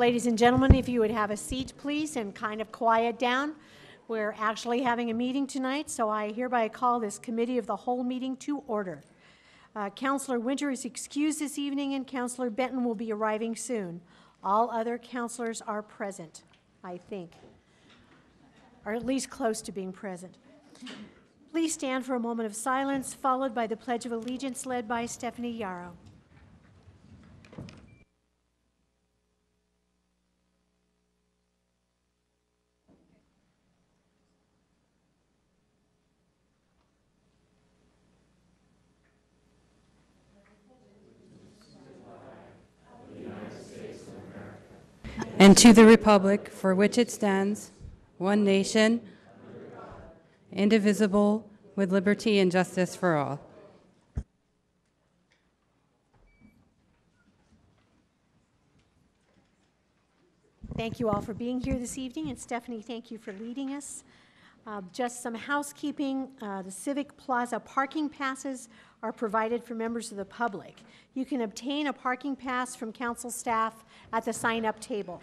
Ladies and gentlemen, if you would have a seat, please, and kind of quiet down. We're actually having a meeting tonight, so I hereby call this Committee of the Whole meeting to order. Uh, Counselor Winter is excused this evening, and Counselor Benton will be arriving soon. All other counselors are present, I think, or at least close to being present. Please stand for a moment of silence, followed by the Pledge of Allegiance led by Stephanie Yarrow. And to the republic for which it stands, one nation, indivisible, with liberty and justice for all. Thank you all for being here this evening, and Stephanie, thank you for leading us. Uh, Just some housekeeping, uh, the Civic Plaza parking passes are provided for members of the public. You can obtain a parking pass from council staff at the sign-up table.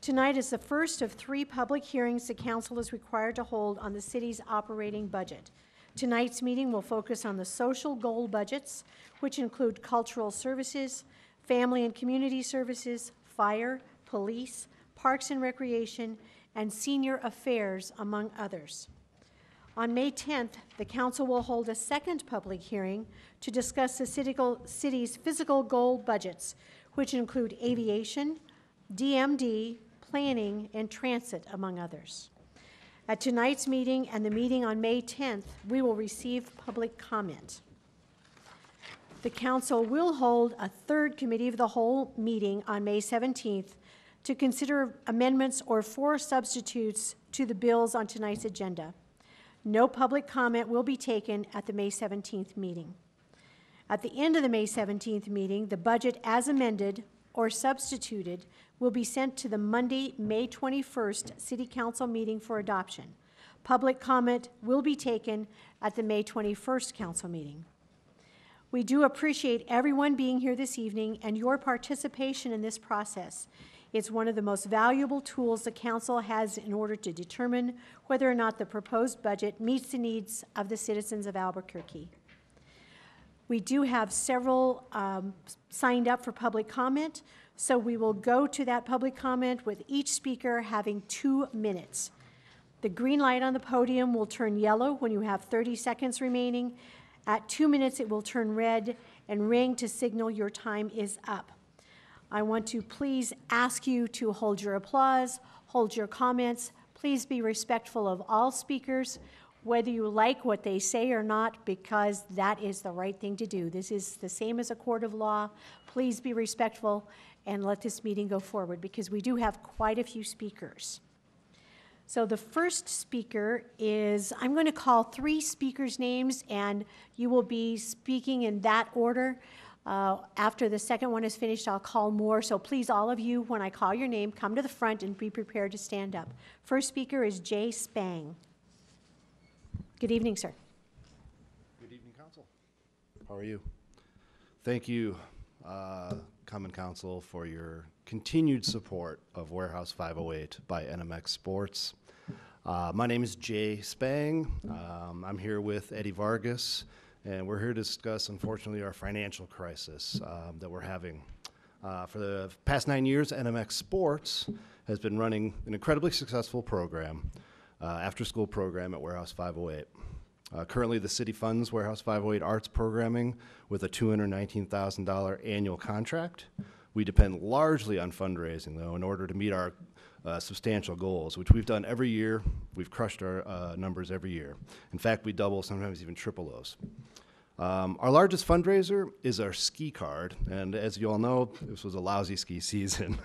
Tonight is the first of three public hearings the council is required to hold on the city's operating budget. Tonight's meeting will focus on the social goal budgets, which include cultural services, family and community services, fire, police, parks and recreation, and senior affairs, among others. On May 10th, the council will hold a second public hearing to discuss the city's physical goal budgets, which include aviation, DMD, planning, and transit, among others. At tonight's meeting and the meeting on May 10th, we will receive public comment. The council will hold a third committee of the whole meeting on May 17th to consider amendments or four substitutes to the bills on tonight's agenda. No public comment will be taken at the May 17th meeting. At the end of the May 17th meeting, the budget as amended or substituted will be sent to the Monday, May 21st City Council meeting for adoption. Public comment will be taken at the May 21st council meeting. We do appreciate everyone being here this evening and your participation in this process. It's one of the most valuable tools the council has in order to determine whether or not the proposed budget meets the needs of the citizens of Albuquerque. We do have several um, signed up for public comment, so we will go to that public comment with each speaker having two minutes. The green light on the podium will turn yellow when you have 30 seconds remaining. At two minutes, it will turn red and ring to signal your time is up. I want to please ask you to hold your applause, hold your comments. Please be respectful of all speakers, whether you like what they say or not, because that is the right thing to do. This is the same as a court of law. Please be respectful and let this meeting go forward because we do have quite a few speakers. So the first speaker is, I'm going to call three speakers' names, and you will be speaking in that order. Uh, after the second one is finished, I'll call more. So please, all of you, when I call your name, come to the front and be prepared to stand up. First speaker is Jay Spang. Good evening, sir. Good evening, Council. How are you? Thank you, uh, Common Council, for your continued support of Warehouse 508 by NMX Sports. Uh, my name is Jay Spang. Um, I'm here with Eddie Vargas and we're here to discuss, unfortunately, our financial crisis um, that we're having. Uh, for the past nine years, NMX Sports has been running an incredibly successful program, uh, after school program at Warehouse 508. Uh, currently, the city funds Warehouse 508 arts programming with a $219,000 annual contract. We depend largely on fundraising, though, in order to meet our uh, substantial goals, which we've done every year. We've crushed our uh, numbers every year. In fact, we double, sometimes even triple those. Um, our largest fundraiser is our ski card, and as you all know, this was a lousy ski season,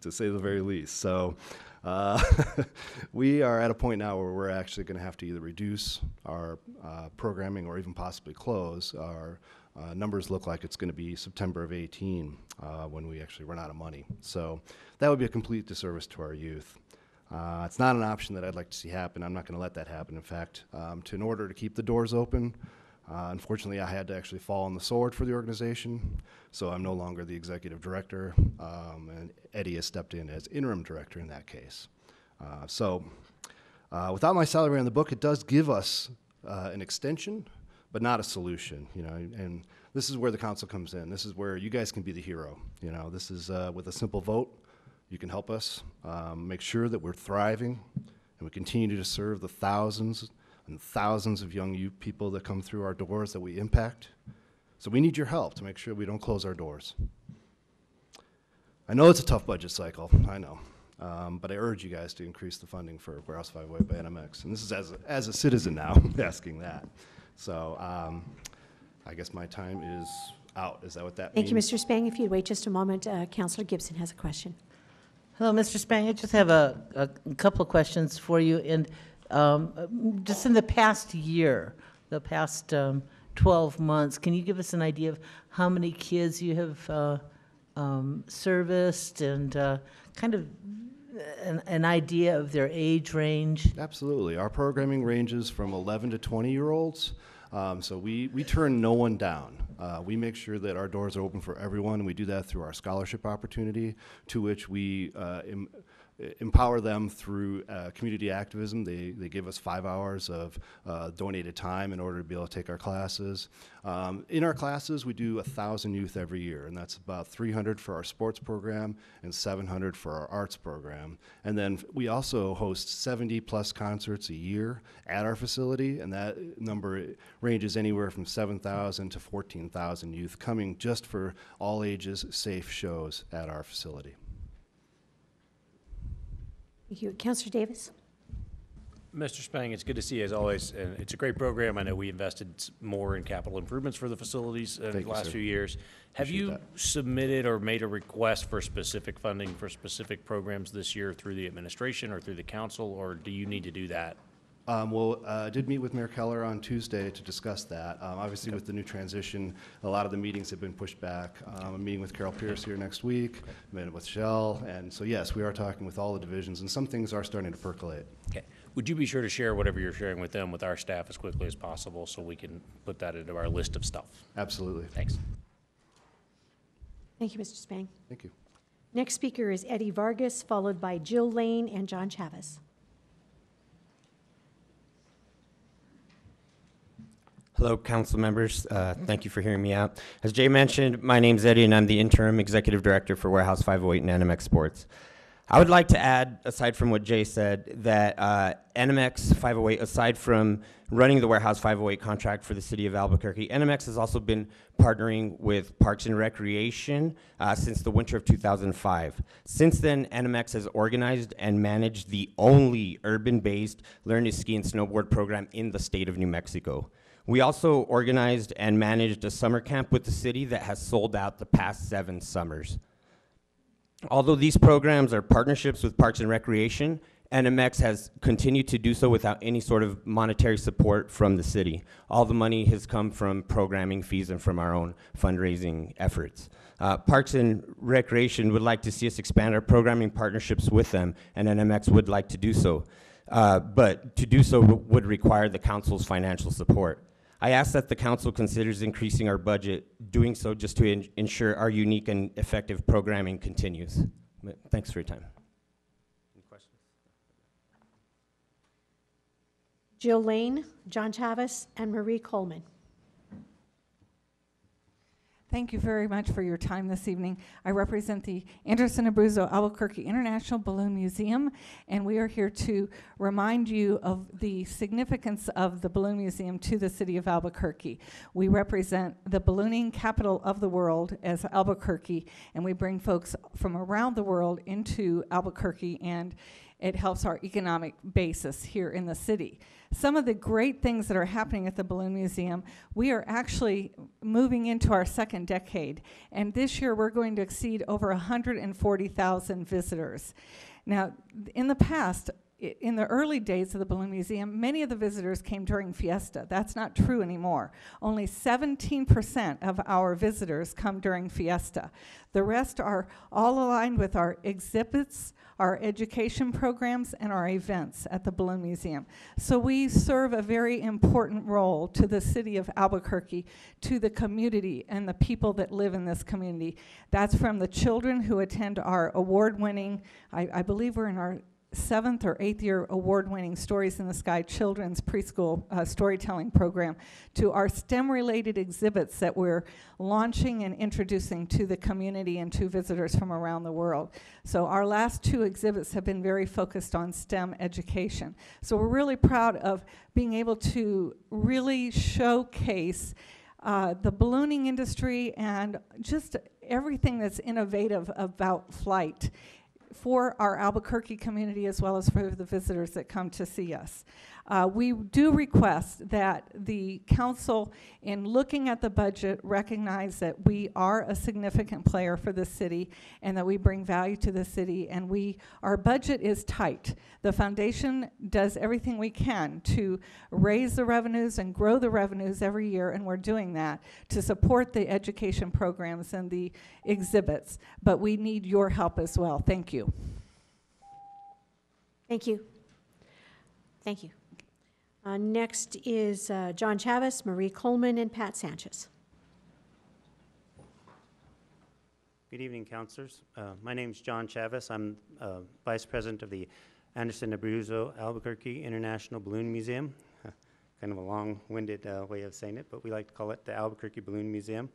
to say the very least. So, uh, we are at a point now where we're actually going to have to either reduce our uh, programming or even possibly close. Our uh, numbers look like it's going to be September of 18 uh, when we actually run out of money. So, that would be a complete disservice to our youth. Uh, it's not an option that I'd like to see happen. I'm not going to let that happen. In fact, um, to, in order to keep the doors open, Uh, unfortunately, I had to actually fall on the sword for the organization, so I'm no longer the executive director, um, and Eddie has stepped in as interim director in that case. Uh, so, uh, without my salary on the book, it does give us uh, an extension, but not a solution. You know, and this is where the council comes in. This is where you guys can be the hero. You know, this is uh, with a simple vote, you can help us um, make sure that we're thriving, and we continue to serve the thousands and thousands of young youth people that come through our doors that we impact. So we need your help to make sure we don't close our doors. I know it's a tough budget cycle, I know. Um, but I urge you guys to increase the funding for Warehouse 508 by NMX. And this is as a, as a citizen now asking that. So um, I guess my time is out. Is that what that means? Thank you. Mr. Spang. If you'd wait just a moment, uh, Counselor Gibson has a question. Hello, Mr. Spang. I just have a, a couple of questions for you. And um, just in the past year, the past um, 12 months, can you give us an idea of how many kids you have uh, um, serviced and uh, kind of an, an idea of their age range? Absolutely. Our programming ranges from 11 to 20 year olds. Um, so we, we turn no one down. Uh, we make sure that our doors are open for everyone, and we do that through our scholarship opportunity, to which we uh, empower them through uh, community activism. They, they give us five hours of uh, donated time in order to be able to take our classes. Um, in our classes, we do a thousand youth every year, and that's about 300 for our sports program and 700 for our arts program. And then we also host 70 plus concerts a year at our facility, and that number ranges anywhere from 7,000 to 14,000 youth coming just for all ages safe shows at our facility. Thank you. Counselor Davis? Mr. Spang, it's good to see you as always, and it's a great program. I know we invested more in capital improvements for the facilities in Thank the you, last sir. few years. Have Appreciate you that. submitted or made a request for specific funding for specific programs this year through the administration or through the council, or do you need to do that? Um, well, uh, I did meet with Mayor Keller on Tuesday to discuss that. Um, obviously, with the new transition, a lot of the meetings have been pushed back. Um, I'm meeting with Carol Pierce here next week, met with Shelle, and so yes, we are talking with all the divisions, and some things are starting to percolate. Okay. Would you be sure to share whatever you're sharing with them with our staff as quickly as possible so we can put that into our list of stuff? Absolutely. Thanks. Thank you, Mr. Spang. Thank you. Next speaker is Eddie Vargas, followed by Jill Lane and John Chavez. Hello, council members. Uh, Thank you for hearing me out. As Jay mentioned, my name's Eddie, and I'm the interim executive director for Warehouse 508 and NMX Sports. I would like to add, aside from what Jay said, that uh, NMX 508, aside from running the Warehouse 508 contract for the city of Albuquerque, NMX has also been partnering with Parks and Recreation uh, since the winter of 2005. Since then, NMX has organized and managed the only urban-based learn to ski and snowboard program in the state of New Mexico. We also organized and managed a summer camp with the city that has sold out the past seven summers. Although these programs are partnerships with Parks and Recreation, NMX has continued to do so without any sort of monetary support from the city. All the money has come from programming fees and from our own fundraising efforts. Uh, Parks and Recreation would like to see us expand our programming partnerships with them, and NMX would like to do so. Uh, but to do so would require the council's financial support. I ask that the council considers increasing our budget, doing so just to en- ensure our unique and effective programming continues. Thanks for your time. Questions? Jill Lane, John Chavez, and Marie Coleman. Thank you very much for your time this evening. I represent the Anderson Abruzzo Albuquerque International Balloon Museum, and we are here to remind you of the significance of the Balloon Museum to the city of Albuquerque. We represent the ballooning capital of the world as Albuquerque, and we bring folks from around the world into Albuquerque, and it helps our economic basis here in the city. Some of the great things that are happening at the Balloon Museum, we are actually moving into our second decade. And this year, we're going to exceed over 140,000 visitors. Now, in the past, in the early days of the Balloon Museum, many of the visitors came during Fiesta. That's not true anymore. Only 17% of our visitors come during Fiesta. The rest are all aligned with our exhibits, our education programs, and our events at the Balloon Museum. So we serve a very important role to the city of Albuquerque, to the community, and the people that live in this community. That's from the children who attend our award-winning, I, I believe we're in our seventh or eighth year award-winning Stories in the Sky children's preschool uh, storytelling program to our STEM-related exhibits that we're launching and introducing to the community and to visitors from around the world. So our last two exhibits have been very focused on STEM education. So we're really proud of being able to really showcase uh, the ballooning industry and just everything that's innovative about flight for our Albuquerque community as well as for the visitors that come to see us. Uh, we do request that the council, in looking at the budget, recognize that we are a significant player for the city and that we bring value to the city. And we, our budget is tight. The foundation does everything we can to raise the revenues and grow the revenues every year, and we're doing that to support the education programs and the exhibits. But we need your help as well. Thank you. Thank you. Thank you. Uh, Next is uh, John Chavis, Marie Coleman, and Pat Sanchez. Good evening, counselors. Uh, My is John Chavis. I'm uh, Vice President of the Anderson Abruzzo Albuquerque International Balloon Museum. Kind of a long-winded uh, way of saying it, but we like to call it the Albuquerque Balloon Museum.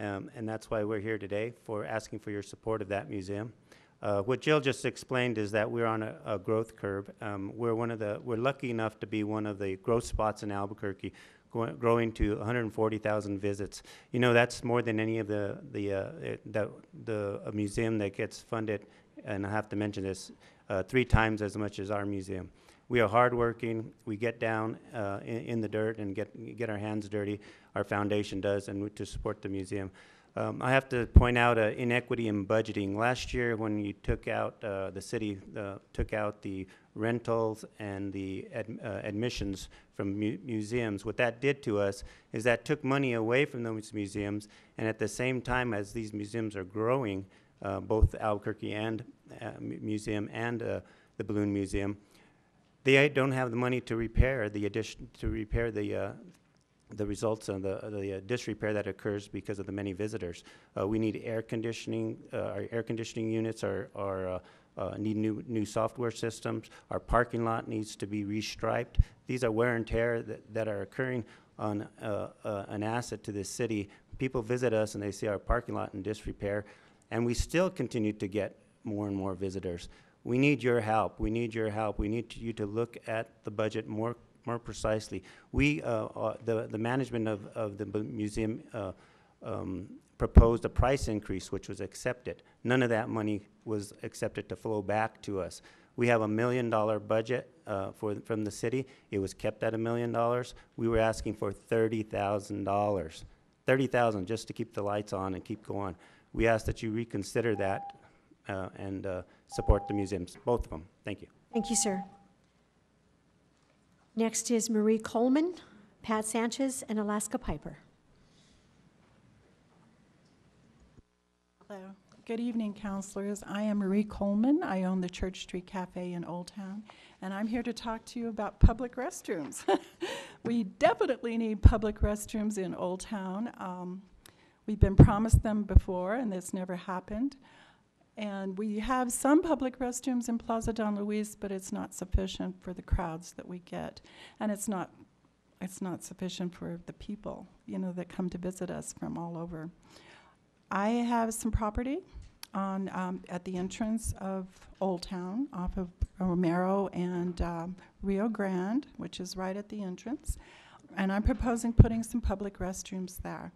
Um, And that's why we're here today, for asking for your support of that museum. Uh, What Jill just explained is that we're on a a growth curve. Um, We're one of the, we're lucky enough to be one of the growth spots in Albuquerque, going- growing to 140,000 visits. You know, that's more than any of the, the, uh, it- the, the a museum that gets funded, and I have to mention this, uh, three times as much as our museum. We are hardworking, we get down uh, in, in the dirt and get, get our hands dirty, our foundation does, and to support the museum. Um, I have to point out uh, inequity in budgeting. Last year, when you took out, uh, the city uh, took out the rentals and the ad- uh, admissions from mu- museums, what that did to us is that took money away from those museums, and at the same time as these museums are growing, uh, both Albuquerque and uh, Museum and the Balloon Museum, they don't have the money to repair the addition, to repair the, the results of the, the uh, disrepair that occurs because of the many visitors. Uh, we need air conditioning, uh, our air conditioning units are, are, uh, need new, new software systems. Our parking lot needs to be restriped. These are wear and tear that, that are occurring on, uh, uh, an asset to this city. People visit us and they see our parking lot in disrepair, and we still continue to get more and more visitors. We need your help. We need your help. We need you to look at the budget more more precisely. We, uh, uh, the, the management of, of the museum uh, um, proposed a price increase, which was accepted. None of that money was accepted to flow back to us. We have a million dollar budget uh, for, from the city. It was kept at a million dollars. We were asking for thirty thousand dollars. Thirty thousand just to keep the lights on and keep going. We ask that you reconsider that uh, and uh, support the museums, both of them. Thank you. Thank you, sir. Next is Marie Coleman, Pat Sanchez, and Alaska Piper. Hello. Good evening, counselors. I am Marie Coleman. I own the Church Street Cafe in Old Town, and I'm here to talk to you about public restrooms. we definitely need public restrooms in Old Town. Um, we've been promised them before, and this never happened. And we have some public restrooms in Plaza Don Luis, but it's not sufficient for the crowds that we get, and it's not it's not sufficient for the people, you know, that come to visit us from all over. I have some property on, um, at the entrance of Old Town off of Romero and, um, Rio Grande, which is right at the entrance. And I'm proposing putting some public restrooms there.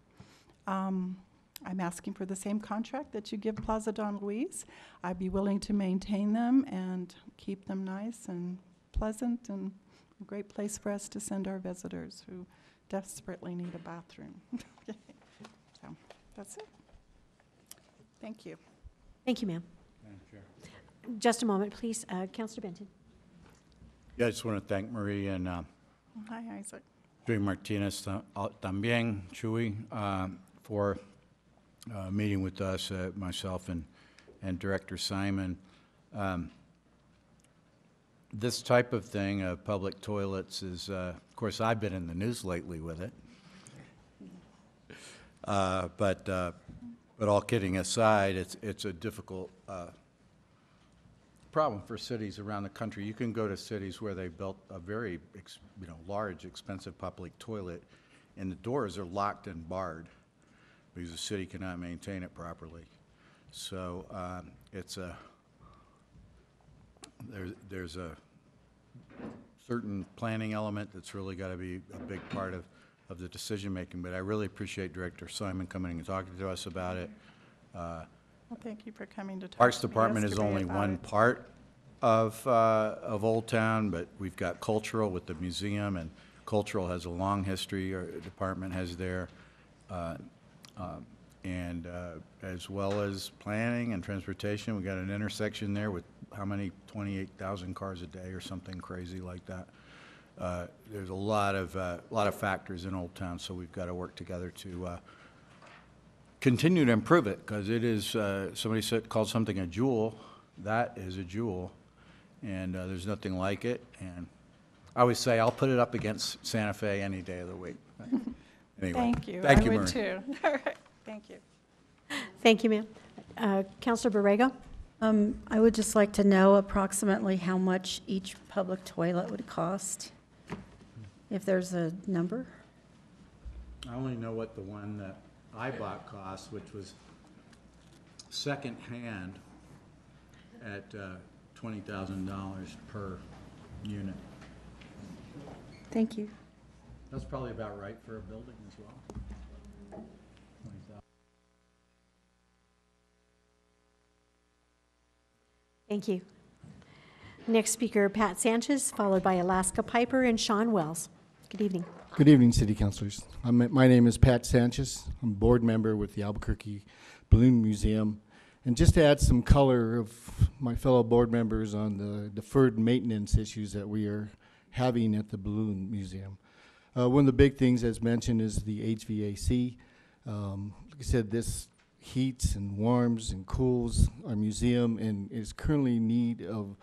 Um, I'm asking for the same contract that you give Plaza Don Luis. I'd be willing to maintain them and keep them nice and pleasant and a great place for us to send our visitors who desperately need a bathroom. So, that's it. Thank you. Thank you, ma'am. Just a moment, please. Uh, Counselor Benton. Yeah, I just want to thank Marie and uh, Hi, Isaac. Chuy Martinez ta- uh, también, Chuy, uh, for uh, meeting with us, uh, myself and, and Director Simon. Um, This type of thing, uh, public toilets is, uh, of course, I've been in the news lately with it. Uh, But, but all kidding aside, it's, it's a difficult problem for cities around the country. You can go to cities where they built a very, you know, large, expensive public toilet, and the doors are locked and barred because the city cannot maintain it properly. So um, it's a, there's, there's a certain planning element that's really got to be a big part of, of the decision-making. But I really appreciate Director Simon coming and talking to us about it. Uh, Well, thank you for coming to talk Parks to me Department is yesterday only about one it. part of, uh, of Old Town, but we've got cultural with the museum, and cultural has a long history, our department has there, uh, um, and uh, as well as planning and transportation. We got an intersection there with how many, 28,000 cars a day or something crazy like that. Uh, There's a lot of, uh, lot of factors in Old Town, so we've got to work together to uh, continue to improve it, because it is, uh, somebody said, called something a jewel. That is a jewel, and uh, there's nothing like it. And I always say, I'll put it up against Santa Fe any day of the week. Anyway, Thank you. Thank I you, would Marie. too. All right, thank you. Thank you, ma'am. Uh, Counselor Borrego? Um, I would just like to know approximately how much each public toilet would cost, if there's a number. I only know what the one that I bought cost, which was secondhand at uh, $20,000 per unit. Thank you. That's probably about right for a building as well. Thank you. Next speaker, Pat Sanchez, followed by Alaska Piper and Sean Wells. Good evening. Good evening, City Councilors. I'm, my name is Pat Sanchez. I'm a board member with the Albuquerque Balloon Museum. And just to add some color of my fellow board members on the deferred maintenance issues that we are having at the Balloon Museum. Uh, one of the big things, as mentioned, is the HVAC. Um, like I said, this heats and warms and cools our museum and is currently in need of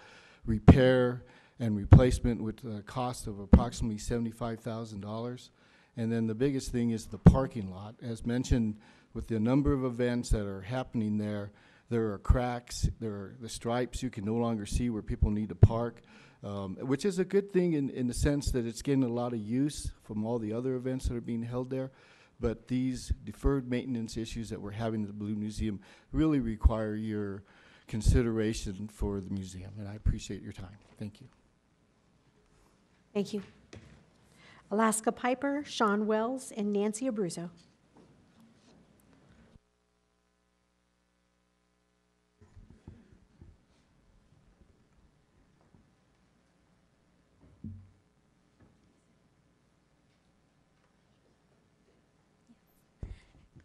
repair and replacement with a cost of approximately seventy-five thousand dollars. And then the biggest thing is the parking lot. As mentioned, with the number of events that are happening there, there are cracks, there are the stripes, you can no longer see where people need to park, um, which is a good thing in, in the sense that it's getting a lot of use from all the other events that are being held there. But these deferred maintenance issues that we're having at the Balloon Museum really require your consideration for the museum, and I appreciate your time. Thank you. Thank you. Alaska Piper, Sean Wells, and Nancy Abruzzo.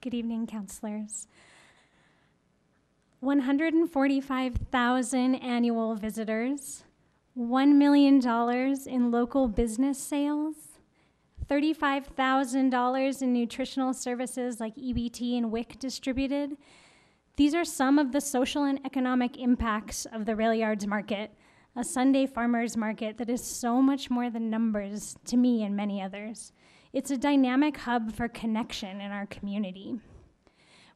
Good evening, counselors. 145,000 annual visitors, $1 million in local business sales, $35,000 in nutritional services like EBT and WIC distributed. These are some of the social and economic impacts of the rail yards market, a Sunday farmers market that is so much more than numbers to me and many others. It's a dynamic hub for connection in our community.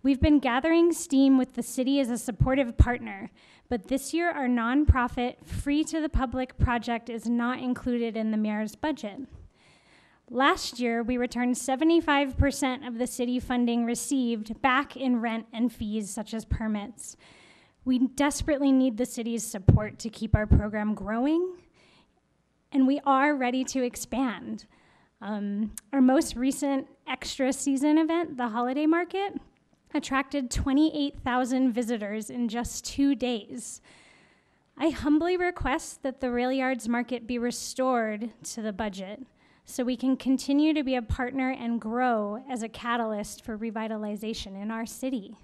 We've been gathering steam with the city as a supportive partner, but this year our nonprofit, free to the public project is not included in the mayor's budget. Last year, we returned 75% of the city funding received back in rent and fees such as permits. We desperately need the city's support to keep our program growing, and we are ready to expand. Um, our most recent extra season event, the Holiday Market, attracted 28,000 visitors in just two days. I humbly request that the Rail Yards Market be restored to the budget so we can continue to be a partner and grow as a catalyst for revitalization in our city.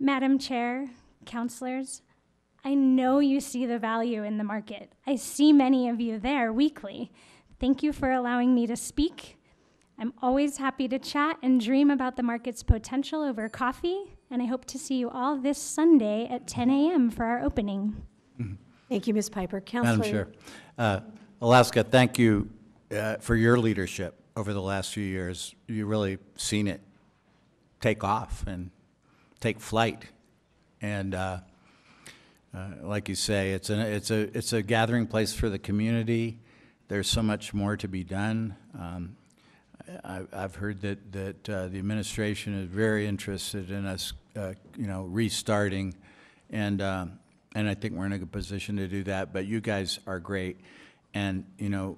Madam Chair, councilors, I know you see the value in the market. I see many of you there weekly. Thank you for allowing me to speak. I'm always happy to chat and dream about the market's potential over coffee, and I hope to see you all this Sunday at 10 a.m. for our opening. Thank you, Ms. Piper. Madam Chair, uh, Alaska, thank you uh, for your leadership over the last few years. You really seen it take off and take flight. And uh, uh, like you say, it's a, it's a, it's a gathering place for the community. There's so much more to be done. Um, I, I've heard that, that uh, the administration is very interested in us, uh, you know, restarting. And, um, and I think we're in a good position to do that. But you guys are great. And, you know,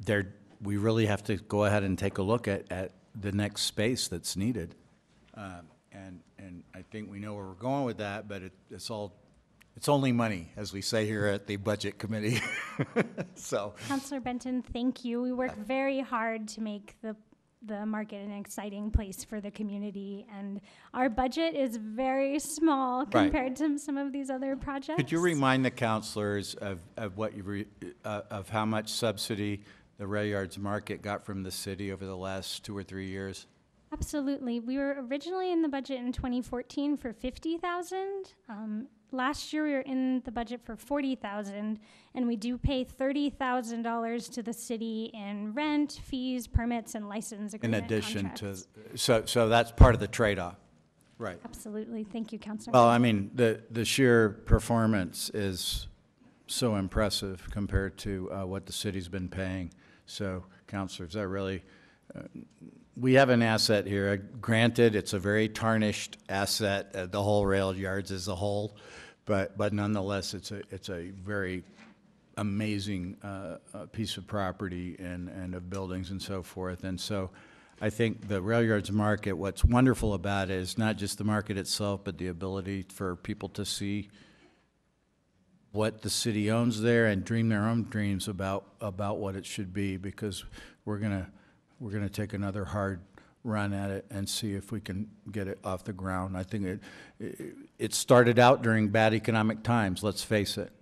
there, we really have to go ahead and take a look at, at the next space that's needed. Um, And, and I think we know where we're going with that, but it, it's all, it's only money, as we say here at the Budget Committee. So, Councillor Benton, thank you. We work very hard to make the the market an exciting place for the community, and our budget is very small compared to some of these other projects. could you remind the counselors of, of what you, re- uh, of how much subsidy the rail yards market got from the city over the last two or three years? Absolutely. We were originally in the budget in 2014 for 50,000. Um, last year we were in the budget for 40,000 and we do pay $30,000 to the city in rent, fees, permits and license In agreement addition to, contracts. so, so that's part of the trade-off, right? Absolutely. Thank you, Councillor. Well, I mean, the, the sheer performance is so impressive compared to uh, what the city's been paying. So, counselors, that really, uh, we have an asset here. Granted, it's a very tarnished asset, uh, the whole rail yards as a whole, but, but nonetheless, it's a, it's a very amazing uh, uh, piece of property and, and of buildings and so forth. And so I think the rail yards market, what's wonderful about it is not just the market itself, but the ability for people to see what the city owns there and dream their own dreams about, about what it should be, because we're gonna, we're gonna take another hard run at it and see if we can get it off the ground. I think it, it- it started out during bad economic times, let's face it.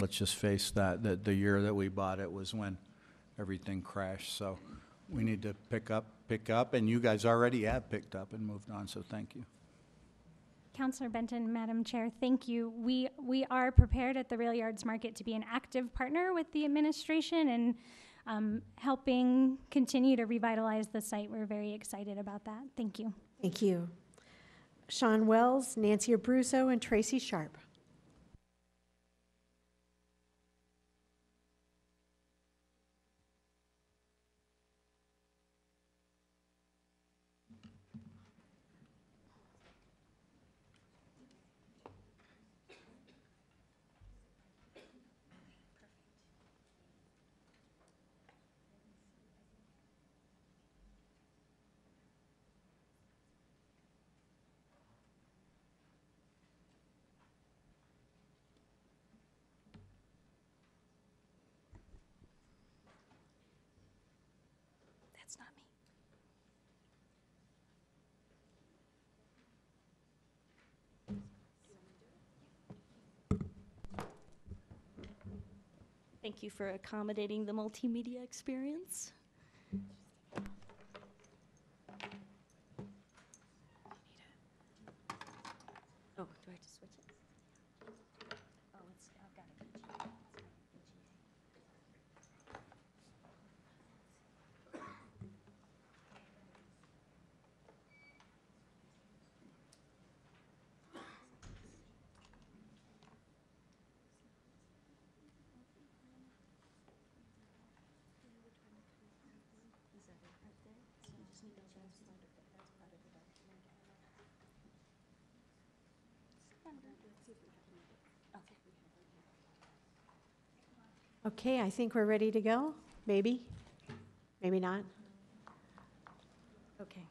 Let's just face that, that the year that we bought it was when everything crashed, so we need to pick up, pick up, and you guys already have picked up and moved on, so thank you. Councillor Benton, Madam Chair, thank you. We, we are prepared at the Rail Yards Market to be an active partner with the administration and um, helping continue to revitalize the site. We're very excited about that. Thank you. Thank you. Sean Wells, Nancy Abruzzo, and Tracy Sharp. That's not me. Thank you for accommodating the multimedia experience. Oh, do I have to switch it? Oh, it's, I've got it. Okay, I think we're ready to go. Maybe, maybe not. Okay.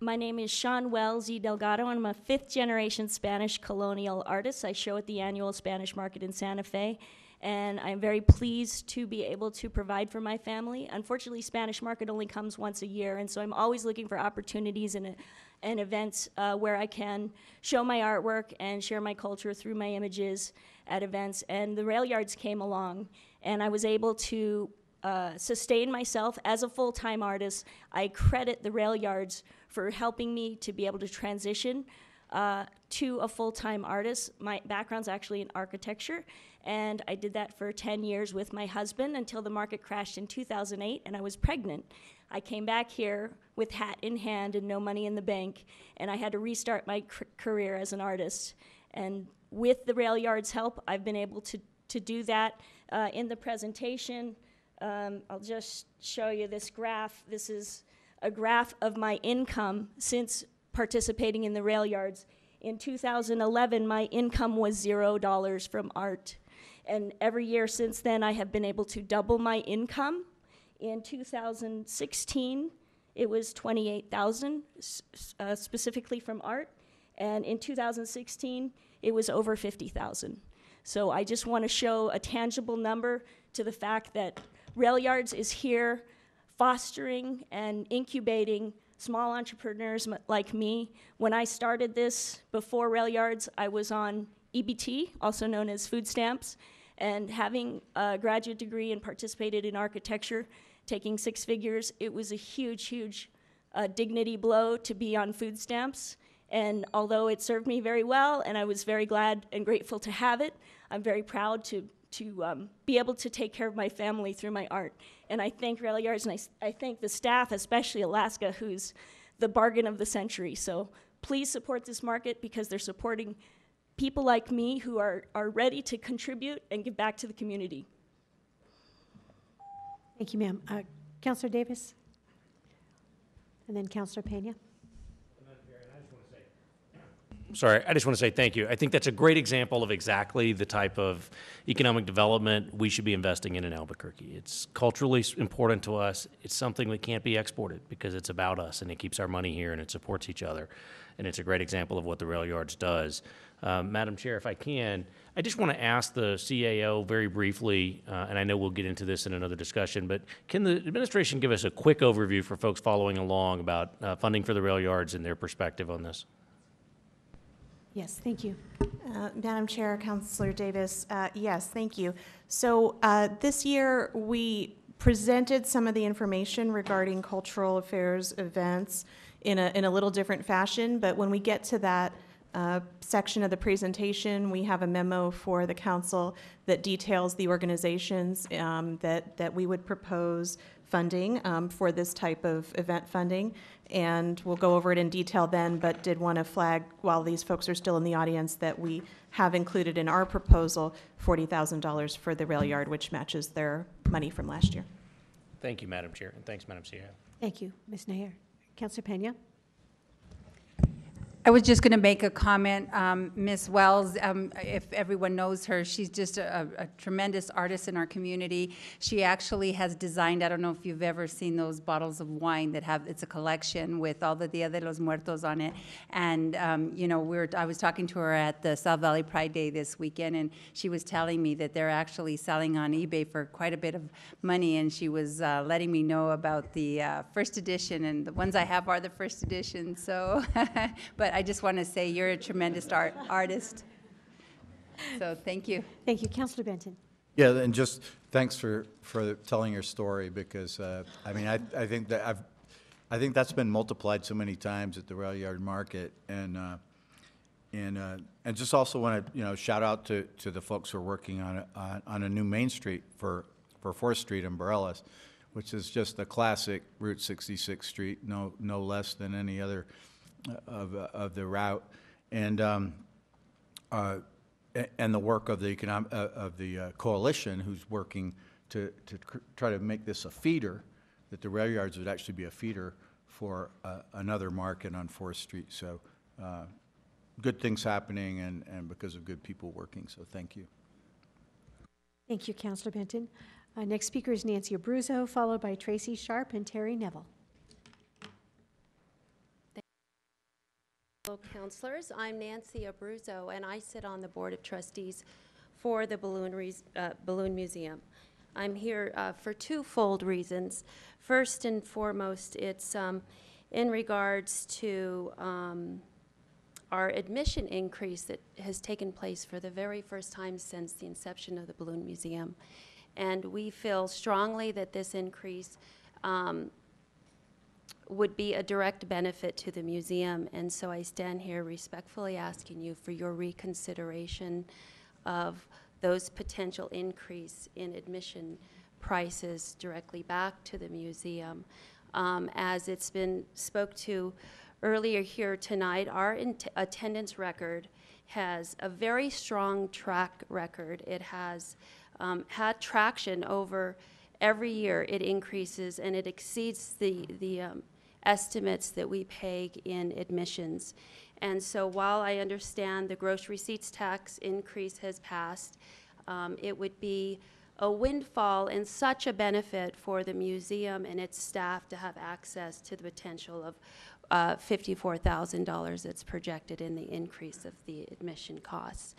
My name is Sean Wells y Delgado. I'm a fifth generation Spanish colonial artist. I show at the annual Spanish market in Santa Fe. and I'm very pleased to be able to provide for my family. Unfortunately, Spanish Market only comes once a year, and so I'm always looking for opportunities in and, and events uh, where I can show my artwork and share my culture through my images at events. And the rail yards came along, and I was able to uh, sustain myself as a full-time artist. I credit the rail yards for helping me to be able to transition uh, to a full-time artist. My background's actually in architecture, and I did that for 10 years with my husband until the market crashed in 2008 and I was pregnant. I came back here with hat in hand and no money in the bank, and I had to restart my career as an artist. And with the rail yard's help, I've been able to, to do that. Uh, in the presentation, um, I'll just show you this graph. This is a graph of my income since participating in the rail yards. In 2011, my income was zero dollars from art. And every year since then, I have been able to double my income. In 2016, it was 28,000 s- s- uh, specifically from art. And in 2016, it was over 50,000. So I just want to show a tangible number to the fact that Rail Yards is here fostering and incubating small entrepreneurs like me. When I started this before Rail Yards, I was on EBT, also known as food stamps, and having a graduate degree and participated in architecture, taking six figures, it was a huge, huge uh, dignity blow to be on food stamps. And although it served me very well, and I was very glad and grateful to have it, I'm very proud to to um, be able to take care of my family through my art. And I thank Rail Yards, and I thank the staff, especially Alaska, who's the bargain of the century. So please support this market because they're supporting people like me who are, are ready to contribute and give back to the community. Thank you, ma'am. Uh, Counselor Davis? And then Counselor Pena? Sorry, I just want to say thank you. I think that's a great example of exactly the type of economic development we should be investing in in Albuquerque. It's culturally important to us. It's something that can't be exported because it's about us and it keeps our money here and it supports each other. And it's a great example of what the rail yards does. Um, Madam Chair, if I can, I just want to ask the CAO very briefly, uh, and I know we'll get into this in another discussion, but can the administration give us a quick overview for folks following along about uh, funding for the rail yards and their perspective on this? Yes, thank you. Uh, Madam Chair, Councilor Davis, uh, yes, thank you. So uh, this year, we presented some of the information regarding cultural affairs events in a, in a little different fashion, but when we get to that uh, section of the presentation, we have a memo for the council that details the organizations um, that, that we would propose funding um, for this type of event funding. And we'll go over it in detail then, but did want to flag, while these folks are still in the audience, that we have included in our proposal $40,000 for the rail yard, which matches their money from last year. Thank you, Madam Chair, and thanks, Madam CAO. Thank you, Ms. Nair. Counselor Pena? I was just going to make a comment. Um, Ms. Wells, um, if everyone knows her, she's just a, a tremendous artist in our community. She actually has designed, I don't know if you've ever seen those bottles of wine that have, it's a collection with all the Dia de los Muertos on it. And, um, you know, we were, I was talking to her at the South Valley Pride Day this weekend, and she was telling me that they're actually selling on eBay for quite a bit of money. And she was uh, letting me know about the uh, first edition, and the ones I have are the first edition. So, but I just want to say you're a tremendous art artist. So thank you. Thank you. Counselor Benton? Yeah, and just thanks for, for telling your story because, uh, I mean, I, I think that I've, I think that's been multiplied so many times at the rail yard market and, uh, and, uh, and just also want to, you know, shout out to, to the folks who are working on, a- on, on a new Main Street for, for Fourth Street in Barelas, which is just a classic Route 66 street, no, no less than any other uh, of, uh, of the route. And, um, uh, and the work of the economic, of the uh, coalition who's working to, to cr- try to make this a feeder, that the rail yards would actually be a feeder for uh, another market on Fourth Street. So, uh, good things happening and, and because of good people working, so thank you. Thank you, Counselor Benton. Uh, Next speaker is Nancy Abruzzo, followed by Tracy Sharp and Terry Neville. Hello, counselors. I'm Nancy Abruzzo, and I sit on the Board of Trustees for the Balloon, Res- uh, Balloon Museum. I'm here uh, for twofold reasons. First and foremost, it's um, in regards to um, our admission increase that has taken place for the very first time since the inception of the Balloon Museum. And we feel strongly that this increase um, would be a direct benefit to the museum. And so I stand here respectfully asking you for your reconsideration of those potential increase in admission prices directly back to the museum. Um, as it's been spoke to earlier here tonight, our attendance record has a very strong track record. It has um, had traction over every year. It increases and it exceeds the, the um, estimates that we pay in admissions. And so while I understand the gross receipts tax increase has passed, um, it would be a windfall and such a benefit for the museum and its staff to have access to the potential of uh, $54,000 that's projected in the increase of the admission costs.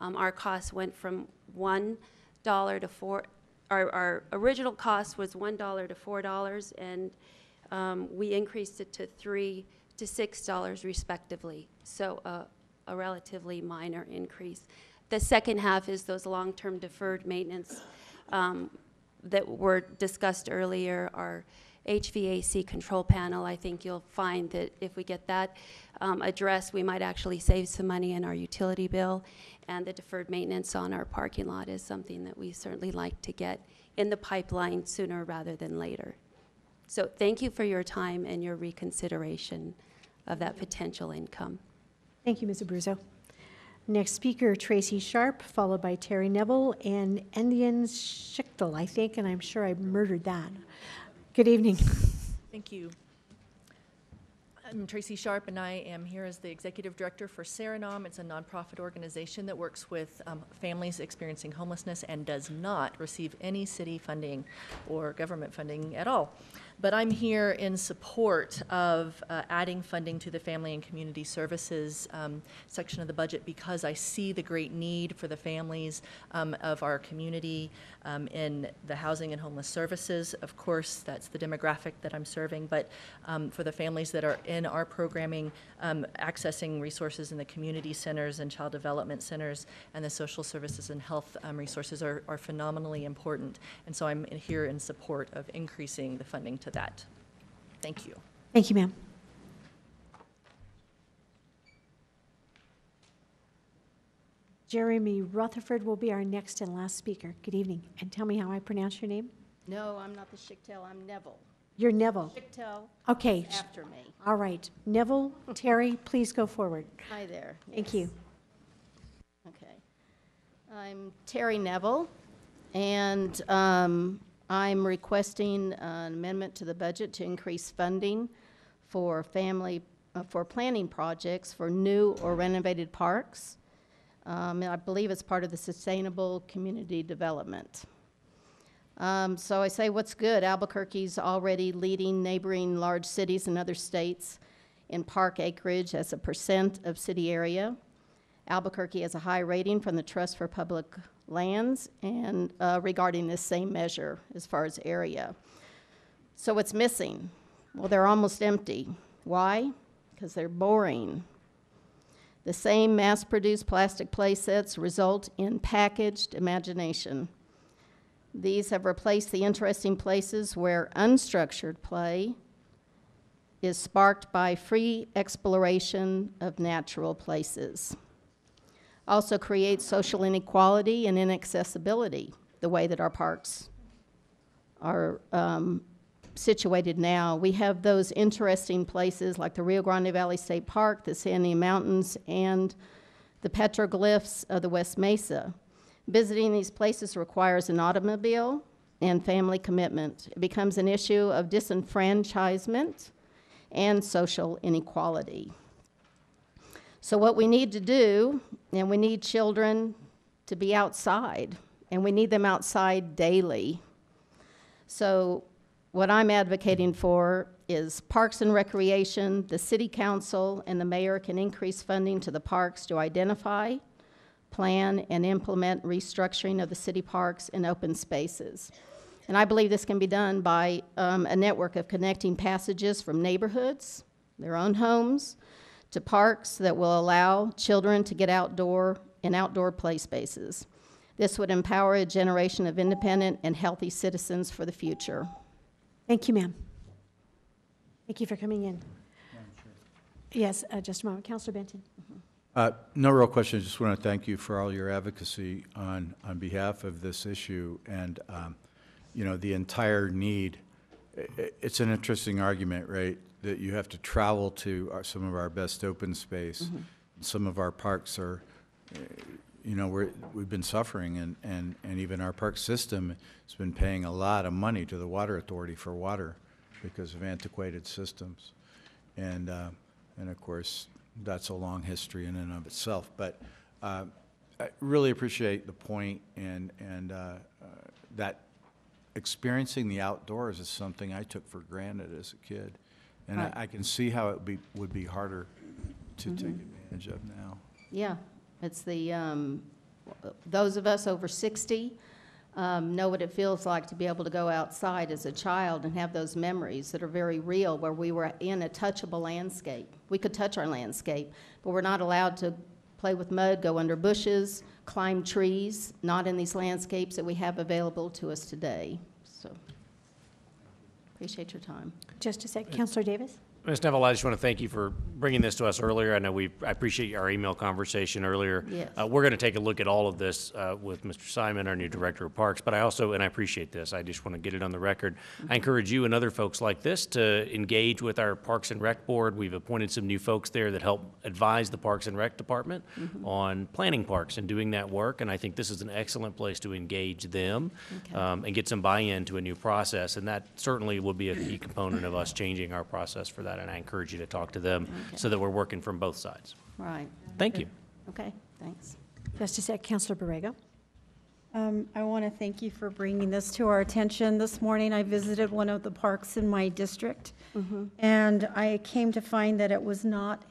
Um, Our costs went from $1 to 4, our, our original cost was $1 to $4, and um, we increased it to 3 to $6 respectively, so a a relatively minor increase. The second half is those long-term deferred maintenance um, that were discussed earlier, our HVAC control panel. I think you'll find that if we get that um, addressed, we might actually save some money in our utility bill. And the deferred maintenance on our parking lot is something that we certainly like to get in the pipeline sooner rather than later. So thank you for your time and your reconsideration of that potential income. Thank you, Ms. Abruzzo. Next speaker, Tracy Sharp, followed by Terry Neville and Endian Schichtel, I think, and I'm sure I murdered that. Good evening. Thank you. I'm Tracy Sharp, and I am here as the Executive Director for Serenom. It's a nonprofit organization that works with um, families experiencing homelessness and does not receive any city funding or government funding at all. But I'm here in support of uh, adding funding to the Family and Community Services um, section of the budget because I see the great need for the families um, of our community um, in the housing and homeless services. Of course, that's the demographic that I'm serving, but um, for the families that are in our programming, um, accessing resources in the community centers and child development centers and the social services and health resources are, are phenomenally important. And so I'm here in support of increasing the funding to that. Thank you. Thank you, ma'am. Jeremy Rutherford will be our next and last speaker. Good evening, and tell me how I pronounce your name? No, I'm not the Chicktail, I'm Neville. You're Neville. Chicktail Okay. is after me. All right. Neville, Terry, please go forward. Hi there. Thank Yes. you. Okay. I'm Terry Neville, and um, I'm requesting an amendment to the budget to increase funding for family, uh, for planning projects for new or renovated parks. Um, I believe it's part of the Sustainable Community Development. Um, so I say, what's good? Albuquerque's already leading neighboring large cities and other states in park acreage as a percent of city area. Albuquerque has a high rating from the Trust for Public Lands and uh, regarding this same measure as far as area. So what's missing? Well, they're almost empty. Why? Because they're boring. The same mass produced plastic play sets result in packaged imagination. These have replaced the interesting places where unstructured play is sparked by free exploration of natural places. Also creates social inequality and inaccessibility, the way that our parks are um, situated now. We have those interesting places like the Rio Grande Valley State Park, the Sandia Mountains, and the petroglyphs of the West Mesa. Visiting these places requires an automobile and family commitment. It becomes an issue of disenfranchisement and social inequality. So, what we need to do, and we need children to be outside, and we need them outside daily. So, what I'm advocating for is Parks and Recreation, the City Council, and the Mayor can increase funding to the parks to identify, plan, and implement restructuring of the city parks and open spaces. And I believe this can be done by um, a network of connecting passages from neighborhoods, their own homes, to parks that will allow children to get outdoor in outdoor play spaces. This would empower a generation of independent and healthy citizens for the future. Thank you, ma'am. Thank you for coming in. Yes, uh, just a moment. Councilor Benton. Uh, No real question, I just want to thank you for all your advocacy on, on behalf of this issue and, um, you know, the entire need. I- i- It's an interesting argument, right, that you have to travel to our- some of our best open space. Mm-hmm. Some of our parks are, uh, you know, we're, we've been suffering and, and, and even our park system has been paying a lot of money to the water authority for water because of antiquated systems. And, uh, and of course, that's a long history in and of itself. But uh, I really appreciate the point and, and uh, uh, that experiencing the outdoors is something I took for granted as a kid. And I, Right. I can see how it would be, would be harder to take Mhm. advantage of now. Yeah, it's the, um, those of us over 60 um, know what it feels like to be able to go outside as a child and have those memories that are very real, where we were in a touchable landscape. We could touch our landscape, but we're not allowed to play with mud, go under bushes, climb trees, not in these landscapes that we have available to us today. So, appreciate your time. Just a sec. Councilor Davis? Ms. Neville, I just want to thank you for bringing this to us earlier. I know we, I appreciate our email conversation earlier. Yes. Uh, We're going to take a look at all of this uh, with Mr. Simon, our new Director of Parks, but I also, and I appreciate this, I just want to get it on the record. I encourage you and other folks like this to engage with our Parks and Rec Board. We've appointed some new folks there that help advise the Parks and Rec Department on planning parks and doing that work, and I think this is an excellent place to engage them um, and get some buy-in to a new process, and that certainly will be a key component of us changing our process for that, and I encourage you to talk to them so that we're working from both sides. Right. Thank you. Okay, thanks. Just a sec. Councilor Borrego? Um, I want to thank you for bringing this to our attention. This morning, I visited one of the parks in my district, Mhm. and I came to find that it was not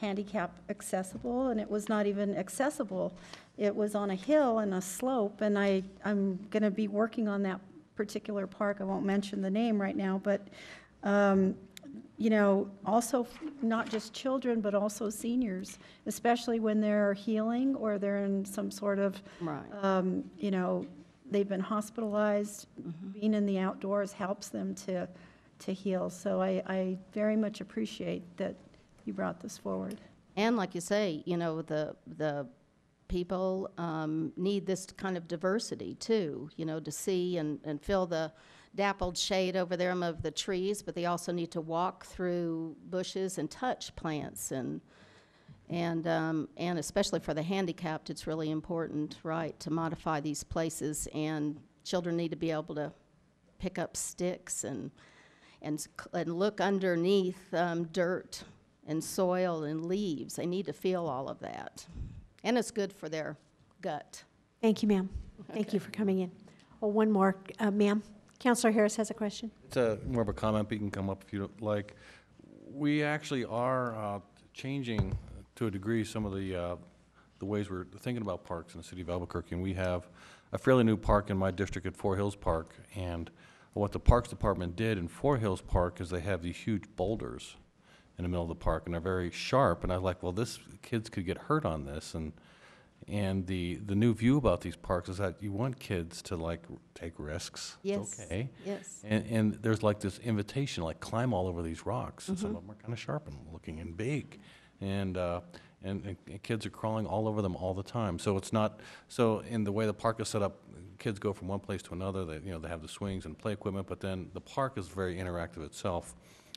handicap accessible, and it was not even accessible. It was on a hill and a slope, and I, I'm going to be working on that particular park. I won't mention the name right now, but, um, you know, also not just children, but also seniors, especially when they're healing or they're in some sort of, Right. um, you know, they've been hospitalized. Being in the outdoors helps them to, to heal. So I, I very much appreciate that you brought this forward. And like you say, you know, the, the people um, need this kind of diversity too, you know, to see and, and feel the dappled shade over them of the trees, but they also need to walk through bushes and touch plants and, and, um, and especially for the handicapped, it's really important, right, to modify these places. And children need to be able to pick up sticks and, and, and look underneath um, dirt and soil and leaves. They need to feel all of that. And it's good for their gut. Thank you, ma'am. Thank you for coming in. Oh, one more, uh, ma'am. Councilor Harris has a question. It's a, more of a comment, but you can come up if you like. We actually are uh, changing, to a degree, some of the, uh, the ways we're thinking about parks in the city of Albuquerque. And we have a fairly new park in my district at Four Hills Park. And what the Parks Department did in Four Hills Park is they have these huge boulders in the middle of the park, and they're very sharp. And I was like, well, this, kids could get hurt on this. And and the, the new view about these parks is that you want kids to like take risks. It's Yes, okay. yes. And, and there's like this invitation, like climb all over these rocks. And some Mhm. of them are kind of sharp and looking and big. And, uh, and, and- and kids are crawling all over them all the time. So it's not, so in the way the park is set up, kids go from one place to another. They, you know, they have the swings and play equipment, but then the park is very interactive itself.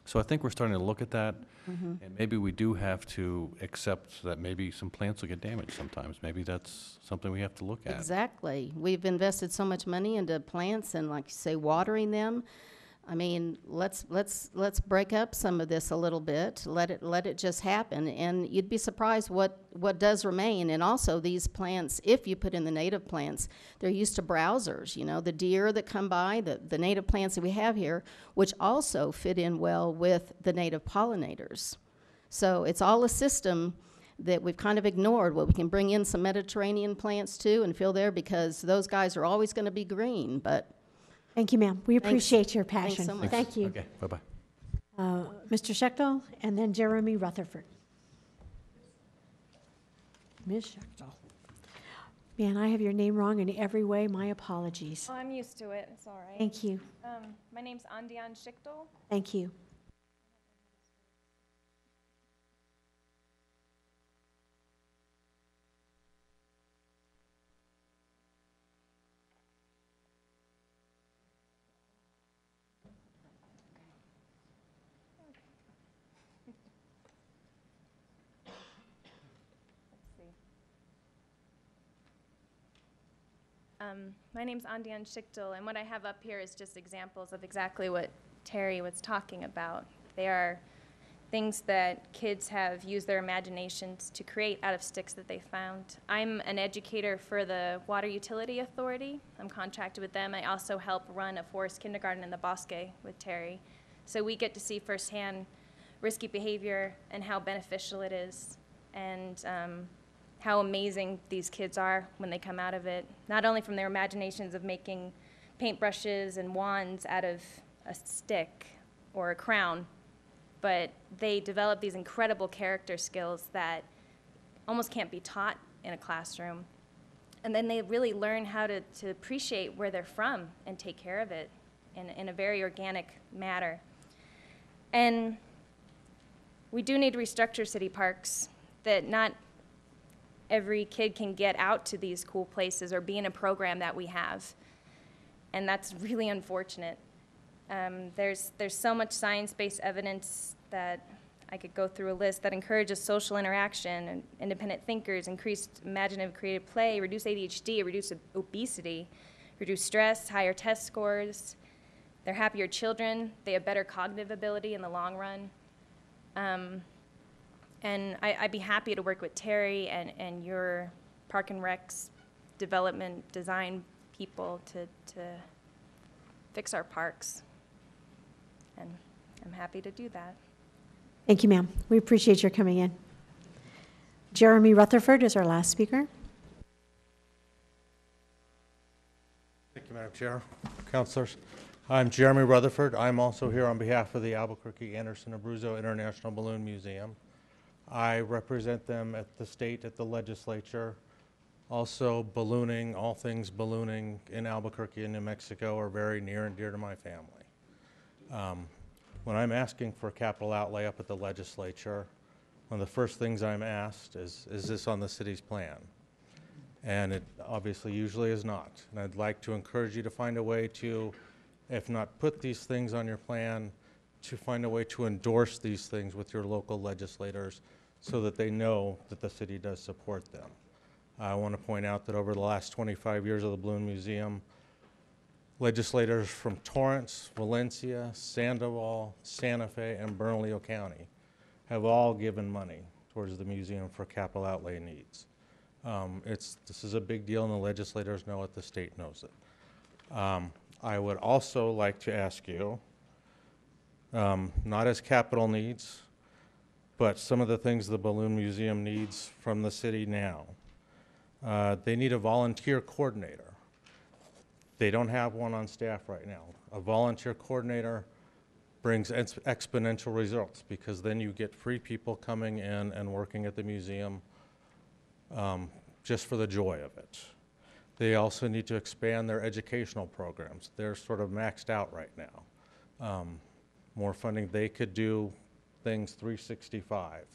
So I think we're starting to look at that. Mhm. And maybe we do have to accept that maybe some plants will get damaged sometimes. Maybe that's something we have to look at. Exactly. We've invested so much money into plants and like you say, watering them. I mean, let's, let's, let's break up some of this a little bit, let it, let it just happen. And you'd be surprised what, what does remain. And also these plants, if you put in the native plants, they're used to browsers, you know, the deer that come by, the, the native plants that we have here, which also fit in well with the native pollinators. So it's all a system that we've kind of ignored. Well, we can bring in some Mediterranean plants too and fill there because those guys are always going to be green, but. Thank you, ma'am. We Thanks. appreciate your Thanks passion. so much. Thank you. Okay, bye-bye. Uh, Mr. Schechtel, and then Jeremy Rutherford. Ms. Schechtel. Man, I have your name wrong in every way. My apologies. Oh, I'm used to it. It's all right. Thank you. Um, my name's Andian Schichtel. Thank you. Um, my name's Andian Schichtel, and what I have up here is just examples of exactly what Terry was talking about. They are things that kids have used their imaginations to create out of sticks that they found. I'm an educator for the Water Utility Authority. I'm contracted with them. I also help run a forest kindergarten in the Bosque with Terry. So we get to see firsthand risky behavior and how beneficial it is. And um, how amazing these kids are when they come out of it, not only from their imaginations of making paintbrushes and wands out of a stick or a crown, but they develop these incredible character skills that almost can't be taught in a classroom. And then they really learn how to, to appreciate where they're from and take care of it in, in a very organic manner. And we do need to restructure city parks that not every kid can get out to these cool places or be in a program that we have. And that's really unfortunate. Um, there's, there's so much science-based evidence that I could go through a list that encourages social interaction and independent thinkers, increased imaginative creative play, reduce ADHD, reduce obesity, reduce stress, higher test scores. They're happier children. They have better cognitive ability in the long run. Um, and I, I'd be happy to work with Terry and, and your Park and Recs development design people to, to fix our parks. And I'm happy to do that. Thank you, ma'am. We appreciate your coming in. Jeremy Rutherford is our last speaker. Thank you, Madam Chair, Councilors. I'm Jeremy Rutherford. I'm also here on behalf of the Albuquerque Anderson Abruzzo International Balloon Museum. I represent them at the state, at the legislature. Also, ballooning, all things ballooning in Albuquerque and New Mexico are very near and dear to my family. Um, When I'm asking for capital outlay up at the legislature, one of the first things I'm asked is, is this on the city's plan? And it obviously usually is not. And I'd like to encourage you to find a way to, if not put these things on your plan, to find a way to endorse these things with your local legislators so that they know that the city does support them. I want to point out that over the last 25 years of the Balloon Museum, legislators from Torrance, Valencia, Sandoval, Santa Fe, and Bernalillo County have all given money towards the museum for capital outlay needs. Um, It's, this is a big deal, and the legislators know it, the state knows it. Um, I would also like to ask you, um, not as capital needs, but some of the things the Balloon Museum needs from the city now. Uh, They need a volunteer coordinator. They don't have one on staff right now. A volunteer coordinator brings ex- exponential results because then you get free people coming in and working at the museum um, just for the joy of it. They also need to expand their educational programs. They're sort of maxed out right now. Um, More funding, they could do things 365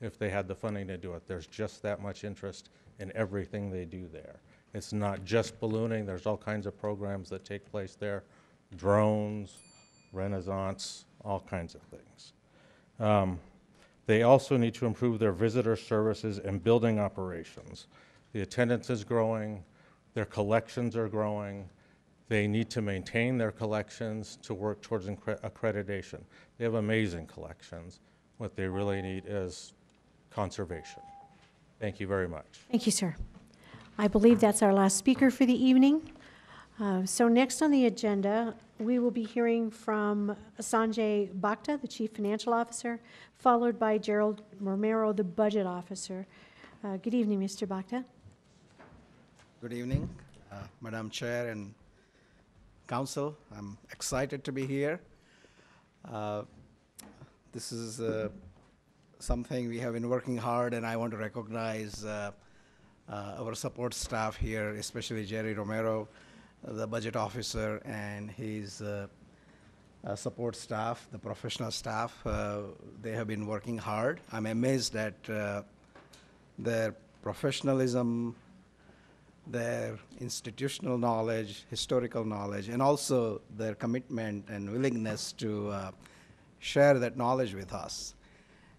if they had the funding to do it. There's just that much interest in everything they do there. It's not just ballooning, there's all kinds of programs that take place there, drones, Renaissance, all kinds of things. Um, They also need to improve their visitor services and building operations. The attendance is growing, their collections are growing. They need to maintain their collections to work towards accreditation. They have amazing collections. What they really need is conservation. Thank you very much. Thank you, sir. I believe that's our last speaker for the evening. Uh, So next on the agenda, we will be hearing from Sanjay Bhakta, the Chief Financial Officer, followed by Gerald Romero, the Budget Officer. Uh, Good evening, Mr. Bhakta. Good evening, uh, Madam Chair and Council. I'm excited to be here. Uh, This is uh, something we have been working hard, and I want to recognize uh, uh, our support staff here, especially Jerry Romero, the budget officer, and his uh, support staff, the professional staff. They have been working hard. I'm amazed at their professionalism, their institutional knowledge, historical knowledge, and also their commitment and willingness to uh, share that knowledge with us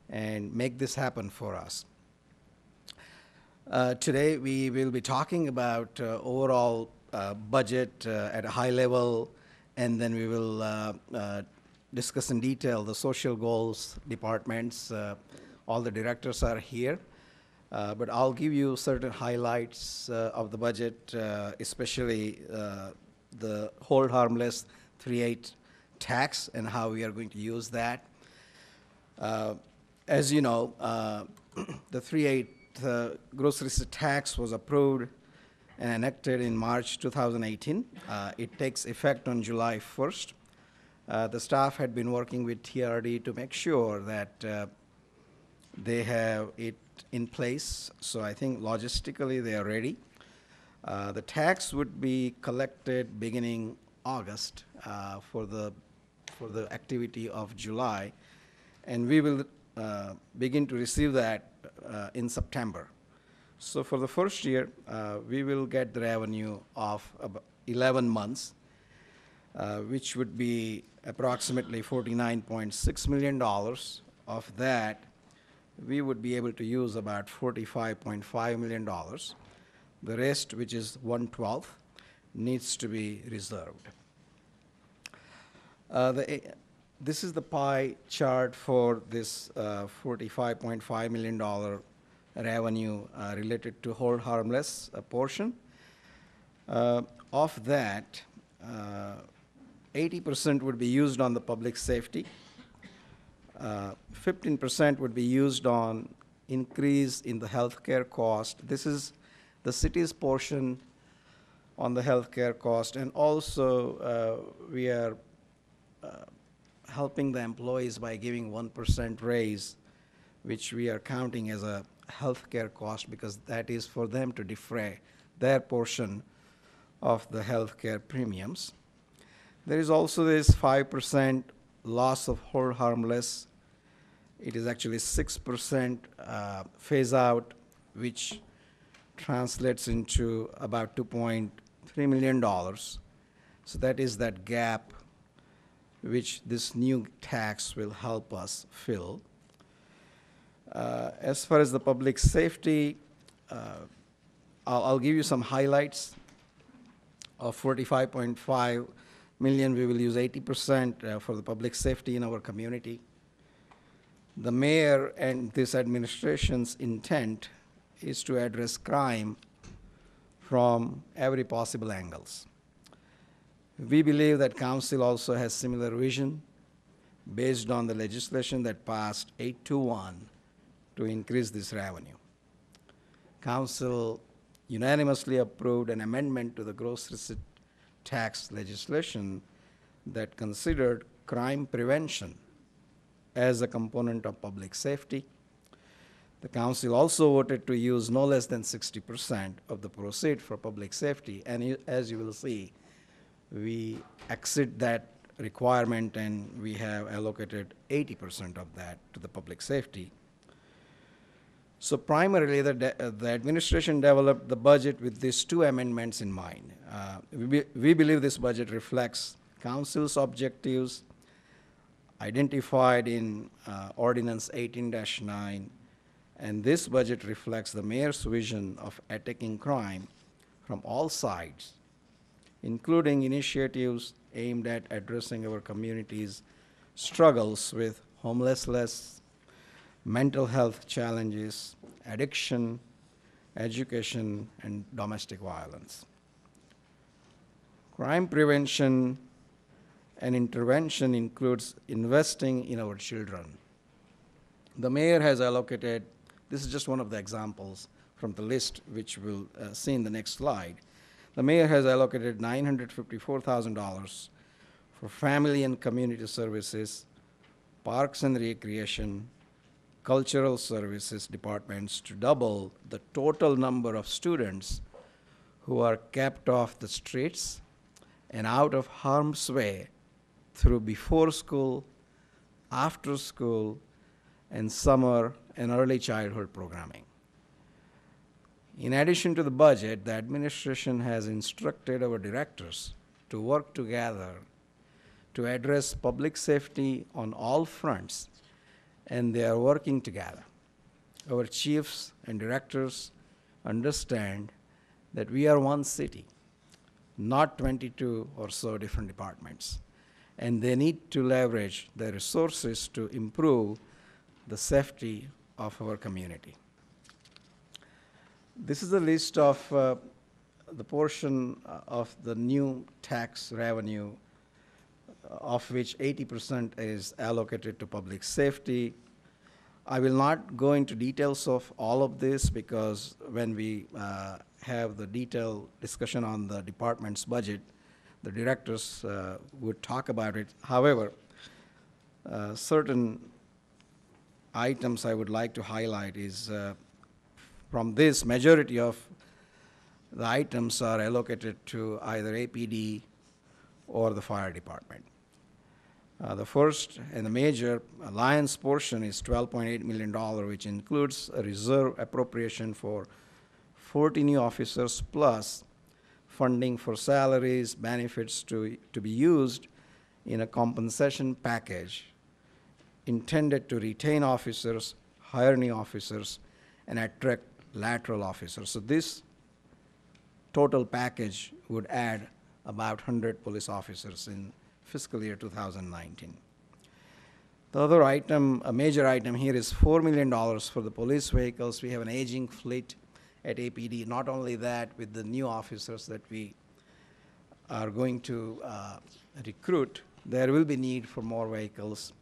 and make this happen for us. Uh, today, we will be talking about uh, overall uh, budget uh, at a high level, and then we will uh, discuss in detail the social goals departments. All the directors are here. Uh, but I'll give you certain highlights uh, of the budget, uh, especially uh, the hold harmless 3.8 tax and how we are going to use that. Uh, As you know, uh, the 3.8 uh, grocery tax was approved and enacted in March 2018. Uh, It takes effect on July 1st. Uh, The staff had been working with TRD to make sure that they have it in place, so I think logistically they are ready. Uh, The tax would be collected beginning August uh, for the, for the activity of July, and we will uh, begin to receive that uh, in September. So for the first year, uh, we will get the revenue of about 11 months, uh, which would be approximately $49.6 million. Of that, we would be able to use about $45.5 million. The rest, which is one-twelfth, needs to be reserved. Uh, the, this is the pie chart for this uh, $45.5 million revenue uh, related to hold harmless uh, portion. Uh, Of that, uh, 80% would be used on the public safety. Uh, 15% would be used on increase in the healthcare cost. This is the city's portion on the healthcare cost, and also uh, we are uh, helping the employees by giving 1% raise, which we are counting as a healthcare cost because that is for them to defray their portion of the healthcare premiums. There is also this 5% loss of hold harmless. It is actually 6% uh, phase out, which translates into about $2.3 million. So that is that gap which this new tax will help us fill. Uh, As far as the public safety, uh, I'll, I'll give you some highlights. Of 45.5 million, we will use 80% uh, for the public safety in our community. The mayor and this administration's intent is to address crime from every possible angles. We believe that council also has similar vision based on the legislation that passed 821 to increase this revenue. Council unanimously approved an amendment to the gross receipt tax legislation that considered crime prevention as a component of public safety. The council also voted to use no less than 60% of the proceed for public safety, and as you will see, we exceed that requirement and we have allocated 80% of that to the public safety. So primarily, the, the administration developed the budget with these two amendments in mind. Uh, we, be- we believe this budget reflects council's objectives identified in uh, Ordinance 18-9, and this budget reflects the mayor's vision of attacking crime from all sides, including initiatives aimed at addressing our community's struggles with homelessness, mental health challenges, addiction, education, and domestic violence. Crime prevention and intervention includes investing in our children. The mayor has allocated, this is just one of the examples from the list, which we'll uh, see in the next slide. The mayor has allocated $954,000 for family and community services, parks and recreation, cultural services departments to double the total number of students who are kept off the streets and out of harm's way through before school, after school, and summer and early childhood programming. In addition to the budget, the administration has instructed our directors to work together to address public safety on all fronts, and they are working together. Our chiefs and directors understand that we are one city, not 22 or so different departments, and they need to leverage their resources to improve the safety of our community. This is a list of uh, the portion uh, of the new tax revenue, uh, of which 80% is allocated to public safety. I will not go into details of all of this because when we uh, have the detailed discussion on the department's budget, the directors uh, would talk about it. However, uh, certain items I would like to highlight is uh, from this, majority of the items are allocated to either APD or the fire department. Uh, the first and the major alliance portion is $12.8 million, which includes a reserve appropriation for 40 new officers plus funding for salaries, benefits to, to be used in a compensation package intended to retain officers, hire new officers, and attract lateral officers. So this total package would add about 100 police officers in fiscal year 2019. The other item, a major item here is $4 million for the police vehicles. We have an aging fleet at APD. Not only that, with the new officers that we are going to uh, recruit, there will be need for more vehicles.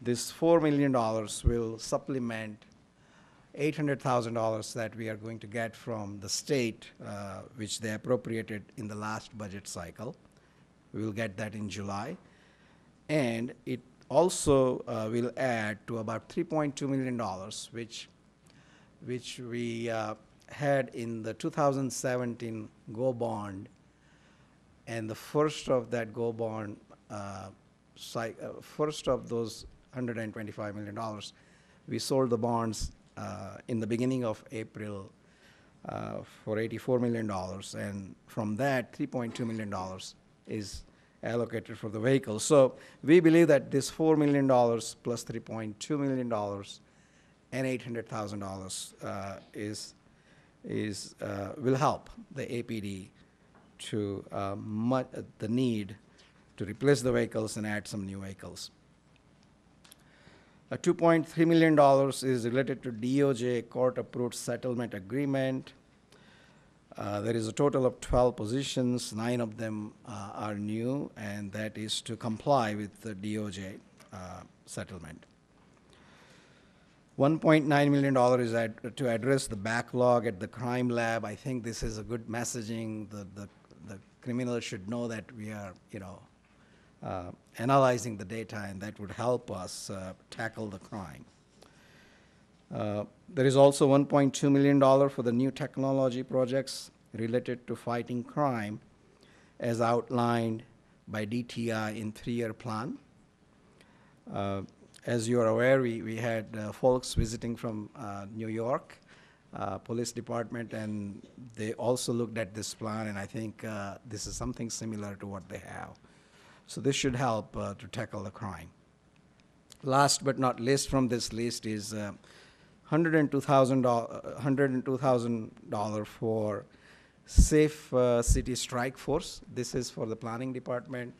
This $4 million will supplement $800,000 that we are going to get from the state, uh, which they appropriated in the last budget cycle. We will get that in July. And it also uh, will add to about $3.2 million, which, which we uh, had in the 2017 GO bond. And the first of that GO bond, uh, uh, first of those $125 million, we sold the bonds uh, in the beginning of April uh, for $84 million. And from that, $3.2 million is allocated for the vehicle. So we believe that this $4 million plus $3.2 million and $800,000 uh, is, is, uh, will help the APD to uh, mu- uh, the need to replace the vehicles and add some new vehicles. Uh, $2.3 million is related to DOJ court-approved settlement agreement. Uh, There is a total of 12 positions, nine of them uh, are new, and that is to comply with the DOJ uh, settlement. $1.9 million is ad- to address the backlog at the crime lab. I think this is a good messaging. The, the, the criminals should know that we are, you know, uh, analyzing the data, and that would help us uh, tackle the crime. Uh, There is also $1.2 million for the new technology projects related to fighting crime as outlined by DTI in three-year plan. As you are aware, we, we had uh, folks visiting from uh, New York uh, Police Department, and they also looked at this plan, and I think uh, this is something similar to what they have. So this should help uh, to tackle the crime. Last but not least from this list is uh, $102,000 uh, $102,000 for Safe City Strike Force. This is for the planning department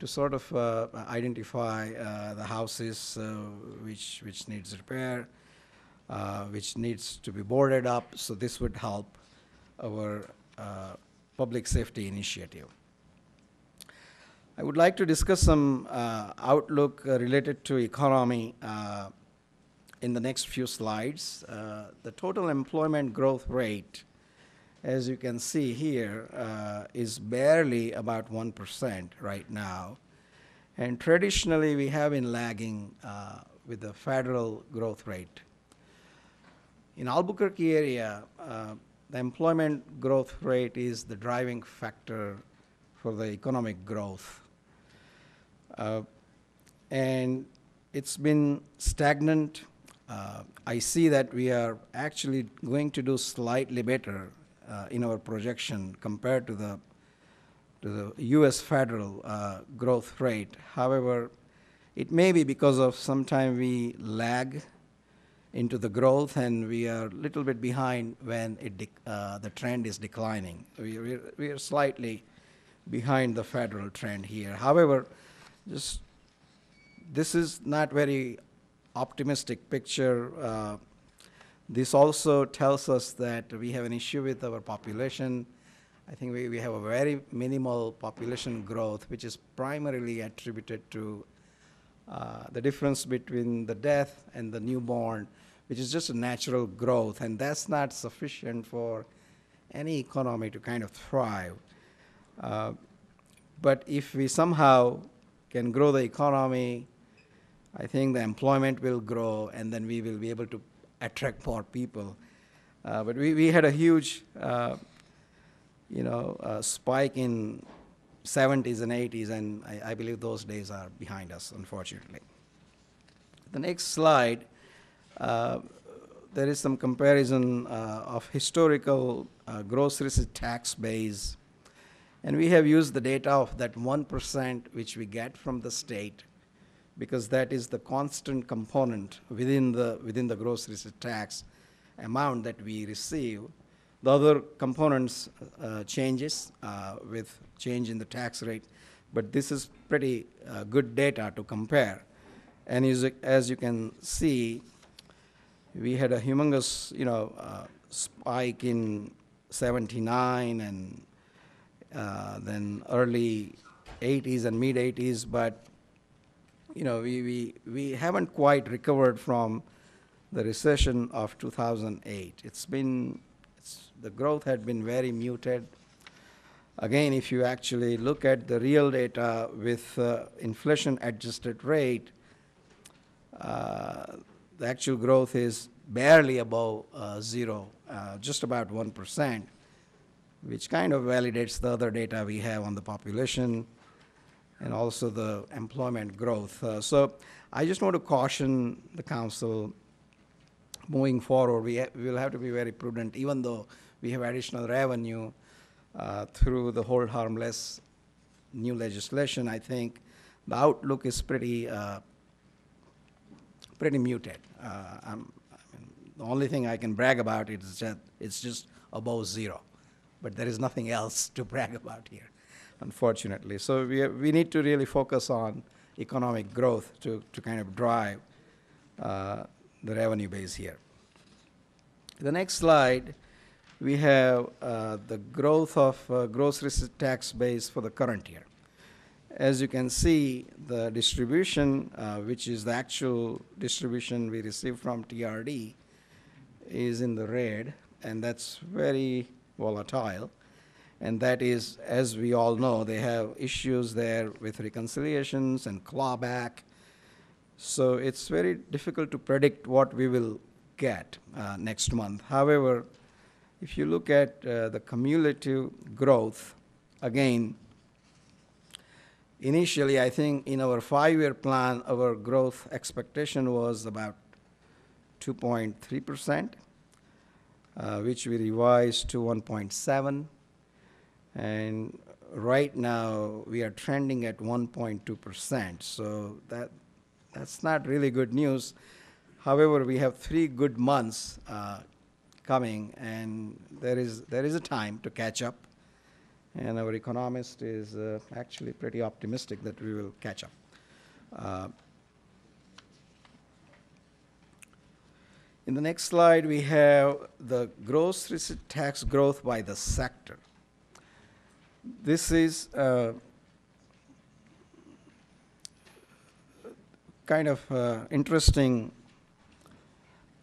to sort of uh, identify uh, the houses uh, which, which needs repair, uh, which needs to be boarded up. So this would help our uh, public safety initiative. I would like to discuss some uh, outlook related to economy in the next few slides. The total employment growth rate, as you can see here, uh, is barely about 1% right now. And traditionally, we have been lagging uh, with the federal growth rate. In Albuquerque area, uh, the employment growth rate is the driving factor for the economic growth. Uh, and it's been stagnant. Uh, I see that we are actually going to do slightly better in our projection compared to the to the U.S. federal uh, growth rate. However, it may be because of sometime we lag into the growth and we are a little bit behind when it uh, the trend is declining. We, we, we are slightly behind the federal trend here. However, just this is not very optimistic picture. Uh, this also tells us that we have an issue with our population. I think we, we have a very minimal population growth, which is primarily attributed to uh, the difference between the death and the newborn, which is just a natural growth, and that's not sufficient for any economy to kind of thrive. Uh, but if we somehow can grow the economy, I think the employment will grow, and then we will be able to attract more people. Uh, but we, we had a huge, uh, you know, uh, spike in 70s and 80s, and I, I believe those days are behind us, unfortunately. The next slide, uh, there is some comparison uh, of historical uh, receipt tax base, and we have used the data of that 1% which we get from the state, because that is the constant component within the, within the receipt tax amount that we receive. The other components uh, changes uh, with change in the tax rate, but this is pretty uh, good data to compare. And as, you- as you can see, we had a humongous, you know, uh, spike in 79 and uh, then early 80s and mid 80s, but you know, we, we, we haven't quite recovered from the recession of 2008. It's been, it's, the growth had been very muted. Again, if you actually look at the real data with uh, inflation adjusted rate, uh, the actual growth is barely above uh, zero, uh, just about 1%, which kind of validates the other data we have on the population and also the employment growth. Uh, so I just want to caution the council moving forward, we, ha- we will have to be very prudent, even though we have additional revenue uh, through the hold harmless new legislation. I think the outlook is pretty, uh, pretty muted. Uh, I mean, the only thing I can brag about is that it's just above zero, but there is nothing else to brag about here, unfortunately. So we, we need to really focus on economic growth to, to kind of drive uh, the revenue base here. The next slide, we have uh, the growth of uh, gross tax base for the current year. As you can see, the distribution, uh, which is the actual distribution we receive from TRD, is in the red, and that's very volatile. And that is, as we all know, they have issues there with reconciliations and clawback. So it's very difficult to predict what we will get uh, next month. However, if you look at uh, the cumulative growth, again, initially, I think in our five-year plan, our growth expectation was about 2.3%, uh, which we revised to 1.7. And right now, we are trending at 1.2%. So that, that's not really good news. However, we have three good months uh, coming, and there is, there is a time to catch up. And our economist is uh, actually pretty optimistic that we will catch up. Uh, In the next slide, we have the gross receipt tax growth by the sector. This is uh, kind of uh, interesting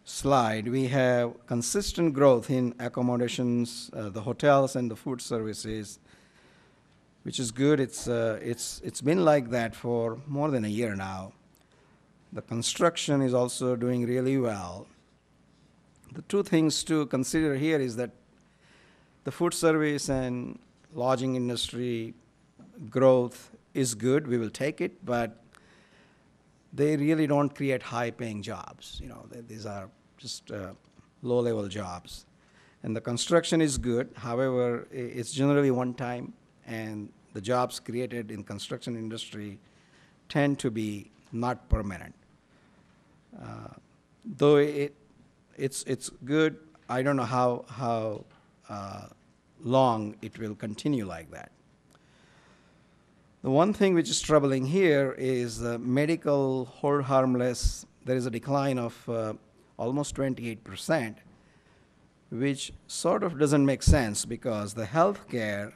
slide. We have consistent growth in accommodations, uh, the hotels and the food services, which is good. It's, uh, it's, it's been like that for more than a year now. The construction is also doing really well. The two things to consider here is that the food service and lodging industry growth is good. We will take it, but they really don't create high-paying jobs. You know, they- these are just uh, low-level jobs. And the construction is good. However, it's generally one time, and the jobs created in construction industry tend to be not permanent. Uh, though it, it's, it's good, I don't know how, how uh, long it will continue like that. The one thing which is troubling here is uh, medical hold harmless. There is a decline of uh, almost 28%, which sort of doesn't make sense because the healthcare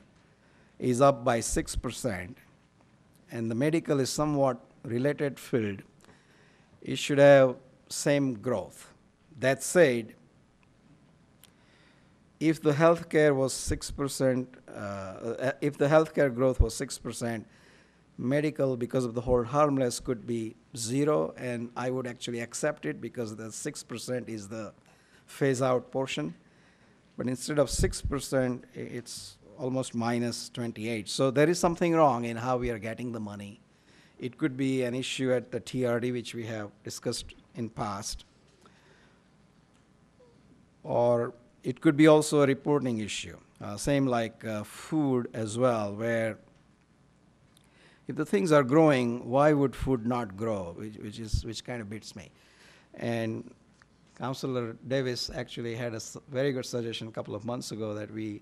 is up by 6%, and the medical is somewhat related field. It should have same growth. That said, if the healthcare was six percent, uh, if the healthcare growth was six percent, medical, because of the hold harmless, could be zero, and I would actually accept it because the six percent is the phase-out portion. But instead of six percent, it's almost minus twenty-eight. So there is something wrong in how we are getting the money. It could be an issue at the TRD, which we have discussed in past or it could be also a reporting issue. Uh, same like uh, food as well, where if the things are growing, why would food not grow? Which, which is which kind of beats me. And Councillor Davis actually had a very good suggestion a couple of months ago that we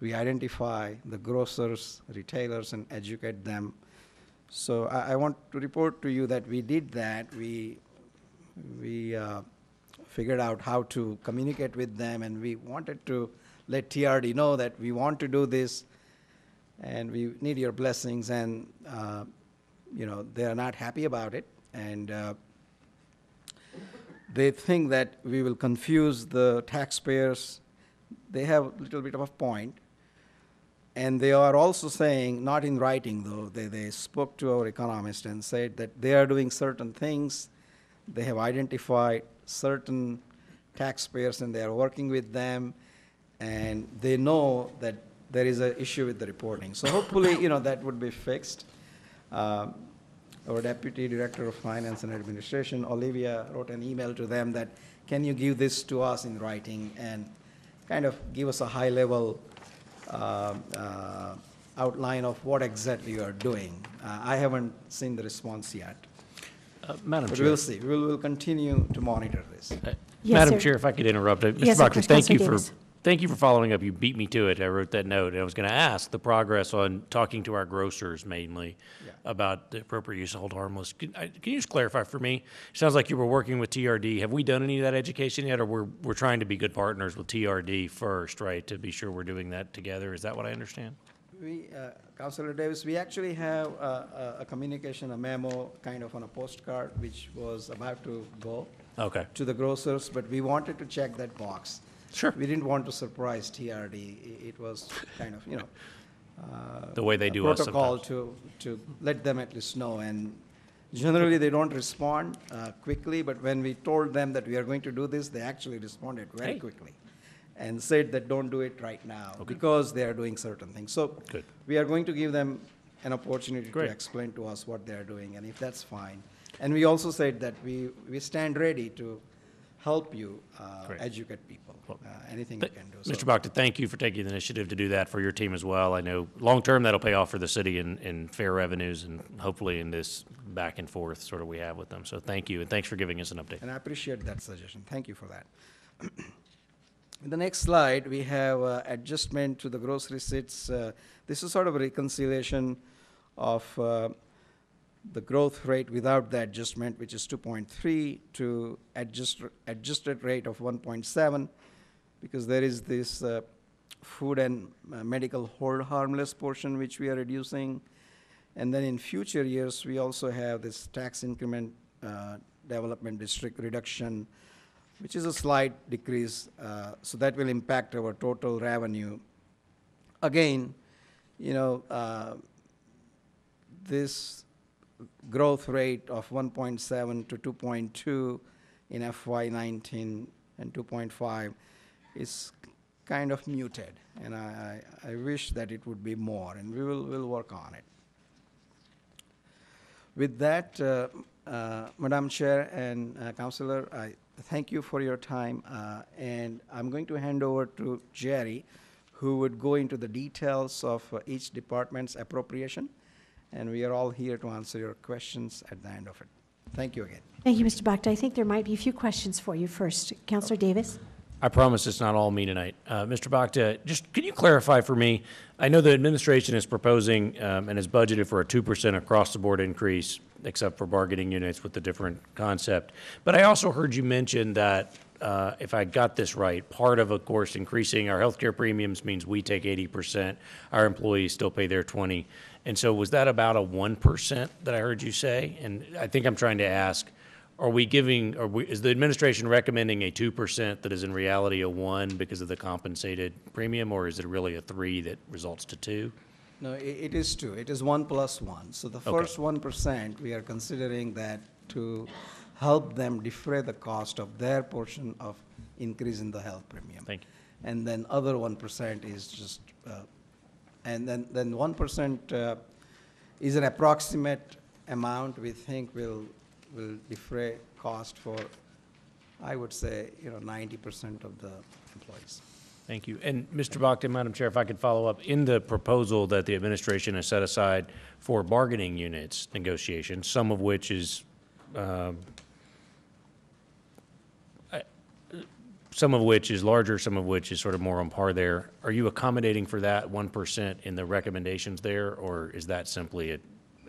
we identify the grocers, retailers, and educate them. So I, I want to report to you that we did that. We we uh, figured out how to communicate with them, and we wanted to let TRD know that we want to do this, and we need your blessings. And uh, you know they are not happy about it, and uh, they think that we will confuse the taxpayers. They have a little bit of a point. And they are also saying, not in writing though, they, they spoke to our economist and said that they are doing certain things. They have identified certain taxpayers and they are working with them. And they know that there is an issue with the reporting. So hopefully, you know, that would be fixed. Um, our Deputy Director of Finance and Administration, Olivia, wrote an email to them that, can you give this to us in writing and kind of give us a high-level uh, uh, outline of what exactly you are doing? Uh, I haven't seen the response yet. Uh, Madam But Chair. we'll see. We'll, we'll continue to monitor this. Yes, Madam sir. Chair, if I could interrupt. uh, Yes, Mr. of Proctor, course, thank you Councilor for, Davis. thank you for following up. You beat me to it. I wrote that note. and I was going to ask the progress on talking to our grocers mainly about the appropriate use of hold harmless. Can I- can you just clarify for me? Sounds like you were working with TRD. Have we done any of that education yet? Or we're, we're trying to be good partners with TRD first, right? To be sure we're doing that together. Is that what I understand? We, uh, Councilor Davis, we actually have a, a- a communication, a memo, kind of on a postcard, which was about to go. Okay. To the grocers, but we wanted to check that box. Sure. We didn't want to surprise TRD. I- It was kind of, you know. uh, The way they a do us Protocol to, to let them at least know, and generally, they don't respond uh, quickly, but when we told them that we are going to do this, they actually responded very Hey. quickly and said that don't do it right now because they are doing certain things. So Good. we are going to give them an opportunity to explain to us what they are doing, and if that's fine. And we also said that we, we stand ready to help you uh, educate people, uh, anything we can do. So- Mr. Proctor, thank you for taking the initiative to do that for your team as well. I know long-term, that'll pay off for the city in, in fair revenues and hopefully in this back and forth sort of we have with them. So thank you, and thanks for giving us an update. And I appreciate that suggestion. Thank you for that. In the next slide, we have uh, adjustment to the gross receipts. Uh, This is sort of a reconciliation of uh, the growth rate without the adjustment, which is 2.3, to adjust, adjusted rate of 1.7, because there is this uh, food and uh, medical hold harmless portion which we are reducing. And then in future years, we also have this tax increment uh, Development District reduction, which is a slight decrease, uh, so that will impact our total revenue. Again, you know, uh, this growth rate of 1.7 to 2.2 in FY '19 and 2.5 is kind of muted, and I, I I wish that it would be more, and we will, will work on it. With that, uh, uh, Madam Chair and uh, Councillor, I thank you for your time, uh, and I'm going to hand over to Jerry, who would go into the details of uh, each department's appropriation, and we are all here to answer your questions at the end of it. Thank you again. Thank you, Mr. Bhakta. I think there might be a few questions for you first. Councilor Davis? I promise it's not all me tonight. Uh, Mr. Bhakta, just, can you clarify for me? I know the administration is proposing um, and has budgeted for a 2% across-the-board increase, except for bargaining units with a different concept. But I also heard you mention that, uh, if I got this right, part of, of course, increasing our healthcare premiums means we take 80%, our employees still pay their 20. And so was that about a 1% that I heard you say? And I think I'm trying to ask, are we giving, are we, is the administration recommending a two percent that is in reality a one because of the compensated premium, or is it really a three that results to two? No, i it is two. It is one plus one. So the Okay. first one percent, we are considering that to help them defray the cost of their portion of increase in the health premium. Thank you. And then other one percent is just, uh, and then, then one percent uh, is an approximate amount we think will, will defray cost for, I would say, you know, ninety percent of the employees. Thank you. And Mr. Bhakta, Madam Chair, if I could follow up, in the proposal that the administration has set aside for bargaining units negotiations, some of which is, um, some of which is larger, some of which is sort of more on par there, are you accommodating for that one percent in the recommendations there, or is that simply an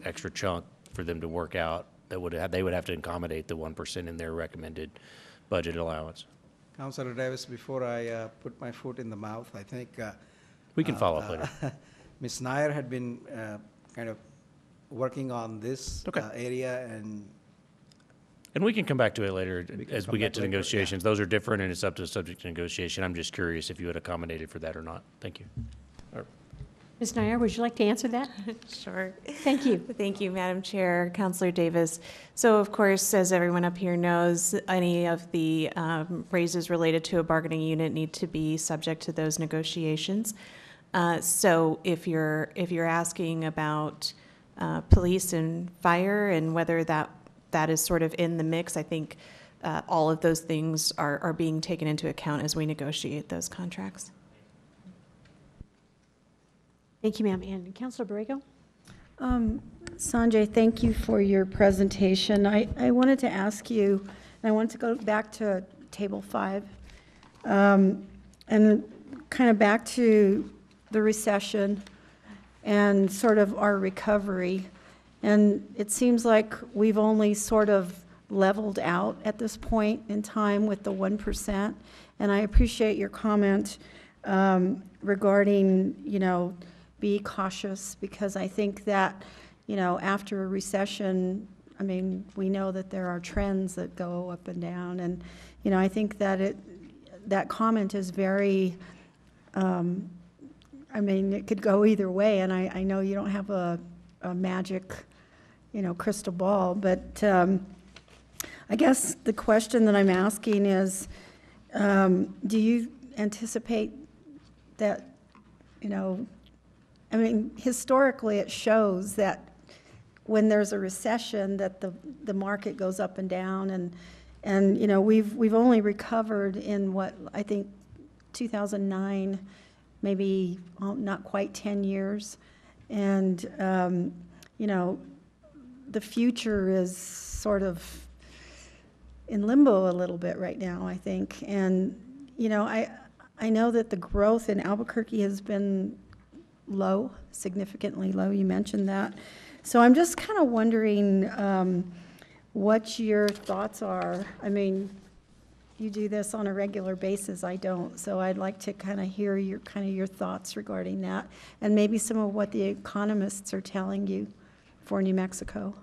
extra chunk for them to work out that would, they would have to accommodate the one percent in their recommended budget allowance? Councilor Davis, before I uh, put my foot in the mouth, I think. uh, We can uh, follow up uh, later. Ms. Nair had been uh, kind of working on this Okay. uh, area, and And we can come back to it later We as we get to later, yeah. negotiations. Those are different and it's up to the subject to negotiation. I'm just curious if you had accommodated for that or not. Thank you. Ms. Nair, would you like to answer that? Sure. Thank you. Thank you, Madam Chair, Councilor Davis. So of course, as everyone up here knows, any of the um, raises related to a bargaining unit need to be subject to those negotiations. Uh, So if you're, if you're asking about uh, police and fire and whether that, that is sort of in the mix, I think uh, all of those things are, are being taken into account as we negotiate those contracts. Thank you, ma'am. And Councilor Borrego? Um, Sanjay, thank you for your presentation. I, I wanted to ask you, and I wanted to go back to Table 5, um, and kind of back to the recession and sort of our recovery. And it seems like we've only sort of leveled out at this point in time with the 1%. And I appreciate your comment um, regarding, you know, be cautious, because I think that, you know, after a recession, I mean, we know that there are trends that go up and down. And, you know, I think that it, that comment is very, um, I mean, it could go either way, and I, I know you don't have a, a magic, you know, crystal ball, but um, I guess the question that I'm asking is, um, do you anticipate that, you know, I mean, historically, it shows that when there's a recession, that the, the market goes up and down, and, and, you know, we've, we've only recovered in what, I think, 2009, maybe uh, not quite 10 years. And, um, you know, the future is sort of in limbo a little bit right now, I think. And, you know, I, I know that the growth in Albuquerque has been low, significantly low. You mentioned that. So I'm just kind of wondering um, what your thoughts are. I mean, you do this on a regular basis. I don't. So I'd like to kind of hear your kind of your thoughts regarding that, and maybe some of what the economists are telling you for New Mexico.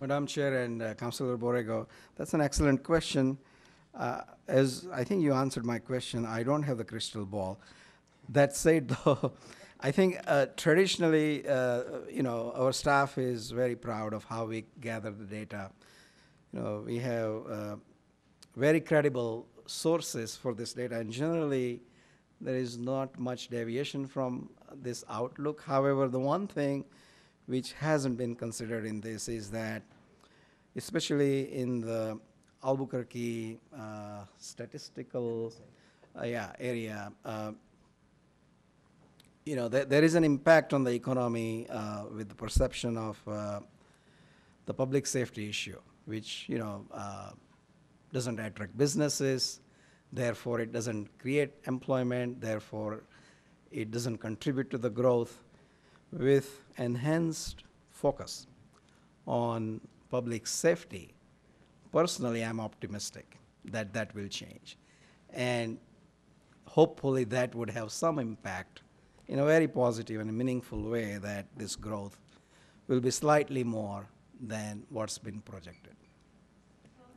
Madam Chair and uh, Councilor Borrego, that's an excellent question. Uh, As I think you answered my question, I don't have the crystal ball. That said, though, I think uh, traditionally, uh, you know, our staff is very proud of how we gather the data. You know, we have uh, very credible sources for this data, and generally, there is not much deviation from this outlook. However, the one thing which hasn't been considered in this is that, especially in the Albuquerque uh, statistical uh, yeah, area, uh, you know, there, there is an impact on the economy uh, with the perception of uh, the public safety issue, which, you know, uh, doesn't attract businesses, therefore it doesn't create employment, therefore it doesn't contribute to the growth with enhanced focus on public safety, personally, I'm optimistic that that will change. And hopefully, that would have some impact in a very positive and meaningful way that this growth will be slightly more than what's been projected.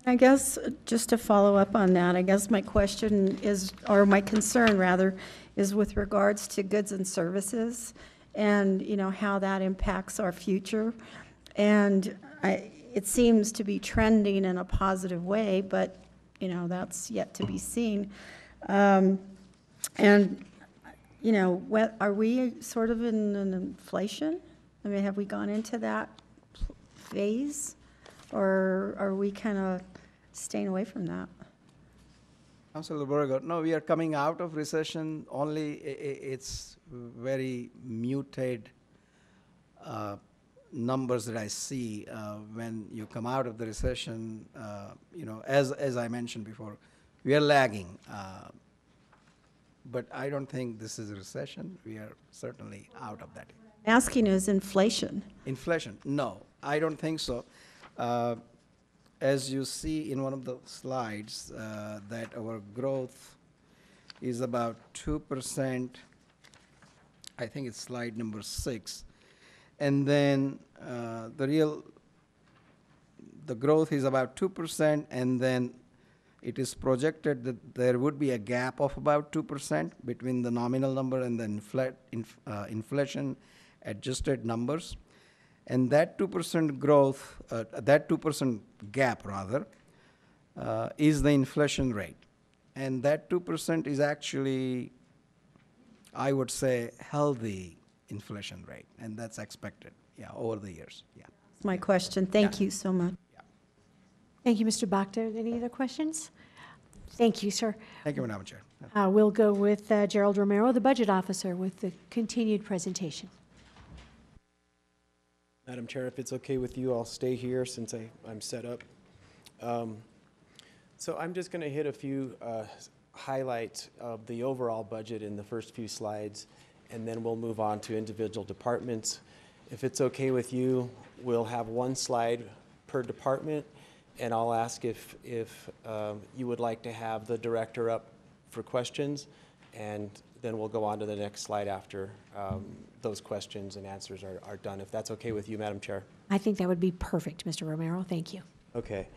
I guess, just to follow up on that, I guess my question is, or my concern rather, is with regards to goods and services and, you know, how that impacts our future. And I, it seems to be trending in a positive way, but, you know, that's yet to be seen. Um, And, you know, what, are we sort of in an inflation? I mean, have we gone into that phase? Or are we kind of staying away from that? Councilor no, we are coming out of recession, only it's very muted uh, numbers that I see uh, when you come out of the recession, uh, you know, as, as I mentioned before, we are lagging. But I don't think this is a recession, we are certainly out of that. Asking is inflation. Inflation, no, I don't think so. Uh, As you see in one of the slides, uh, that our growth is about two percent. I think it's slide number six. And then uh, the real, the growth is about two percent, and then it is projected that there would be a gap of about two percent between the nominal number and the infl- inf- uh, inflation adjusted numbers. And that 2% growth, uh, that 2% gap rather, uh, is the inflation rate. And that 2% is actually, I would say, healthy inflation rate, and that's expected, yeah, over the years, yeah. My question, thank you so much. Thank you, Mr. Bhakta. Any other questions? Thank you, sir. Thank you, Madam Chair. Uh, We'll go with uh, Gerald Romero, the Budget Officer, with the continued presentation. Madam Chair, if it's okay with you, I'll stay here since I, I'm set up. Um, So I'm just going to hit a few uh, highlights of the overall budget in the first few slides, and then we'll move on to individual departments. If it's okay with you, we'll have one slide per department, and I'll ask if, if um, you would like to have the director up for questions, and then we'll go on to the next slide after um, those questions and answers are, are done, if that's okay with you, Madam Chair. I think that would be perfect, Mr. Romero. Thank you. Okay.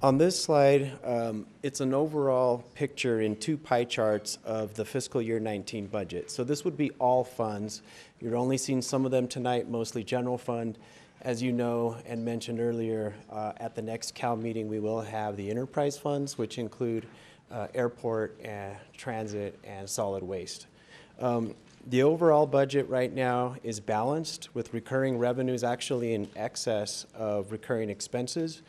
On this slide, um, it's an overall picture in two pie charts of the fiscal year 19 budget. So this would be all funds. You're only seeing some of them tonight, mostly general fund. As you know and mentioned earlier, uh, at the next Cal meeting, we will have the enterprise funds, which include uh, airport, and transit, and solid waste. Um, The overall budget right now is balanced with recurring revenues actually in excess of recurring expenses,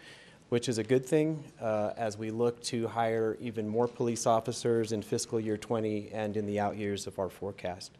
which is a good thing uh, as we look to hire even more police officers in fiscal year 20 and in the out years of our forecast.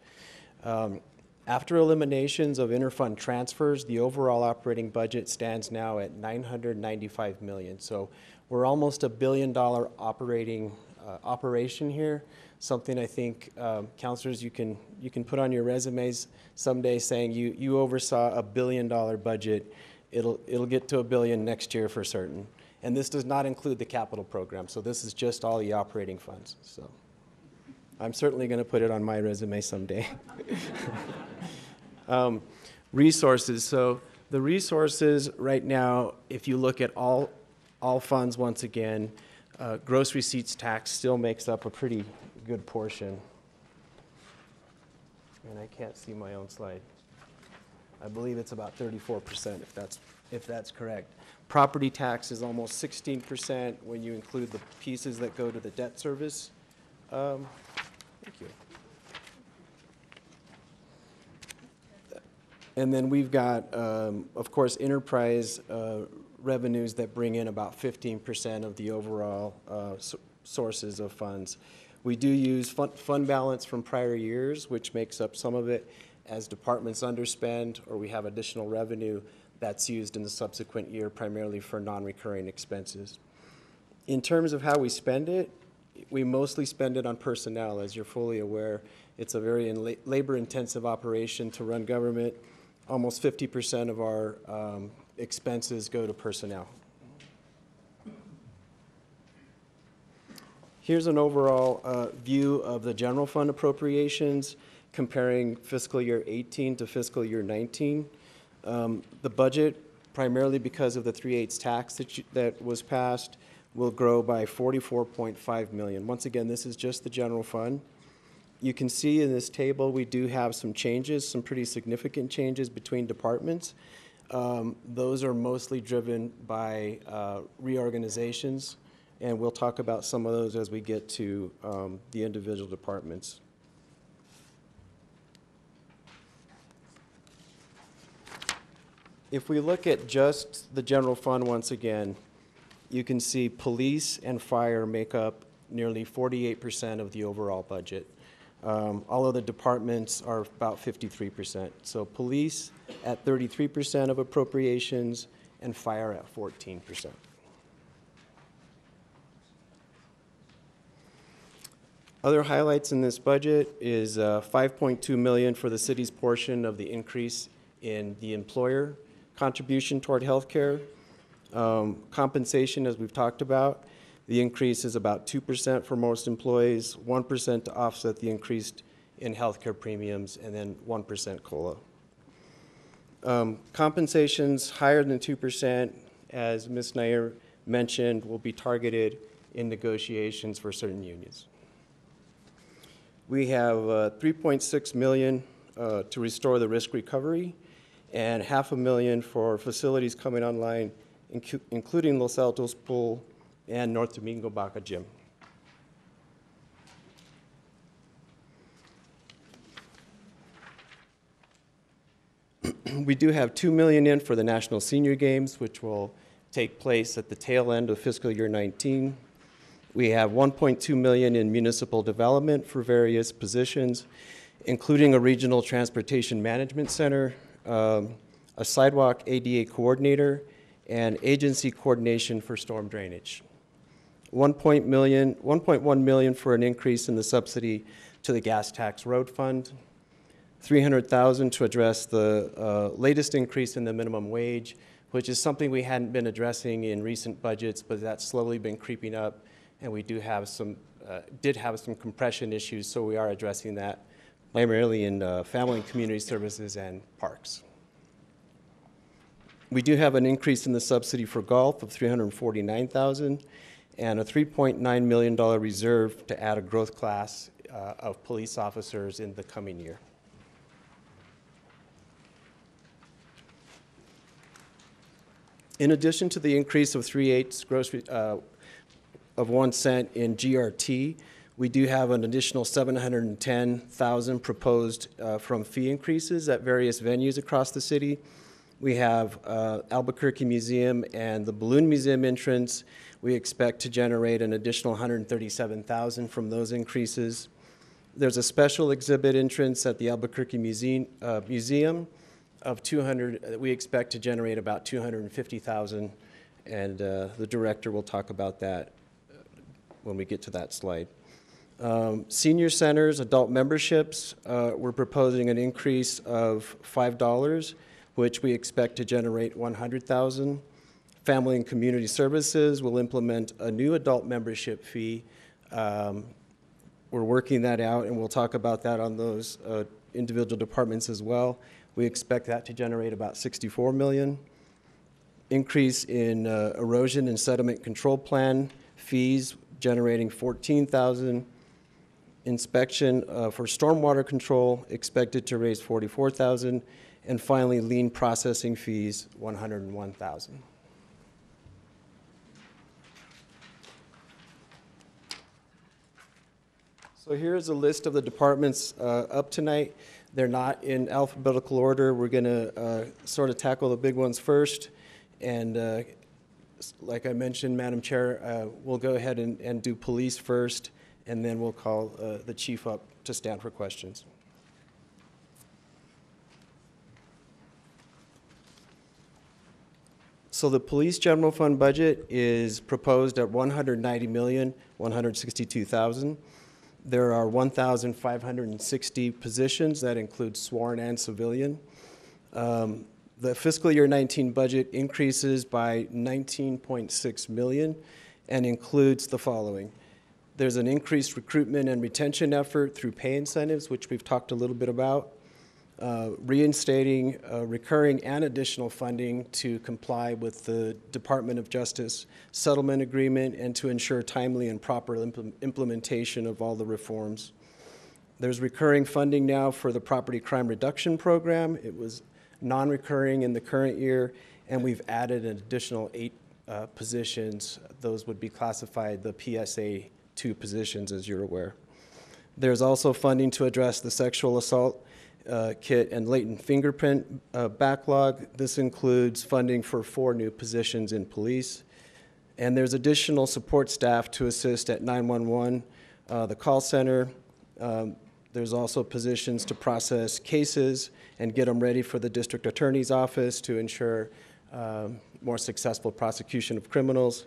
Um, After eliminations of interfund transfers, the overall operating budget stands now at 995 million. So we're almost a billion dollar operating uh, operation here. Something I think, um, councilors, you can you can put on your resumes someday saying you you oversaw a billion dollar budget. It'll it'll get to a billion next year for certain. And this does not include the capital program. So this is just all the operating funds. So I'm certainly going to put it on my resume someday. um, resources. So The resources right now, if you look at all, all funds once again, uh, gross receipts tax still makes up a pretty good portion. And I can't see my own slide. I believe it's about thirty-four percent, if that's, if that's correct. Property tax is almost sixteen percent when you include the pieces that go to the debt service. Um, Thank you. And then we've got, um, of course, enterprise uh, revenues that bring in about fifteen percent of the overall uh, sources of funds. We do use fund balance from prior years, which makes up some of it. As departments underspend or we have additional revenue, that's used in the subsequent year primarily for non-recurring expenses. In terms of how we spend it, we mostly spend it on personnel, as you're fully aware. It's a very in- labor-intensive operation to run government. Almost 50% of our um, expenses go to personnel. Here's an overall uh, view of the general fund appropriations comparing fiscal year 18 to fiscal year 19. Um, The budget, primarily because of the 3/8 tax that you- that was passed, will grow by 44.5 million. Once again, this is just the general fund. You can see in this table, we do have some changes, some pretty significant changes between departments. Um, Those are mostly driven by uh, reorganizations, and we'll talk about some of those as we get to um, the individual departments. If we look at just the general fund once again, you can see police and fire make up nearly 48% of the overall budget. Um, All other departments are about 53%. So police at 33% of appropriations and fire at 14%. Other highlights in this budget is uh, 5.2 million for the city's portion of the increase in the employer contribution toward healthcare. Um, Compensation, as we've talked about, the increase is about 2% for most employees, 1% to offset the increase in healthcare premiums, and then 1% COLA. Um, Compensations higher than 2%, as Ms. Nair mentioned, will be targeted in negotiations for certain unions. We have uh, 3.6 million uh, to restore the risk recovery and half a million for facilities coming online, incu- including Los Altos Pool and North Domingo Baca Gym. We do have 2 million in for the National Senior Games, which will take place at the tail end of fiscal year 19. We have 1.2 million in municipal development for various positions, including a regional transportation management center, um, a sidewalk ADA coordinator, and agency coordination for storm drainage. 1 point million, 1.1 million for an increase in the subsidy to the gas tax road fund, 300,000 to address the uh, latest increase in the minimum wage, which is something we hadn't been addressing in recent budgets, but that's slowly been creeping up, and we do have some, uh, did have some compression issues, so we are addressing that primarily in uh, family and community services and parks. We do have an increase in the subsidy for golf of 349,000 and a 3.9 million dollar reserve to add a growth class uh, of police officers in the coming year. In addition to the increase of 3 eighths gross, uh, of 1 cent in GRT, we do have an additional 710,000 proposed uh, from fee increases at various venues across the city. We have uh, Albuquerque Museum and the Balloon Museum entrance. We expect to generate an additional 137,000 from those increases. There's a special exhibit entrance at the Albuquerque Museum, uh, Museum of 200, uh, we expect to generate about 250,000, and uh, the director will talk about that when we get to that slide. Um, Senior centers, adult memberships, uh, we're proposing an increase of $5, which we expect to generate 100,000. Family and Community Services will implement a new adult membership fee. Um, We're working that out, and we'll talk about that on those uh, individual departments as well. We expect that to generate about 64 million. Increase in uh, erosion and sediment control plan fees generating 14,000. Inspection uh, for stormwater control expected to raise 44,000. And finally, lien processing fees, 101,000. So here's a list of the departments uh, up tonight. They're not in alphabetical order. We're going to sort of tackle the big ones first. And uh, like I mentioned, Madam Chair, uh, we'll go ahead and and do police first, and then we'll call uh, the chief up to stand for questions. So the police general fund budget is proposed at one hundred ninety million, one hundred sixty-two thousand. There are one thousand five hundred and sixty positions, that include sworn and civilian. Um, The fiscal year nineteen budget increases by nineteen point six million and includes the following. There's an increased recruitment and retention effort through pay incentives, which we've talked a little bit about uh, reinstating uh, recurring and additional funding to comply with the Department of Justice settlement agreement and to ensure timely and proper impl- implementation of all the reforms. There's recurring funding now for the Property Crime Reduction Program. It was non-recurring in the current year, and we've added an additional eight uh, positions. Those would be classified the PSA 2 positions, as you're aware. There's also funding to address the sexual assault uh, kit and latent fingerprint uh, backlog. This includes funding for four new positions in police. And there's additional support staff to assist at 911, uh, the call center. Um, There's also positions to process cases and get them ready for the district attorney's office to ensure um, more successful prosecution of criminals,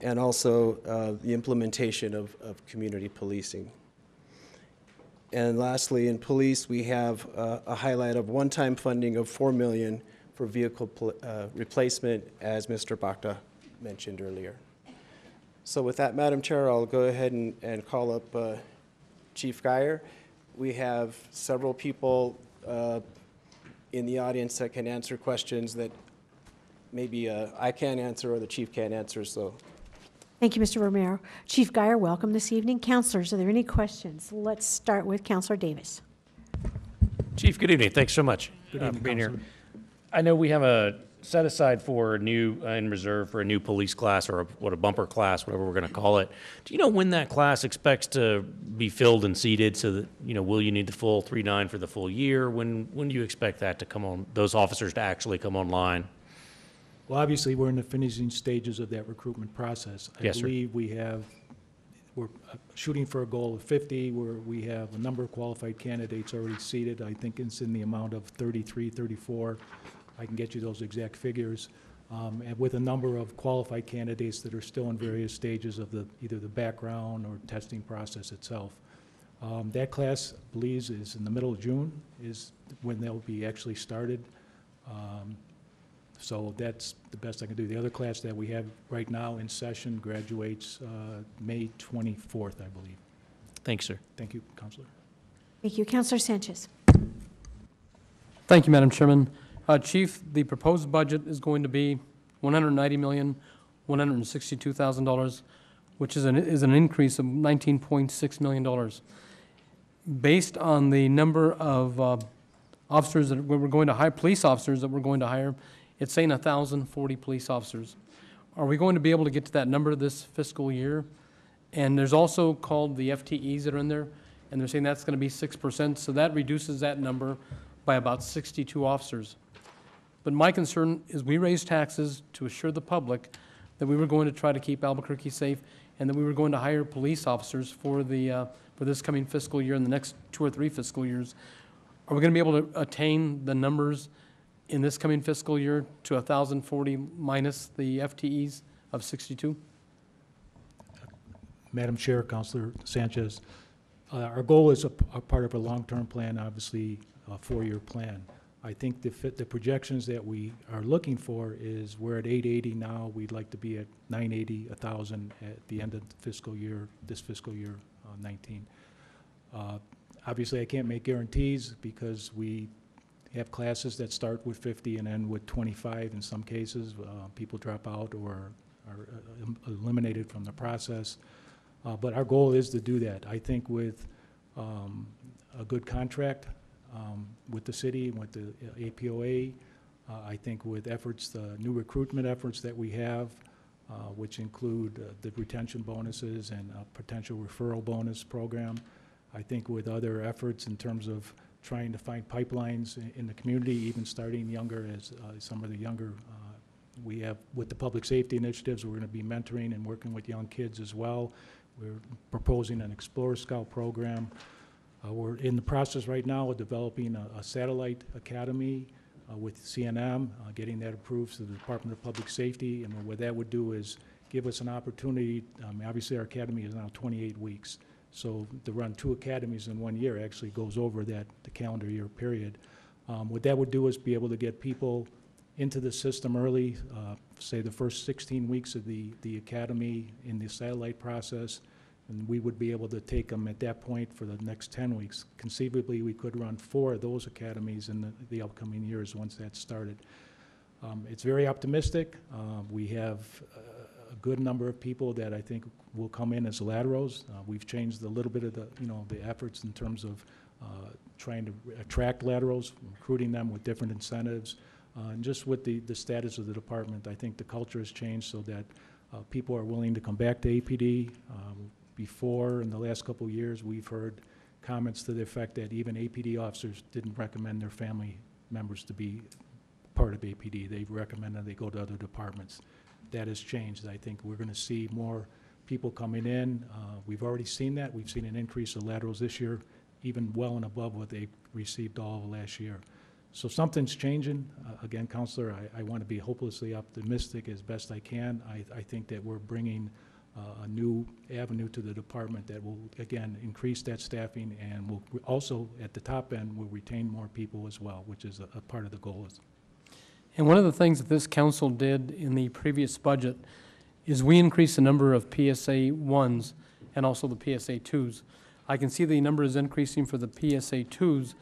and also uh, the implementation of, of community policing. And lastly, in police, we have uh, a highlight of one-time funding of 4 million for vehicle uh, replacement, as Mr. Bhakta mentioned earlier. So with that, Madam Chair, I'll go ahead and, and call up uh, Chief Geier. We have several people uh, in the audience that can answer questions that maybe uh, I can't answer or the chief can't answer, so Thank you, Mr. Romero. Chief Geier, welcome this evening. Councilors, are there any questions? Let's start with Councilor Davis. Chief, good evening. Thanks so much Good uh, evening, for being here. I know we have a set aside for a new, uh, in reserve for a new police class or a, what, a bumper class, whatever we're going to call it. Do you know when that class expects to be filled and seated so that, you know, will you need the full three nine for the full year? When, when do you expect that to come on, those officers to actually come online? Well, obviously, we're in the finishing stages of that recruitment process. Yes, I sir. believe we have, we're uh, shooting for a goal of 50, where we have a number of qualified candidates already seated. I think it's in the amount of 33, 34. I can get you those exact figures. Um, And with a number of qualified candidates that are still in various stages of the, either the background or testing process itself. Um, That class, believes, is in the middle of June, is when they'll be actually started. Um, So that's the best I can do. The other class that we have right now in session graduates uh, May 24th, I believe. Thanks, sir. Thank you, Councilor. Thank you. Councilor Sanchez. Thank you, Madam Chairman. Uh, Chief, the proposed budget is going to be $190,162,000, which is an, is an increase of $19.6 million. Based on the number of uh, officers that we're going to hire, police officers that we're going to hire, it's saying 1,040 police officers. Are we going to be able to get to that number this fiscal year? And there's also called the FTEs that are in there, and they're saying that's going to be 6%, so that reduces that number by about 62 officers. But my concern is we raised taxes to assure the public that we were going to try to keep Albuquerque safe and that we were going to hire police officers for the, uh, for this coming fiscal year and the next two or three fiscal years. Are we going to be able to attain the numbers in this coming fiscal year to 1,040 minus the FTEs of 62? Madam Chair, Councilor Sanchez, uh, our goal is a, part of a long-term plan, obviously, a four-year plan. I think the fit, the projections that we are looking for is, we're at eight eighty now, we'd like to be at nine eighty, a thousand at the end of the fiscal year, this fiscal year uh, nineteen. Uh, Obviously, I can't make guarantees because we have classes that start with 50 and end with 25 in some cases. Uh, People drop out or are uh, eliminated from the process. Uh, But our goal is to do that. I think with um, a good contract um, with the city, with the uh, APOA, uh, I think with efforts, the new recruitment efforts that we have, uh, which include uh, the retention bonuses and a potential referral bonus program. I think with other efforts in terms of trying to find pipelines i- in the community, even starting younger as uh, some of the younger, uh, we have, with the public safety initiatives, we're going to be mentoring and working with young kids as well. We're proposing an Explorer Scout program. Uh, We're in the process right now of developing a a satellite academy uh, with CNM, uh, getting that approved through the Department of Public Safety. And what that would do is give us an opportunity, um, obviously, our academy is now 28 weeks. So to run two academies in one year actually goes over that, the calendar year period. Um, What that would do is be able to get people into the system early, uh, say the first 16 weeks of the, the academy in the satellite process, and we would be able to take them at that point for the next 10 weeks. Conceivably, we could run four of those academies in the, the upcoming years once that's started. Um, It's very optimistic. Uh, We have uh, a good number of people that I think will come in as laterals. Uh, We've changed a little bit of the, you know, the efforts in terms of uh, trying to attract laterals, recruiting them with different incentives. Uh, And just with the, the status of the department, I think the culture has changed so that uh, people are willing to come back to APD. Um, Before, in the last couple of years, we've heard comments to the effect that even APD officers didn't recommend their family members to be part of APD. They recommended they go to other departments. That has changed. I think we're going to see more people coming in. Uh, We've already seen that. We've seen an increase of laterals this year, even well and above what they received all of last year. So something's changing. Uh, Again, Councilor, I, I want to be hopelessly optimistic as best I can. I, I think that we're bringing uh, a new avenue to the department that will, again, increase that staffing and will also, at the top end, will retain more people as well, which is a, a part of the goal. And one of the things that this council did in the previous budget is we increase the number of PSA ones and also the PSA twos. I can see the number is increasing for the PSA twos,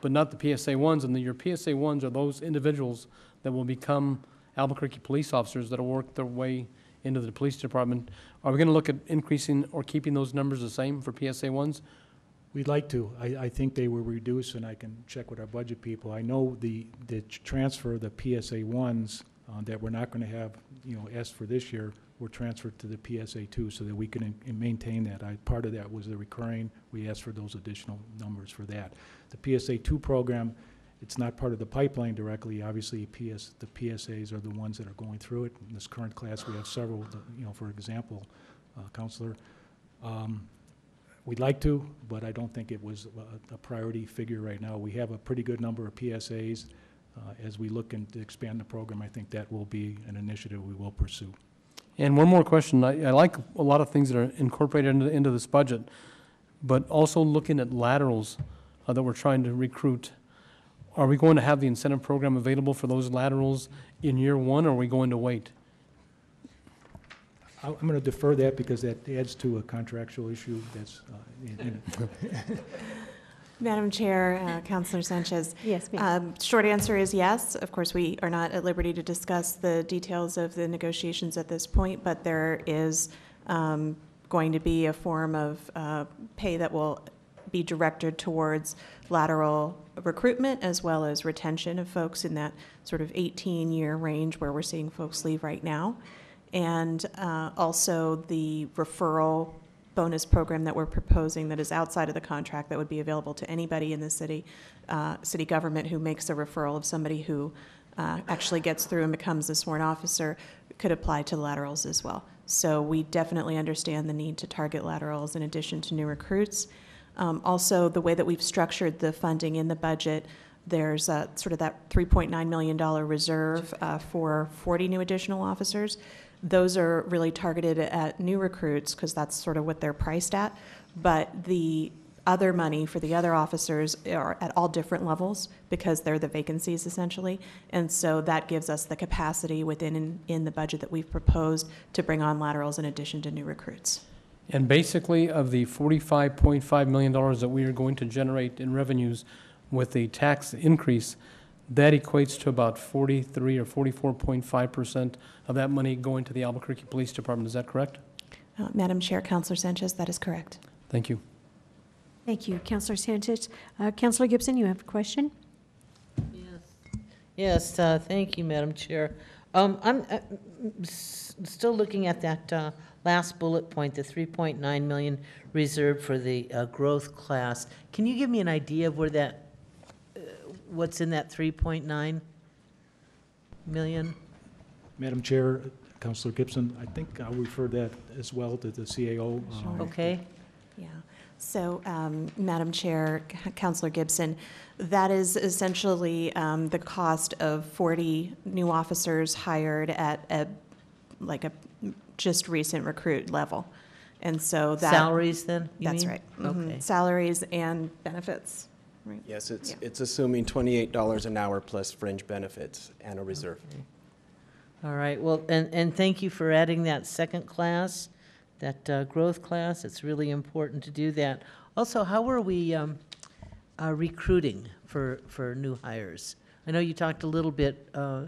but not the PSA ones, and the- your PSA ones are those individuals that will become Albuquerque police officers that'll work their way into the police department. Are we gonna look at increasing or keeping those numbers the same for PSA ones? We'd like to. I, I think they were reduced, and I can check with our budget people. I know the, the transfer of the PSA ones uh, that we're not going to have, you know, asked for this year, were transferred to the PSA two so that we in maintain that. I, part of that was the recurring, we asked for those additional numbers for that. The PSA two program, it's not part of the pipeline directly. Obviously, PS, the PSAs are the ones that are going through it. In this current class, we have several, you know, for example, uh, Councilor. Um, We'd like to, but I don't think it was a- a priority figure right now. We have a pretty good number of PSAs. Uh, As we look and expand the program, I think that will be an initiative we will pursue. And one more question. I, I like a lot of things that are incorporated into, into this budget, but also looking at laterals uh, that we're trying to recruit. Are we going to have the incentive program available for those laterals in year one, or are we going to wait? I- I'm going to defer that because that adds to a contractual issue that's uh, in- in it. Madam Chair, uh, Councilor Sanchez. Yes, Um, Short answer is yes. Of course, we are not at liberty to discuss the details of the negotiations at this point, but there is um, going to be a form of uh, pay that will be directed towards lateral recruitment as well as retention of folks in that sort of 18-year range where we're seeing folks leave right now. And uh, also the referral bonus program that we're proposing that is outside of the contract that would be available to anybody in the city, uh, city government who makes a referral of somebody who uh, actually gets through and becomes a sworn officer could apply to laterals as well. So we definitely understand the need to target laterals in addition to new recruits. Um, Also, the way that we've structured the funding in the budget, there's sort of that $3.9 million reserve uh, for 40 new additional officers. Those are really targeted at new recruits because that's sort of what they're priced at. But the other money for the other officers are at all different levels because they're the vacancies essentially. And so that gives us the capacity within, in, the budget that we've proposed to bring on laterals in addition to new recruits. And basically, of the $45.5 million that we are going to generate in revenues with the tax increase, That equates to about 43 or 44.5% of that money going to the Albuquerque Police Department. Is that correct? Uh, Madam Chair, Councilor Sanchez, that is correct. Thank you. Thank you, Councilor Sanchez. Uh, Councilor Gibson, you have a question? Yes, uh, thank you, Madam Chair. Um, I'm uh, s- still looking at that uh, last bullet point, the 3.9 million reserved for the uh, growth class. Can you give me an idea of where that, what's in that 3.9 million? Madam Chair, Councilor Gibson, I think I'll refer that as well to the CAO. um, Okay. Yeah. So, um, Madam Chair, C- Councilor Gibson, that is essentially um, the cost of 40 new officers hired at a, like a just recent recruit level. And so that. Salaries then, you That's mean? right. Mhm. Okay. Salaries and benefits, right? Yes, it's, Yeah. it's assuming twenty-eight dollars an hour plus fringe benefits and a reserve. All right, well, and, and thank you for adding that second class, that uh, growth class. It's really important to do that. Also, how are we um, uh, recruiting for, for new hires? I know you talked a little bit uh,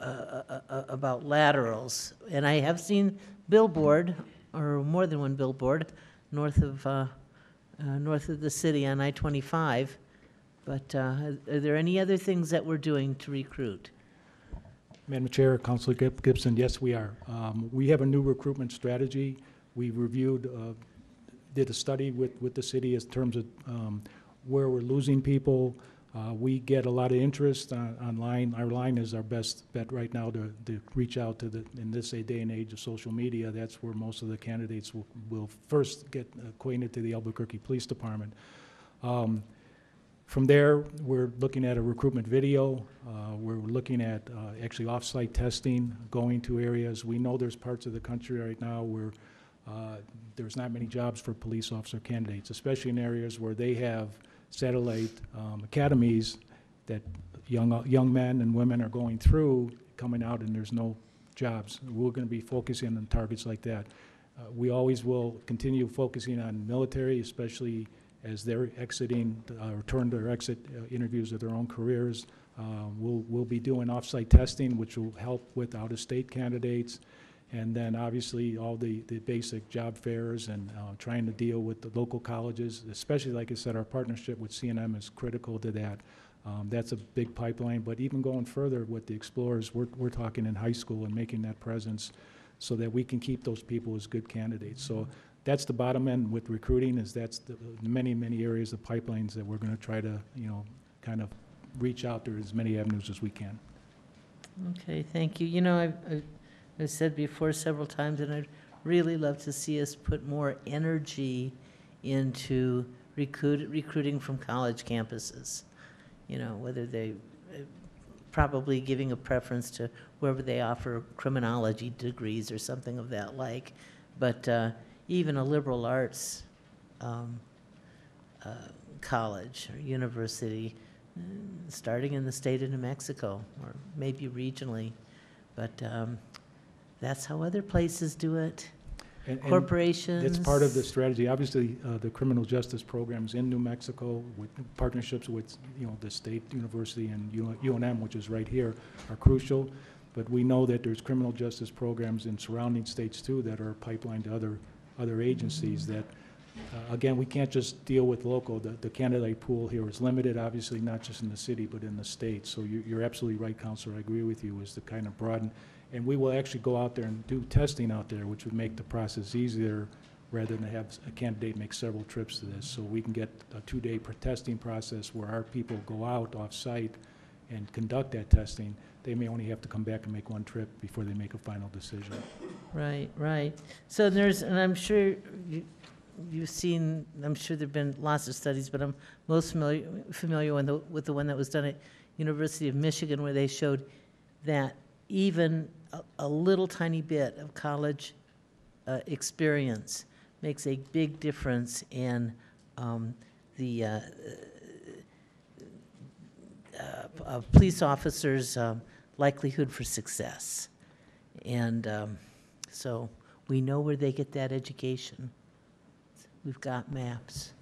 uh, uh, uh, about laterals, and I have seen billboard, or more than one billboard, north of, uh, uh, north of the city on I-25. But uh, are there any other things that we're doing to recruit? Madam Chair, Councilor Gib- Gibson, yes, we are. Um, We have a new recruitment strategy. We reviewed, uh, did a study with, with the city in terms of um, where we're losing people. Uh, We get a lot of interest on- online. Our line is our best bet right now to, to reach out to the, in this day and age of social media, that's where most of the candidates will, will first get acquainted to the Albuquerque Police Department. Um, from there, we're looking at a recruitment video. Uh, We're looking at uh, actually off-site testing, going to areas. We know there's parts of the country right now where uh, there's not many jobs for police officer candidates, especially in areas where they have satellite um, academies that young, young men and women are going through, coming out, and there's no jobs. We're going to be focusing on targets like that. Uh, We always will continue focusing on military, especially as they're exiting, uh, return their exit uh, interviews of their own careers. Uh, We'll, we'll be doing off-site testing, which will help with out-of-state candidates. And then obviously, all the, the basic job fairs and uh, trying to deal with the local colleges, especially, like I said, our partnership with CNM is critical to that. Um, That's a big pipeline, but even going further with the Explorers, we're, we're talking in high school and making that presence so that we can keep those people as good candidates. So that's the bottom end with recruiting, is that's the many, many areas of pipelines that we're going to try to, you know, kind of reach out to as many avenues as we can. Okay, thank you. You know, I've, I've- said before several times, and I'd really love to see us put more energy into recruit, recruiting from college campuses. You know, whether they, probably giving a preference to wherever they offer criminology degrees or something of that like. But uh, even a liberal arts um, uh, college or university, uh, starting in the state of New Mexico, or maybe regionally. But um, that's how other places do it. And- and Corporations. That's part of the strategy. Obviously, uh, the criminal justice programs in New Mexico with partnerships with, you know, the state university and U- UNM, which is right here, are crucial. But we know that there's criminal justice programs in surrounding states too that are pipelined to other, other agencies that, uh, again, we can't just deal with local. The, the candidate pool here is limited, obviously, not just in the city, but in the state. So you, you're absolutely right, Councilor. I agree with you, is to kind of broaden. And we will actually go out there and do testing out there, which would make the process easier rather than have a candidate make several trips to this. So we can get a two-day testing process where our people go out off-site and conduct that testing. They may only have to come back and make one trip before they make a final decision. Right, right. So there's, and I'm sure you, you've seen, I'm sure there've been lots of studies, but I'm most familiar, familiar with the, with the one that was done at University of Michigan where they showed that even a, a little tiny bit of college uh, experience makes a big difference in um, the uh, of police officers' um, likelihood for success. And um, so we know where they get that education. We've got maps.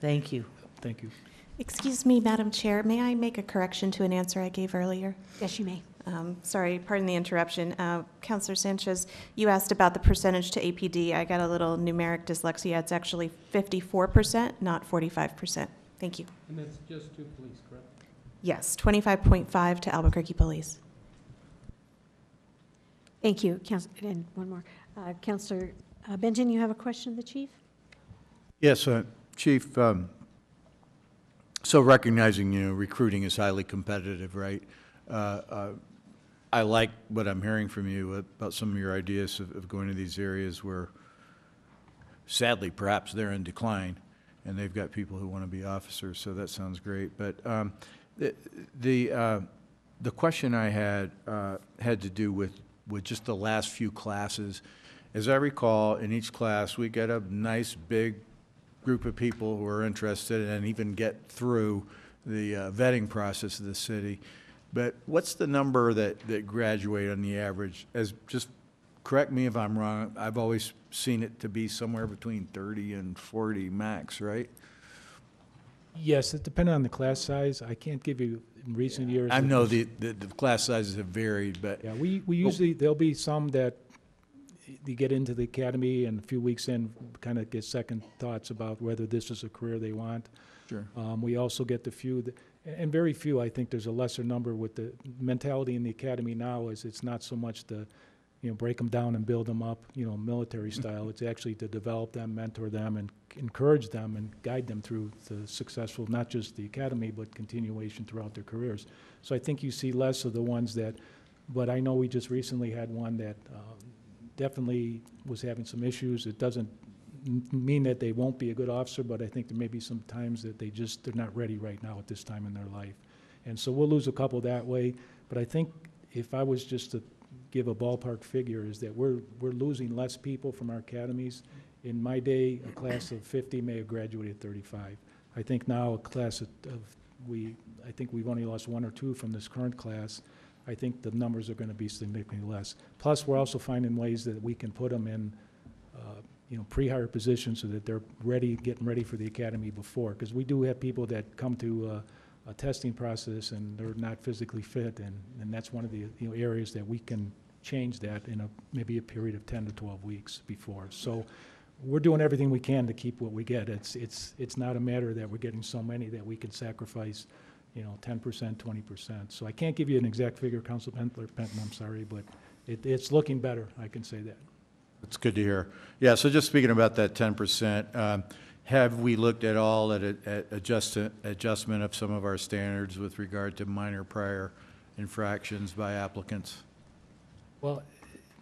Thank you. Thank you. Excuse me, Madam Chair, may I make a correction to an answer I gave earlier? Yes, you may. Um, Sorry, pardon the interruption. Uh, Councilor Sanchez, you asked about the percentage to APD. I got a little numeric dyslexia. It's actually 54%, not 45%. Thank you. And that's just two police, correct? Yes, 25.5 to Albuquerque Police. Thank you, Counsel, and one more. Uh, Councilor uh, Benton, you have a question of the chief? Yes, uh, Chief, um, so recognizing, you know, recruiting is highly competitive, right? Uh, uh, I like what I'm hearing from you about some of your ideas of of going to these areas where sadly, perhaps they're in decline, and they've got people who want to be officers, so that sounds great. But um, the, the, uh, the question I had uh, had to do with, with just the last few classes. As I recall, in each class, we get a nice, big group of people who are interested and even get through the uh, vetting process of the city. But what's the number that, that graduate on the average? As, just correct me if I'm wrong, I've always seen it to be somewhere between 30 and 40 max, right? Yes, it depended on the class size. I can't give you in recent years. I know the, the, the class sizes have varied, but. Yeah, we, we usually, there'll be some that they get into the academy and a few weeks in, kind of get second thoughts about whether this is a career they want. Sure. Um, we also get the few, that- and very few, I think there's a lesser number with the mentality in the academy now is it's not so much the, you know, break them down and build them up, you know, military style. It's actually to develop them, mentor them, and encourage them and guide them through the successful, not just the academy, but continuation throughout their careers. So I think you see less of the ones that, but I know we just recently had one that um, definitely was having some issues. It doesn't mean that they won't be a good officer, but I think there may be some times that they just, they're not ready right now at this time in their life. And so we'll lose a couple that way, but I think if I was just to give a ballpark figure, is that we're, we're losing less people from our academies. In my day, a class of 50 may have graduated 35. I think now a class of, of we, I think we've only lost one or two from this current class. I think the numbers are going to be significantly less. Plus, we're also finding ways that we can put them in, uh, you know, pre-hire positions so that they're ready, getting ready for the academy before. Because we do have people that come to uh, a testing process and they're not physically fit, and, and that's one of the, you know, areas that we can change that in a, maybe a period of 10 to 12 weeks before. So we're doing everything we can to keep what we get. It's, it's, it's not a matter that we're getting so many that we can sacrifice, you know, 10%, 20%. So I can't give you an exact figure, Council Pentler, Penton, I'm sorry, but it, it's looking better, I can say that. It's good to hear. Yeah, so just speaking about that ten percent, um, have we looked at all at, a- at adjust, adjustment of some of our standards with regard to minor prior infractions by applicants? Well,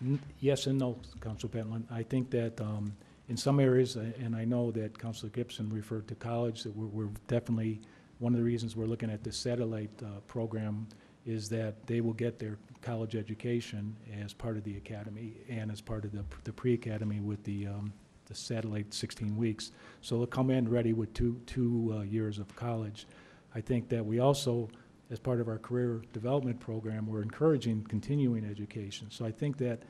n- yes and no, Council Pentland. I think that um, in some areas, and I know that Councilor Gibson referred to college, that we're- we're definitely, one of the reasons we're looking at the satellite uh, program is that they will get their college education as part of the academy and as part of the the pre-academy with the um, the satellite 16 weeks. So they'll come in ready with two, two uh, years of college. I think that we also, as part of our career development program, we're encouraging continuing education. So I think that,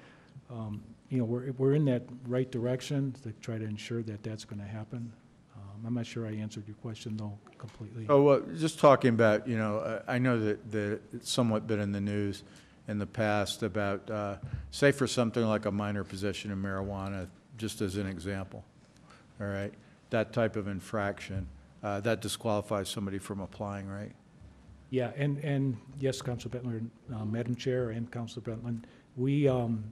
um, you know, we're, we're in that right direction to try to ensure that that's going to happen. Um, I'm not sure I answered your question, though, completely. Oh, well, just talking about, you know, uh, I know that, that it's somewhat been in the news in the past about, uh, say for something like a minor possession of marijuana, just as an example, all right? That type of infraction, uh, that disqualifies somebody from applying, right? Yeah, and, and yes, Council Bentler, uh, Madam Chair and Council Bentland, we, um,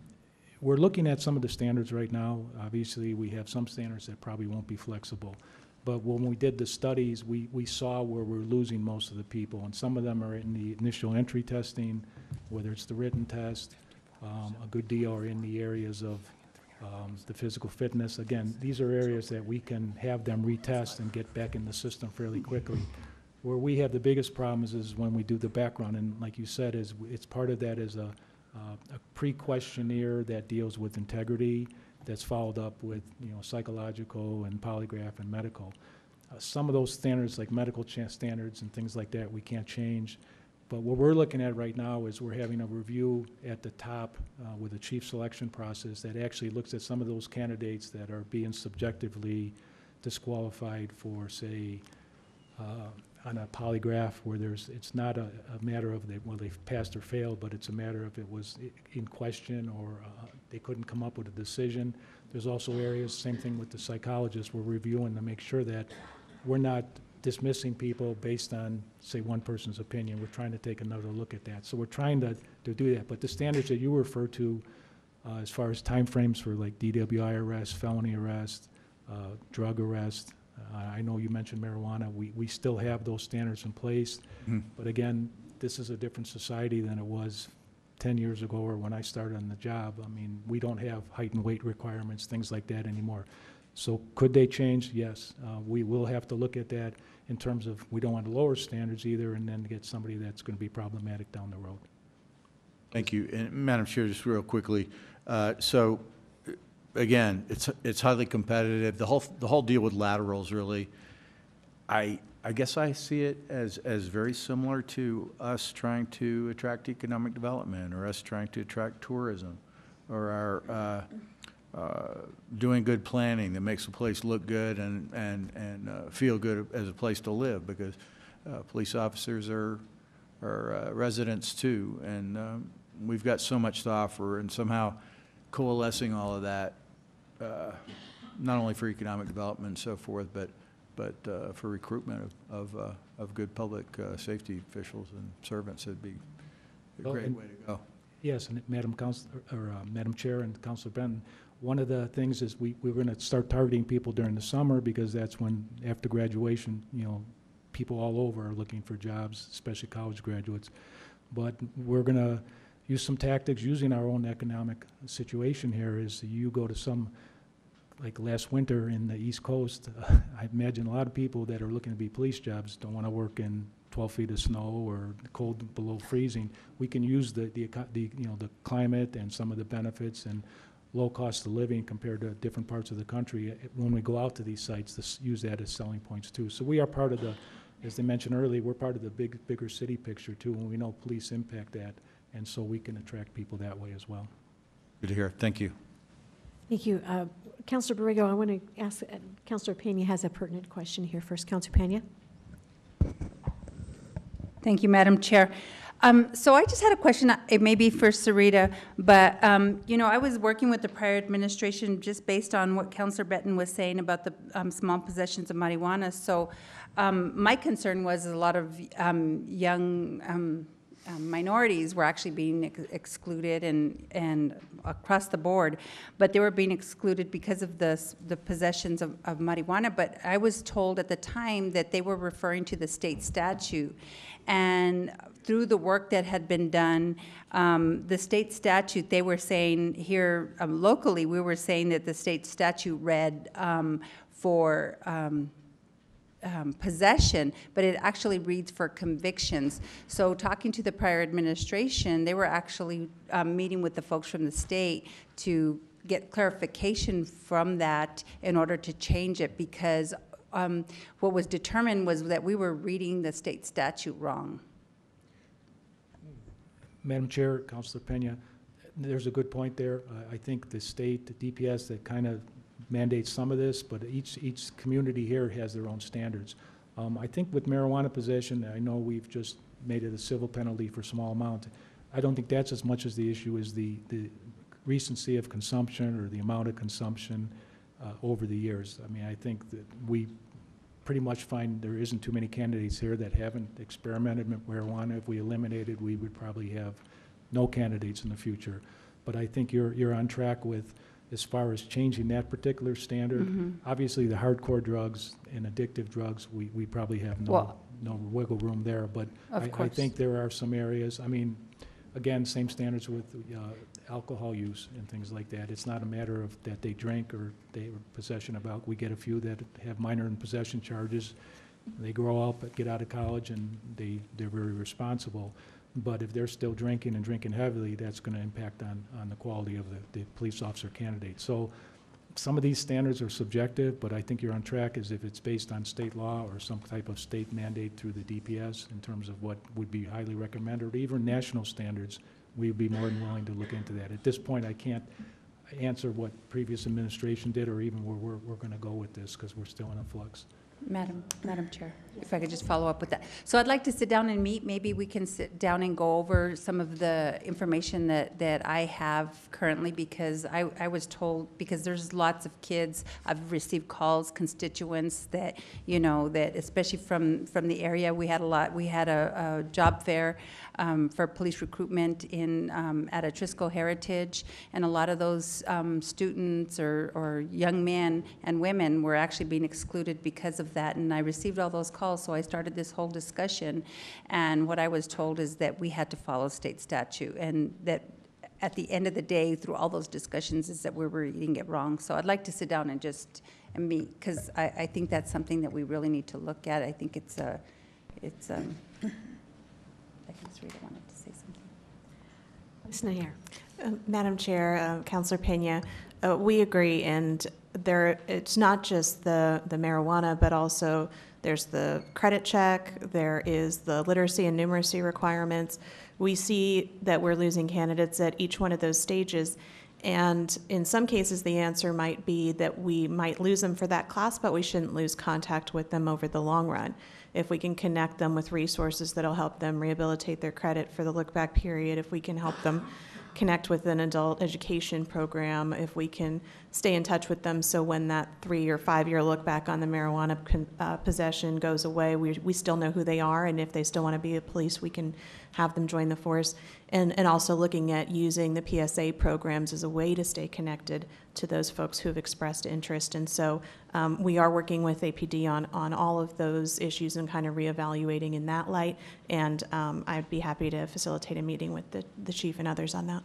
we're looking at some of the standards right now. Obviously, we have some standards that probably won't be flexible. But when we did the studies, we, we saw where we're losing most of the people. And some of them are in the initial entry testing, whether it's the written test. Um, a good deal are in the areas of um, the physical fitness. Again, these are areas that we can have them retest and get back in the system fairly quickly. Where we have the biggest problems is when we do the background, and like you said, is, it's part of that is a, uh, a pre-questionnaire that deals with integrity, that's followed up with, you know, psychological and polygraph and medical. Uh, Some of those standards, like medical standards and things like that, we can't change. But what we're looking at right now is we're having a review at the top uh, with a chief selection process that actually looks at some of those candidates that are being subjectively disqualified for, say, uh, on a polygraph where there's, it's not a, a matter of they, well, they've passed or failed, but it's a matter of it was in question or uh, they couldn't come up with a decision. There's also areas, same thing with the psychologists, we're reviewing to make sure that we're not dismissing people based on, say, one person's opinion. We're trying to take another look at that. So we're trying to, to do that. But the standards that you refer to, uh, as far as timeframes for like DWI arrest, felony arrest, uh, drug arrest, uh, I know you mentioned marijuana. We, we still have those standards in place. Mhm. But again, this is a different society than it was 10 years ago or when I started on the job. I mean, we don't have height and weight requirements, things like that anymore. So could they change? Yes. Uh, We will have to look at that in terms of, we don't want to lower standards either and then get somebody that's going to be problematic down the road. Thank you. And Madam Chair, just real quickly, uh, so, uh, again, it's, it's highly competitive. The whole, the whole deal with laterals, really, I, I guess I see it as, as very similar to us trying to attract economic development, or us trying to attract tourism, or our, uh, uh, doing good planning that makes a place look good and, and, and uh, feel good as a place to live, because uh, police officers are, are uh, residents too, and um, we've got so much to offer, and somehow coalescing all of that, uh, not only for economic development and so forth, but, but uh, for recruitment of, of, uh, of good public uh, safety officials and servants, it'd be a Well, great way to go. Yes, and Madam Council, or uh, Madam Chair and Councilor Benton, one of the things is we, we're going to start targeting people during the summer because that's when, after graduation, you know, people all over are looking for jobs, especially college graduates. But we're going to use some tactics using our own economic situation here is you go to some, like last winter in the East Coast, I imagine a lot of people that are looking to be police jobs don't want to work in 12 feet of snow or cold below freezing. We can use the, the, the, you know, the climate and some of the benefits and low cost of living compared to different parts of the country. When we go out to these sites, this, use that as selling points too. So we are part of the, as they mentioned earlier, we're part of the big, bigger city picture too, and we know police impact that. And so we can attract people that way as well. Good to hear. Thank you. Thank you. Uh, Councilor Borrego, I want to ask, uh, Councilor Pena has a pertinent question here first. Councilor Pena? Thank you, Madam Chair. Um, So I just had a question, uh, it may be for Sarita, but, um, you know, I was working with the prior administration just based on what Councilor Benton was saying about the um, small possessions of marijuana. So um, my concern was a lot of um, young um, minorities were actually being ex- excluded and, and across the board, but they were being excluded because of the, the possessions of, of marijuana. But I was told at the time that they were referring to the state statute. And through the work that had been done, um, the state statute, they were saying here um, locally, we were saying that the state statute read um, for um, um, possession, but it actually reads for convictions. So talking to the prior administration, they were actually um, meeting with the folks from the state to get clarification from that in order to change it because um, what was determined was that we were reading the state statute wrong. Madam Chair, Councilor Pena, there's a good point there. I- I think the state, the DPS, that kind of mandates some of this, but each, each community here has their own standards. Um, I think with marijuana possession, I know we've just made it a civil penalty for small amount. I don't think that's as much as the issue as the, the recency of consumption or the amount of consumption uh, over the years. I mean, I think that we pretty much find there isn't too many candidates here that haven't experimented with marijuana. If we eliminated, we would probably have no candidates in the future. But I think you're, you're on track with, as far as changing that particular standard. Mhm. Obviously, the hardcore drugs and addictive drugs, we, we probably have no, Well- no wiggle room there. But I, I think there are some areas, I mean, again, same standards with uh, alcohol use and things like that. It's not a matter of that they drink or they were possession alcohol. We get a few that have minor in possession charges. They grow up, get out of college, and they, they're very responsible. But if they're still drinking and drinking heavily, that's going to impact on, on the quality of the, the police officer candidate. So some of these standards are subjective, but I think you're on track as if it's based on state law or some type of state mandate through the DPS in terms of what would be highly recommended, or even national standards, we'd be more than willing to look into that. At this point, I can't answer what previous administration did or even where we're, we're going to go with this because we're still in a flux. Madam, Madam Chair, if I could just follow up with that. So I'd like to sit down and meet, maybe we can sit down and go over some of the information that, that I have currently, because I, I was told, because there's lots of kids, I've received calls, constituents that, you know, that especially from, from the area, we had a lot, we had a, a job fair um, for police recruitment in, um, at Atrisco Heritage, and a lot of those um, students or, or young men and women were actually being excluded because of that. And I received all those calls, so I started this whole discussion. And what I was told is that we had to follow state statute, and that at the end of the day, through all those discussions, is that we were reading it wrong. So I'd like to sit down and just and meet, because I, I think that's something that we really need to look at. I think it's a, it's, um, I think Sarita wanted to say something. Ms. Nair. Uh, Madam Chair, uh, Councilor Pena, uh, we agree, and there, it's not just the, the marijuana, but also there's the credit check, there is the literacy and numeracy requirements. We see that we're losing candidates at each one of those stages, and in some cases, the answer might be that we might lose them for that class, but we shouldn't lose contact with them over the long run. If we can connect them with resources that'll help them rehabilitate their credit for the look-back period, if we can help them connect with an adult education program, if we can stay in touch with them so when that three or five-year look back on the marijuana con- uh, possession goes away, we, we still know who they are, and if they still want to be a police, we can have them join the force. And, and also looking at using the PSA programs as a way to stay connected to those folks who have expressed interest. And so um, we are working with APD on, on all of those issues and kind of reevaluating in that light. And um, I'd be happy to facilitate a meeting with the, the chief and others on that.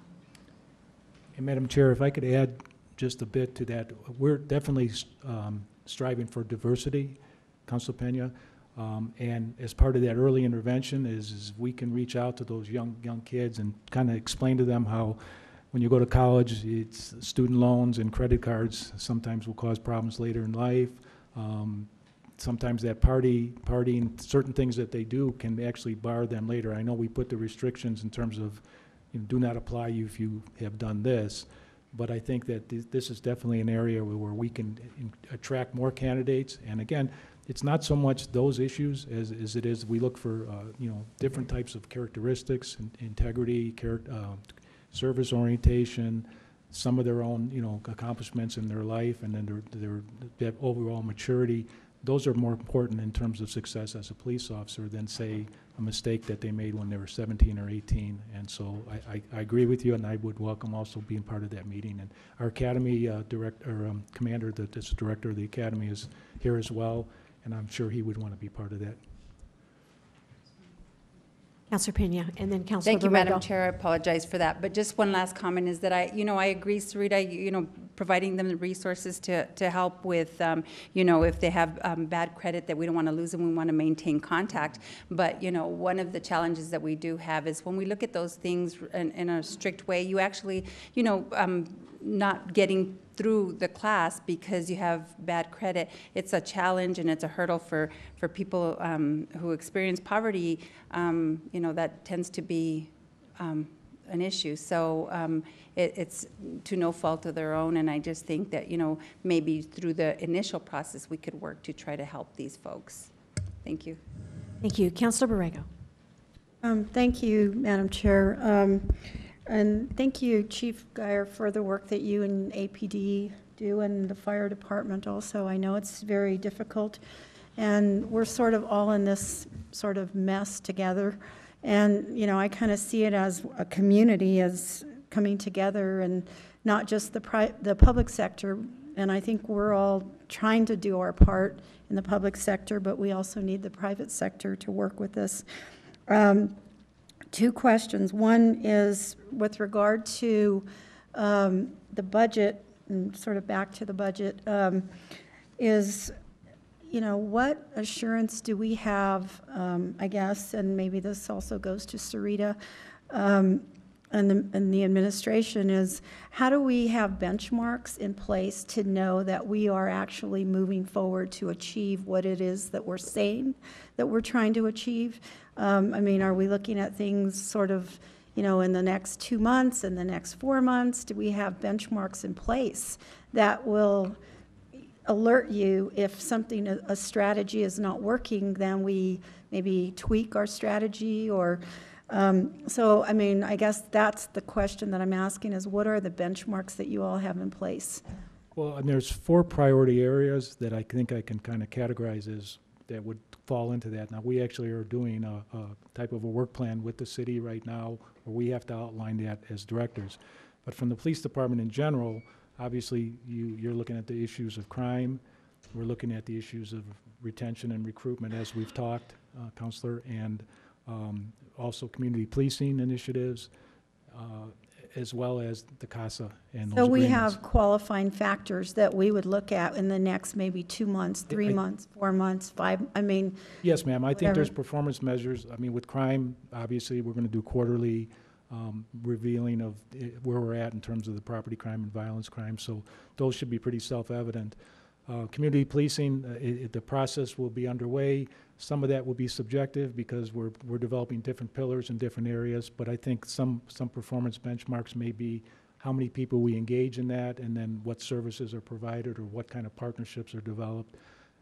And Madam Chair, if I could add just a bit to that, we're definitely um, striving for diversity, Council Pena. Um, And as part of that early intervention is, is we can reach out to those young, young kids and kind of explain to them how, when you go to college, it's student loans and credit cards sometimes will cause problems later in life. Um, Sometimes that party, partying, certain things that they do can actually bar them later. I know we put the restrictions in terms of, you know, do not apply you if you have done this. But I think that this, this is definitely an area where we can attract more candidates. And again, it's not so much those issues as, as it is, we look for, uh, you know, different types of characteristics, in- integrity, char- uh, service orientation, some of their own, you know, accomplishments in their life, and then their, their, overall maturity. Those are more important in terms of success as a police officer than, say, a mistake that they made when they were 17 or 18. And so I, I, I agree with you, and I would welcome also being part of that meeting. And our academy uh, direct, or um, commander, that is the director of the academy, is here as well, and I'm sure he would want to be part of that. Councilor Pena, and then Councilor Thank you, Madam Chair. I apologize for that. But just one last comment is that I, you know, I agree, Sarita, you you know, providing them the resources to, to help with, um, you know, if they have um, bad credit, that we don't want to lose them, we want to maintain contact. But, you know, one of the challenges that we do have is when we look at those things in, in a strict way, you actually, you know, um, not getting through the class because you have bad credit. It's a challenge and it's a hurdle for, for people um, who experience poverty. Um, you know, that tends to be um, an issue. So um, it, it's to no fault of their own. And I just think that, you know, maybe through the initial process, we could work to try to help these folks. Thank you. Thank you. Councilor Borrego. Um, Thank you, Madam Chair. And thank you, Chief Geier, for the work that you and APD do and the fire department also. I know it's very difficult, and we're sort of all in this sort of mess together. And, you know, I kind of see it as a community as coming together and not just the pri, the public sector. And I think we're all trying to do our part in the public sector, but we also need the private sector to work with us. Um, two questions. One is with regard to um, the budget, and sort of back to the budget, um, is, you know, what assurance do we have, um, I guess, and maybe this also goes to Sarita, um, and the, and the administration is, how do we have benchmarks in place to know that we are actually moving forward to achieve what it is that we're saying that we're trying to achieve? Um, I mean, are we looking at things sort of, you know, in the next two months, in the next four months? Do we have benchmarks in place that will alert you if something, a strategy is not working, then we maybe tweak our strategy or, um, so, I mean, I guess that's the question that I'm asking is what are the benchmarks that you all have in place? Well, and there's four priority areas that I think I can kind of categorize as, that would fall into that. Now, we actually are doing a, a type of a work plan with the city right now, where we have to outline that as directors. But from the police department in general, obviously, you, you're looking at the issues of crime, we're looking at the issues of retention and recruitment, as we've talked, uh, Councilor, and um, also community policing initiatives, uh, as well as the CASA and those So we agreements. have qualifying factors that we would look at in the next maybe two months, three I- months, four months, five, I mean, Yes, ma'am. I think there's Whatever. performance measures. I mean, with crime, obviously, we're going to do quarterly um, revealing of eh, where we're at in terms of the property crime and violence crime, so those should be pretty self-evident. Uh, Community policing, uh, the process will be underway. Some of that will be subjective because we're, we're developing different pillars in different areas, but I think some, some performance benchmarks may be how many people we engage in that, and then what services are provided or what kind of partnerships are developed.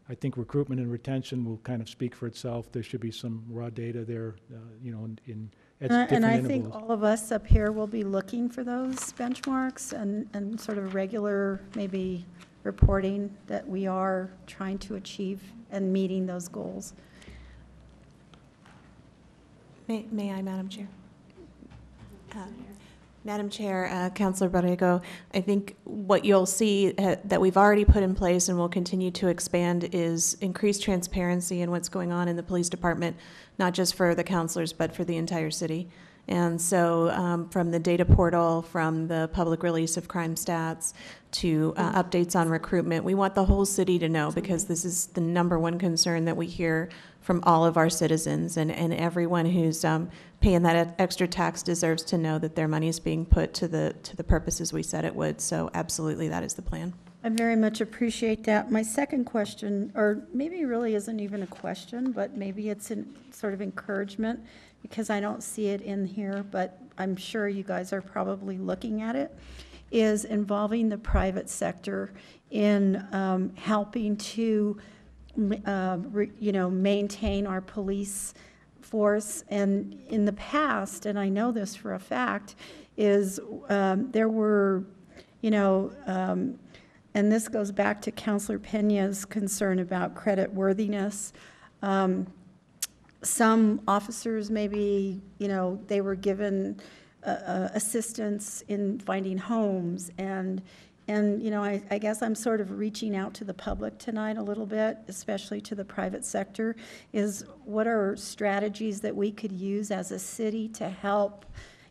I think recruitment and retention will kind of speak for itself. There should be some raw data there, uh, you know, in- in, at And different And intervals. I think all of us up here will be looking for those benchmarks and, and sort of regular, maybe, reporting that we are trying to achieve and meeting those goals. May, may I, Madam Chair? Uh, Madam Chair, uh, Councilor Borrego, I think what you'll see uh, that we've already put in place and will continue to expand is increased transparency in what's going on in the police department, not just for the councilors, but for the entire city. And so, um, from the data portal, from the public release of crime stats to uh, updates on recruitment, we want the whole city to know because this is the number one concern that we hear from all of our citizens. And, and everyone who's um, paying that extra tax deserves to know that their money is being put to the, to the purposes we said it would. So, absolutely, that is the plan. I very much appreciate that. My second question, or maybe really isn't even a question, but maybe it's in sort of encouragement, because I don't see it in here, but I'm sure you guys are probably looking at it, is involving the private sector in um, helping to, uh, re- you know, maintain our police force. And in the past, and I know this for a fact, is um, there were, you know, um, and this goes back to Councilor Pena's concern about credit worthiness. Um, some officers maybe, you know, they were given uh, uh, assistance in finding homes and, and, you know, I, I guess I'm sort of reaching out to the public tonight a little bit, especially to the private sector, is what are strategies that we could use as a city to help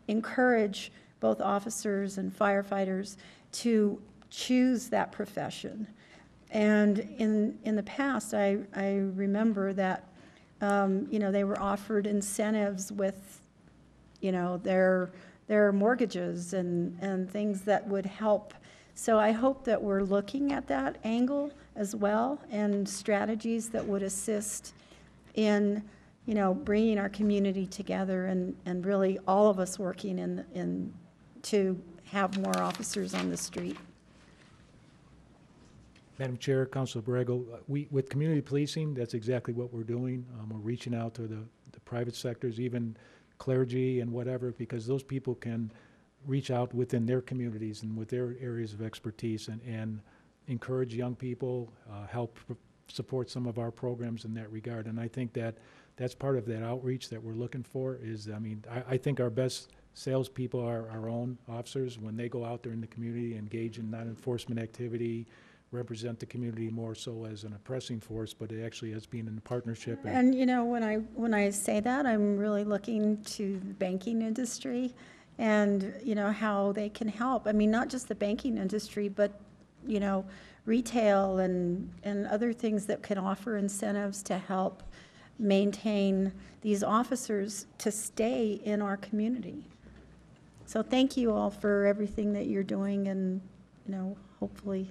encourage both officers and firefighters to choose that profession? And in, in the past, I, I remember that, um, you know, they were offered incentives with, you know, their, their mortgages and, and things that would help. So I hope that we're looking at that angle as well and strategies that would assist in, you know, bringing our community together and, and really all of us working in, in, to have more officers on the street. Madam Chair, Councilor Borrego, uh, we, with community policing, that's exactly what we're doing. Um, We're reaching out to the, the private sectors, even clergy and whatever, because those people can reach out within their communities and with their areas of expertise and, and encourage young people, uh, help support some of our programs in that regard. And I think that that's part of that outreach that we're looking for is, I mean, I, I think our best salespeople are our own officers. When they go out there in the community, engage in non-enforcement activity, represent the community more so as an oppressing force, but it actually as being in partnership. and- And, you know, when I, when I say that, I'm really looking to the banking industry and, you know, how they can help. I mean, not just the banking industry, but, you know, retail and, and other things that can offer incentives to help maintain these officers to stay in our community. So thank you all for everything that you're doing and, you know, hopefully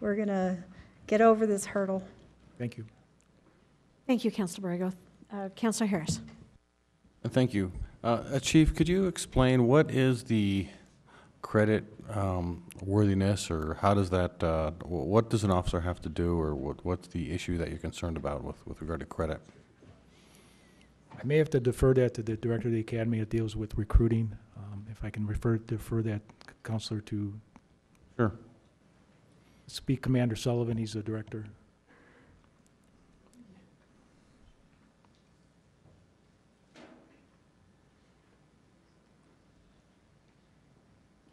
we're going to get over this hurdle. Thank you. Thank you, Councilor Borrego. Uh, Councilor Harris. Thank you. Uh, uh, Chief, could you explain what is the credit um, worthiness, or how does that, uh, wh- what does an officer have to do, or what, what's the issue that you're concerned about with, with regard to credit? I may have to defer that to the director of the academy that deals with recruiting. Um, If I can refer, defer that, Councilor, to. Sure. Speak Commander Sullivan, he's the director.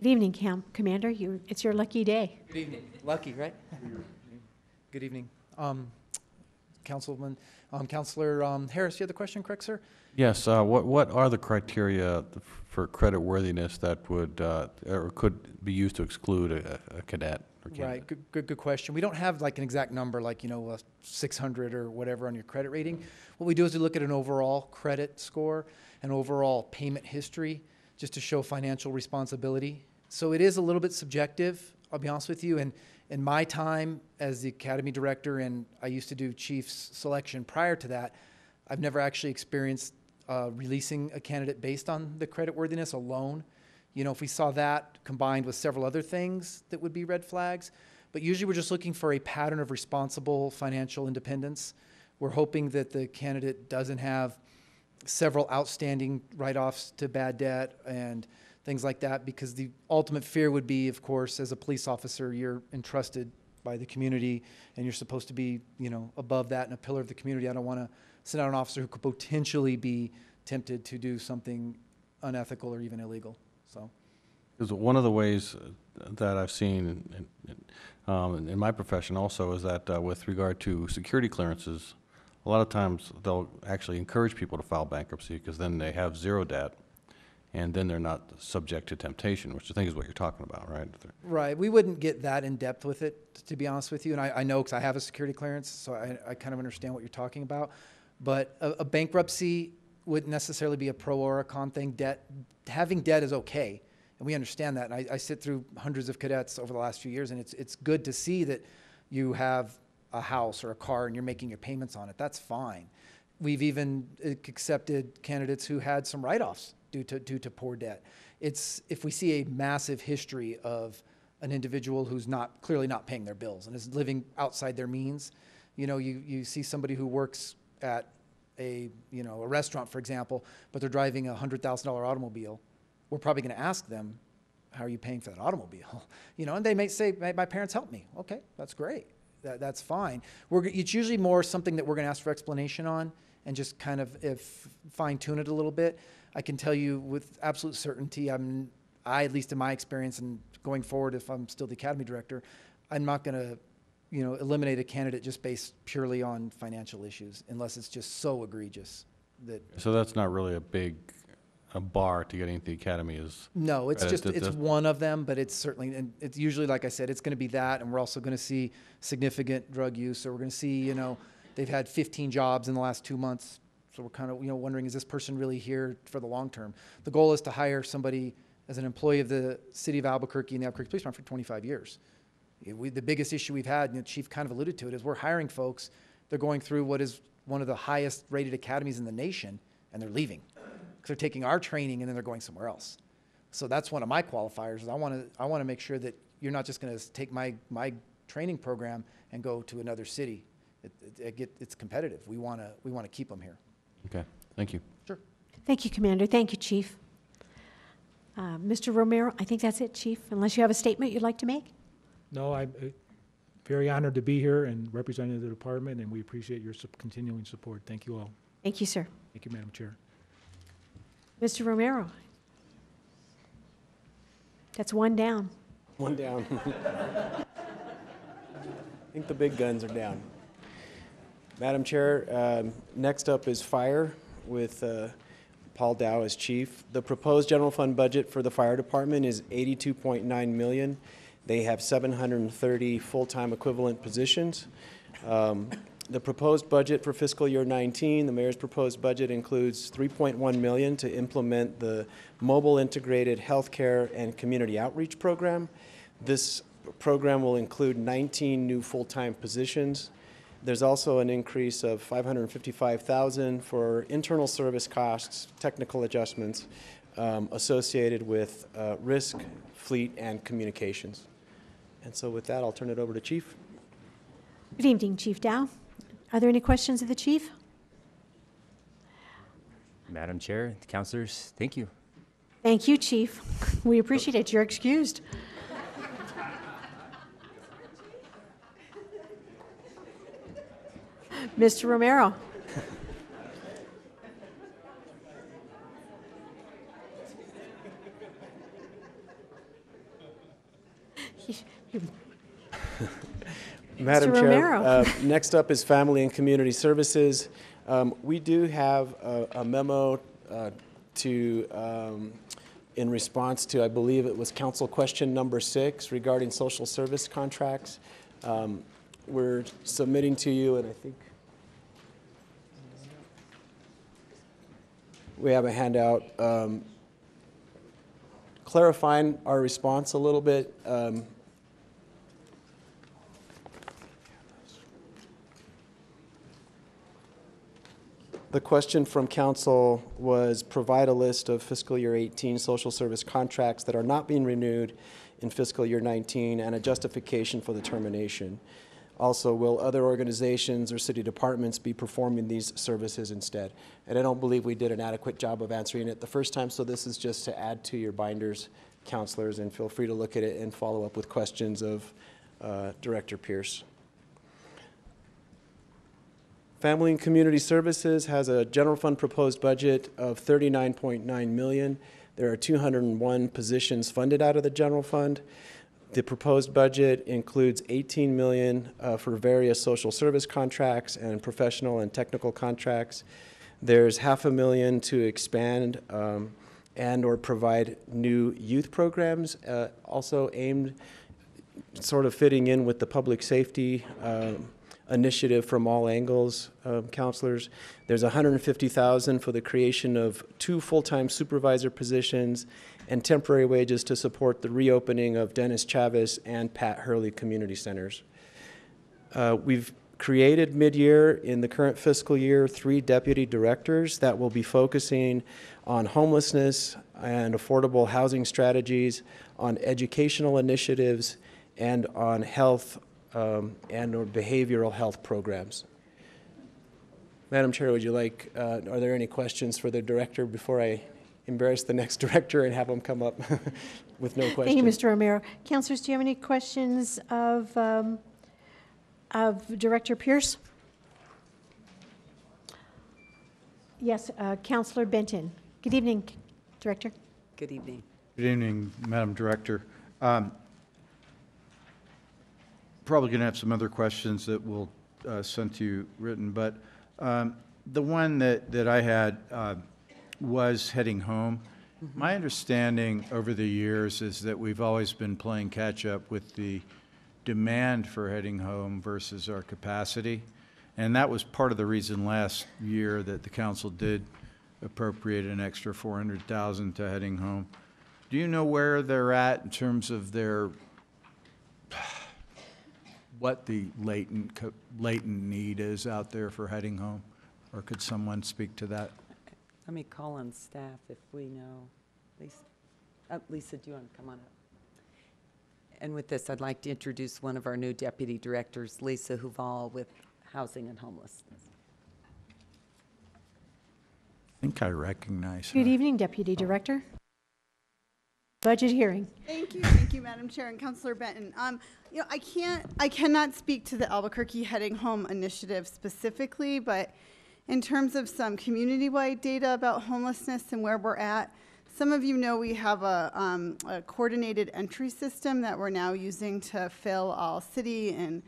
Good evening, Cam, Commander, you, it's your lucky day. Good evening. Lucky, right? Good evening. Um, Councilman, um, Councilor um, Harris, you had the question, correct, sir? Yes, uh, what, what are the criteria for credit worthiness that would, uh, or could be used to exclude a a cadet or candidate? Right, good, good, good question. We don't have like an exact number, like, you know, uh, 600 or whatever on your credit rating. What we do is we look at an overall credit score, an overall payment history, just to show financial responsibility. So it is a little bit subjective, I'll be honest with you. And in my time as the academy director, and I used to do chiefs selection prior to that, I've never actually experienced uh, releasing a candidate based on the credit worthiness alone. You know, if we saw that combined with several other things that would be red flags, but usually we're just looking for a pattern of responsible financial independence. We're hoping that the candidate doesn't have several outstanding write-offs to bad debt and things like that, because the ultimate fear would be, of course, as a police officer, you're entrusted by the community and you're supposed to be, you know, above that and a pillar of the community. I don't want to send out an officer who could potentially be tempted to do something unethical or even illegal. So, one of the ways that I've seen in- in, um, in my profession also is that uh, with regard to security clearances, a lot of times they'll actually encourage people to file bankruptcy because then they have zero debt, and then they're not subject to temptation, which I think is what you're talking about, right? right, we wouldn't get that in depth with it, to be honest with you. And I, I know because I have a security clearance, so I, I kind of understand what you're talking about. But a, a bankruptcy wouldn't necessarily be a pro or a con thing. Debt, having debt is okay, and we understand that. And I, I sit through hundreds of cadets over the last few years, and it's it's good to see that you have a house or a car and you're making your payments on it. That's fine. We've even eh, accepted candidates who had some write-offs due to due to poor debt. It's if we see a massive history of an individual who's not clearly not paying their bills and is living outside their means. You know, you, you see somebody who works at a you know a restaurant, for example, but they're driving a hundred thousand dollar automobile. We're probably going to ask them, "How are you paying for that automobile?" You know, and they may say, "My, parents helped me." Okay, that's great. That, that's fine. We're, it's usually more something that we're going to ask for explanation on and just kind of if fine tune it a little bit. I can tell you with absolute certainty, I'm I at least in my experience and going forward, if I'm still the academy director, I'm not going to you know, eliminate a candidate just based purely on financial issues, unless it's just so egregious that, So that's not really a big, a bar to getting into the academy is. no, it's just, it's one of them, but it's certainly, and it's usually, like I said, it's gonna be that, and we're also gonna see significant drug use, so we're gonna see, you know, they've had fifteen jobs in the last two months, so we're kind of, you know, wondering, is this person really here for the long term? The goal is to hire somebody as an employee of the city of Albuquerque and the Albuquerque Police Department for twenty-five years. Yeah, We, the biggest issue we've had, and the chief kind of alluded to it, is we're hiring folks, they're going through what is one of the highest rated academies in the nation, and they're leaving. Because they're taking our training and then they're going somewhere else. So that's one of my qualifiers, is I want to, I want to make sure that you're not just going to take my, my training program and go to another city. It, it, it get, it's competitive. We want to, we want to keep them here. Okay, thank you. Sure. Thank you, Commander. Thank you, Chief. Uh, Mr. Romero, I think that's it, Chief, unless you have a statement you'd like to make? No, I'm uh, very honored to be here and representing the department, and we appreciate your sup- continuing support. Thank you all. Thank you, sir. Thank you, Madam Chair. Mr. Romero? That's one down. One down. I think the big guns are down. Madam Chair, um, next up is fire with uh, Paul Dow as chief. The proposed general fund budget for the fire department is 82.9 million. They have 730 full-time equivalent positions. Um, The proposed budget for fiscal year 19, the mayor's proposed budget includes 3.1 million to implement the mobile integrated healthcare and community outreach program. This program will include 19 new full-time positions. There's also an increase of 555,000 for internal service costs, technical adjustments um, associated with uh, risk fleet and communications. And so with that, I'll turn it over to Chief. Good evening, Chief Dow. Are there any questions of the chief? Madam Chair, councilors, thank you. Thank you, chief. We appreciate it. You're excused. Mr. Romero. Madam Mr. Chair, Romero. uh, next up is Family and Community Services. Um, We do have a a memo uh, to, um, in response to, I believe it was council question number six regarding social service contracts. Um, We're submitting to you, and I think we have a handout um, clarifying our response a little bit. Um, The question from council was provide a list of fiscal year 18 social service contracts that are not being renewed in fiscal year 19 and a justification for the termination. Also, will other organizations or city departments be performing these services instead? And I don't believe we did an adequate job of answering it the first time, so this is just to add to your binders, councilors, and feel free to look at it and follow up with questions of uh, Director Pierce. Family and Community Services has a general fund proposed budget of 39.9 million. There are 201 positions funded out of the general fund. The proposed budget includes 18 million uh, for various social service contracts and professional and technical contracts. There's half a million to expand um, and/or provide new youth programs, uh, also aimed sort of fitting in with the public safety um, initiative from all angles, um, councilors. There's 150,000 for the creation of two full-time supervisor positions and temporary wages to support the reopening of Dennis Chavez and Pat Hurley community centers. Uh, we've created mid-year in the current fiscal year three deputy directors that will be focusing on homelessness and affordable housing strategies, on educational initiatives, and on health um, and or behavioral health programs. Madam Chair, would you like, uh, are there any questions for the director before I embarrass the next director and have them come up with no questions? Thank you, Mr. Romero. Councilors, do you have any questions of, um, of Director Pierce? Yes, uh, Councilor Benton. Good evening, Director. Good evening. Good evening, Madam Director. Um, Probably going to have some other questions that we'll uh, send to you written, but um, the one that, that I had uh, was heading home. My understanding over the years is that we've always been playing catch-up with the demand for heading home versus our capacity. And that was part of the reason last year that the council did appropriate an extra 400,000 to heading home. Do you know where they're at in terms of their, what the latent, latent need is out there for heading home? Or could someone speak to that? Let me call on staff if we know. Lisa, uh, Lisa, do you want to come on up? And with this, I'd like to introduce one of our new deputy directors, Lisa Huval with Housing and Homelessness. I think I recognize her. Good evening, Deputy Director. Budget hearing. Thank you, thank you, Madam Chair and Councilor Benton. Um, you know, I can't, I cannot speak to the Albuquerque Heading Home Initiative specifically, but in terms of some community-wide data about homelessness and where we're at, some of you know we have a, um, a coordinated entry system that we're now using to fill all city and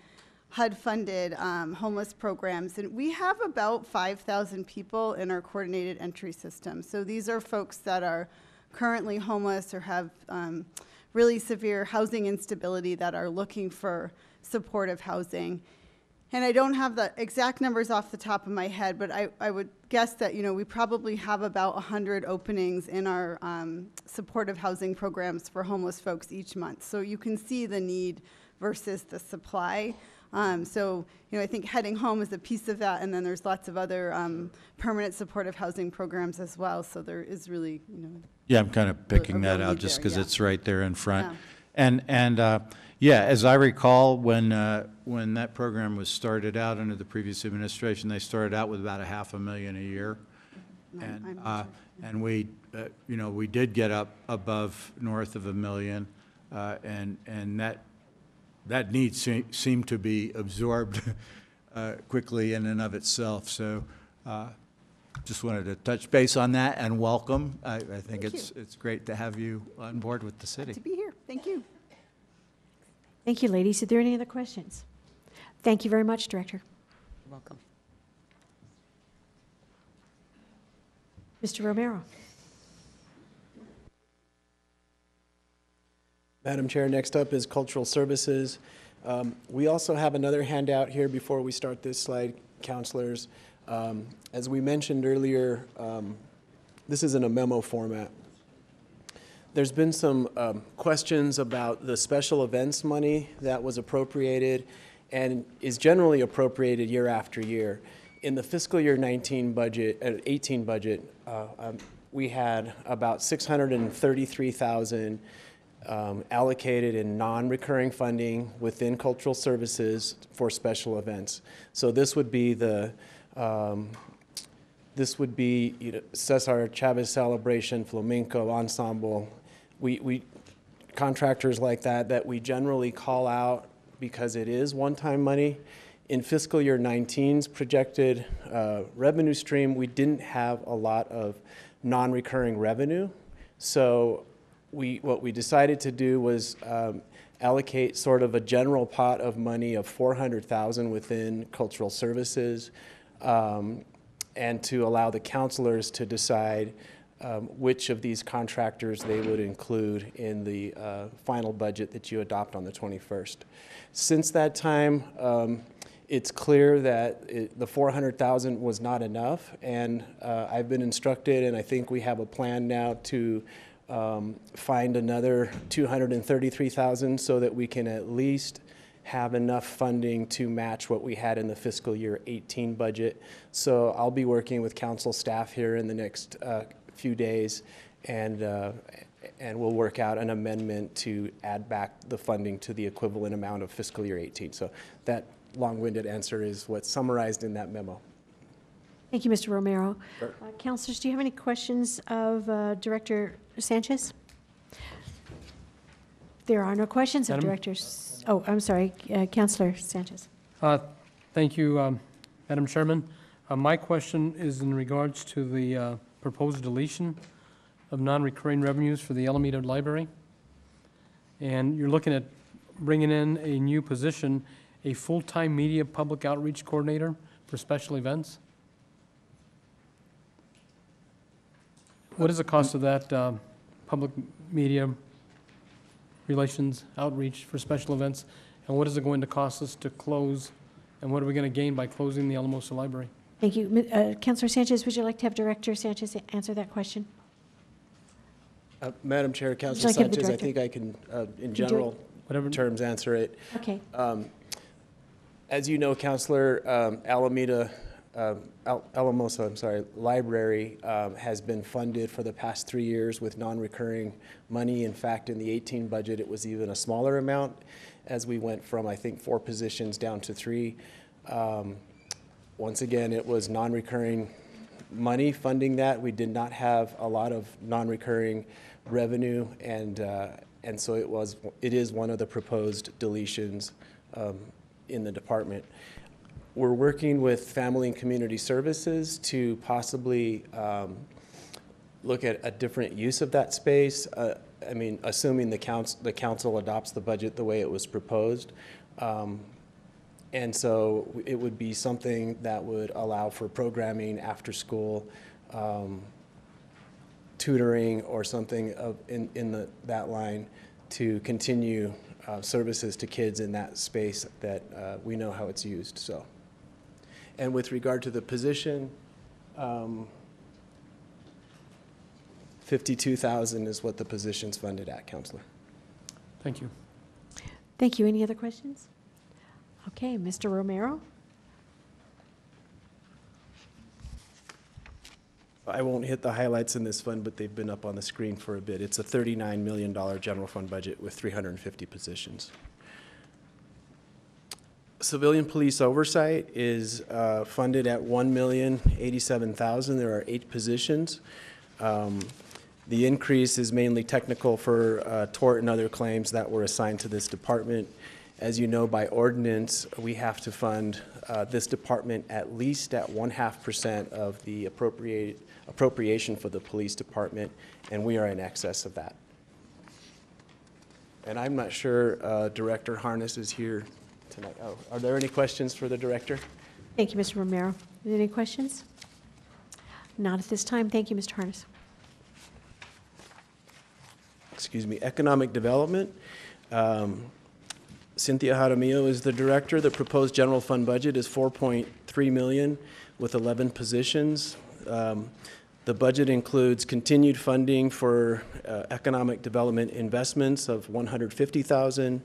HUD-funded um, homeless programs, and we have about 5,000 people in our coordinated entry system. So these are folks that are currently homeless or have um, really severe housing instability that are looking for supportive housing. And I don't have the exact numbers off the top of my head, but I, I would guess that, you know, we probably have about 100 openings in our um, supportive housing programs for homeless folks each month. So you can see the need versus the supply. Um, so, you know, I think heading home is a piece of that, and then there's lots of other um, permanent supportive housing programs as well. So there is really, you know, Yeah, I'm kind of picking that out just because yeah. it's right there in front. Yeah. And, and, uh, yeah, as I recall, when, uh, when that program was started out under the previous administration, they started out with about a half a million a year. And, uh, and we, uh, you know, we did get up above north of a million, uh, and, and that, that need se- seemed to be absorbed uh, quickly in and of itself. So uh, just wanted to touch base on that and welcome. I, I think it's, it's great to have you on board with the city. to be here. Thank you. Thank you, ladies. Are there any other questions? Thank you very much, Director. You're Welcome. Mr. Romero? Madam Chair, next up is Cultural Services. Um, We also have another handout here before we start this slide, councilors. Um, As we mentioned earlier, um, this is in a memo format. There's been some um, questions about the special events money that was appropriated and is generally appropriated year after year. In the fiscal year 19 budget, uh, 18 budget, uh, um, we had about 633,000 um, allocated in non-recurring funding within cultural services for special events. So this would be the, um, this would be you know, Cesar Chavez Celebration, Flamenco Ensemble. We, we, contractors like that, that we generally call out because it is one-time money. In fiscal year 19's projected uh, revenue stream, we didn't have a lot of non-recurring revenue. So we, what we decided to do was um, allocate sort of a general pot of money of 400,000 within cultural services um, and to allow the councilors to decide um, which of these contractors they would include in the uh, final budget that you adopt on the 21st. Since that time, um, it's clear that it, the 400,000 was not enough, and uh, I've been instructed, and I think we have a plan now to um, find another 233,000 so that we can at least have enough funding to match what we had in the fiscal year 18 budget. So I'll be working with council staff here in the next uh, few days, and, uh, and we'll work out an amendment to add back the funding to the equivalent amount of fiscal year 18. So that long-winded answer is what's summarized in that memo. Thank you, Mr. Romero. Sure. Uh, Councilors, do you have any questions of uh, Director Sanchez? There are no questions of Madam- Directors. Oh, I'm sorry, uh, Councilor Sanchez. Uh, Thank you, um, Madam Chairman. Uh, My question is in regards to the uh, proposed deletion of non-recurring revenues for the Alameda Library. And you're looking at bringing in a new position, a full-time media public outreach coordinator for special events. What is the cost of that uh, public media relations outreach for special events? And what is it going to cost us to close? And what are we going to gain by closing the Alamosa Library? Thank you. Mi- uh, Councilor Sanchez, would you like to have Director Sanchez answer that question? Uh, Madam Chair, you Councilor like to have the Sanchez, I think I can, uh, in do general Whatever. terms, answer it. Okay. Um, As you know, Councilor, um, Alameda, um, Al- Alamosa, I'm sorry, Library um, has been funded for the past three years with non-recurring money. In fact, in the 18 budget, it was even a smaller amount as we went from, I think, four positions down to three. Um, Once again, it was non-recurring money funding that. We did not have a lot of non-recurring revenue, and, uh, and so it was, it is one of the proposed deletions um, in the department. We're working with Family and Community Services to possibly um, look at a different use of that space. Uh, I mean, assuming the council, the council adopts the budget the way it was proposed. Um, and so it would be something that would allow for programming after school, um, tutoring or something of, in, in the, that line to continue uh, services to kids in that space that uh, we know how it's used, so. And with regard to the position, um, 52,000 is what the position's funded at, Councilor. Thank you. Thank you. Any other questions? Okay, Mr. Romero? I won't hit the highlights in this fund, but they've been up on the screen for a bit. It's a $39 million general fund budget with 350 positions. Civilian police oversight is uh, funded at 1,087,000. There are eight positions. Um, The increase is mainly technical for uh, tort and other claims that were assigned to this department. As you know, by ordinance, we have to fund uh, this department at least at one-half percent of the appropriate, appropriation for the police department, and we are in excess of that. And I'm not sure uh, Director Harness is here tonight. Oh, Are there any questions for the director? Thank you, Mr. Romero. Any questions? Not at this time. Thank you, Mr. Harness. excuse me, Economic Development. Um, Synthia Jaramillo is the director. The proposed general fund budget is 4.3 million with 11 positions. Um, The budget includes continued funding for uh, economic development investments of 150,000,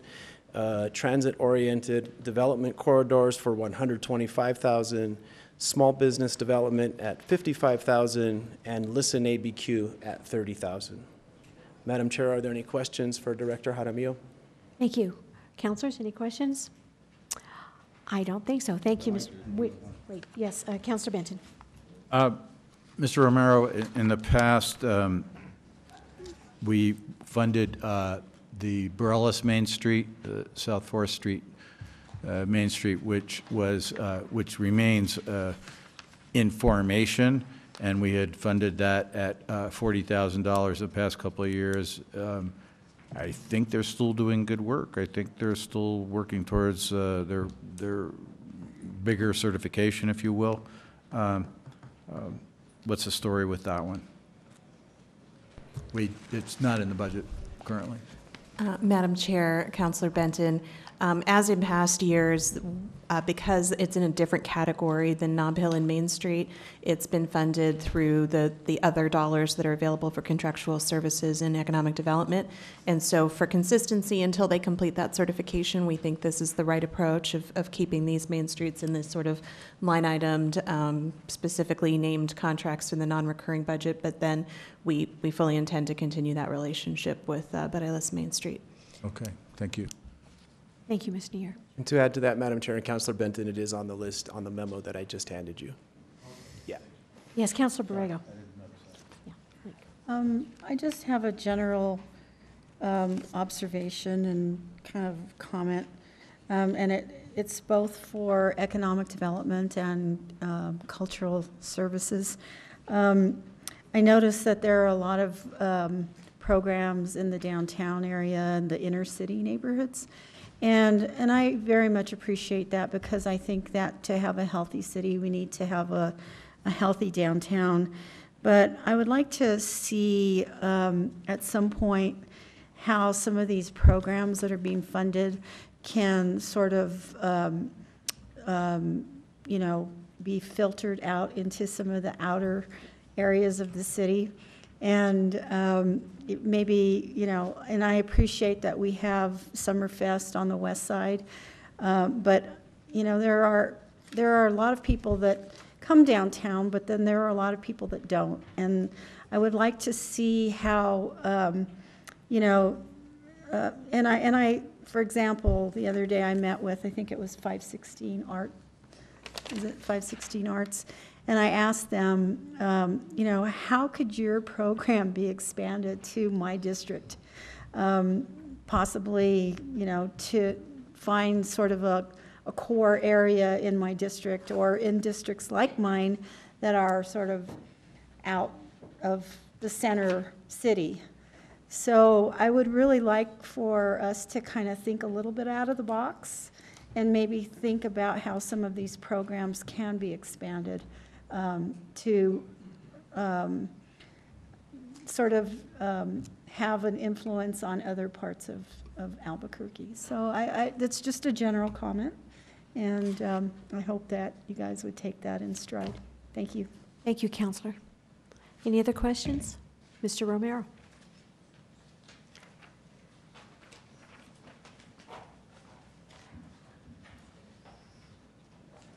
uh, transit-oriented development corridors for 125,000, small business development at 55,000, and Listen ABQ at 30,000. Madam Chair, are there any questions for Director Jaramillo? Thank you. Councilors, any questions? I don't think so. Thank you, Mr. Wait, wait, yes, uh, Councilor Benton. Uh, Mr. Romero, in- the past, um, we funded uh, the Barelas Main Street, uh, South Forest Street, uh, Main Street, which was, uh, which remains uh, in formation, and we had funded that at uh, $40,000 the past couple of years. Um, I think they're still doing good work. I think they're still working towards uh, their, their bigger certification, if you will. Um, um, What's the story with that one? We, it's not in the budget currently. Uh, Madam Chair, Councilor Benton, um, as in past years, uh, because it's in a different category than Nob Hill and Main Street, it's been funded through the, the other dollars that are available for contractual services and economic development. And so for consistency, until they complete that certification, we think this is the right approach of, of keeping these main streets in this sort of line itemed, um, specifically named contracts in the non-recurring budget. But then we, we fully intend to continue that relationship with uh, Main Street. Okay, thank you. Thank you, Ms. Nair. And to add to that, Madam Chair and Councilor Benton, it is on the list on the memo that I just handed you. Yeah. Yes, Councilor Borrego. Um, I just have a general um, observation and kind of comment. Um, And it, it's both for economic development and um, cultural services. Um, I noticed that there are a lot of um, programs in the downtown area and the inner city neighborhoods. And, and I very much appreciate that because I think that to have a healthy city, we need to have a, a healthy downtown. But I would like to see um, at some point how some of these programs that are being funded can sort of, um, um, you know, be filtered out into some of the outer areas of the city. And um, it maybe, you know, and I appreciate that we have Summerfest on the west side. Um, But, you know, there are, there are a lot of people that come downtown, but then there are a lot of people that don't. And I would like to see how, um, you know, uh, and I, and I, for example, the other day I met with, I think it was 516 Art, is it 516 Arts? And I asked them, um, you know, how could your program be expanded to my district? Um, Possibly, you know, to find sort of a, a core area in my district or in districts like mine that are sort of out of the center city. So I would really like for us to kind of think a little bit out of the box and maybe think about how some of these programs can be expanded um, to um, sort of um, have an influence on other parts of, of Albuquerque. So I, I, that's just a general comment, and um, I hope that you guys would take that in stride. Thank you. Thank you, Councilor. Any other questions? Mr. Romero?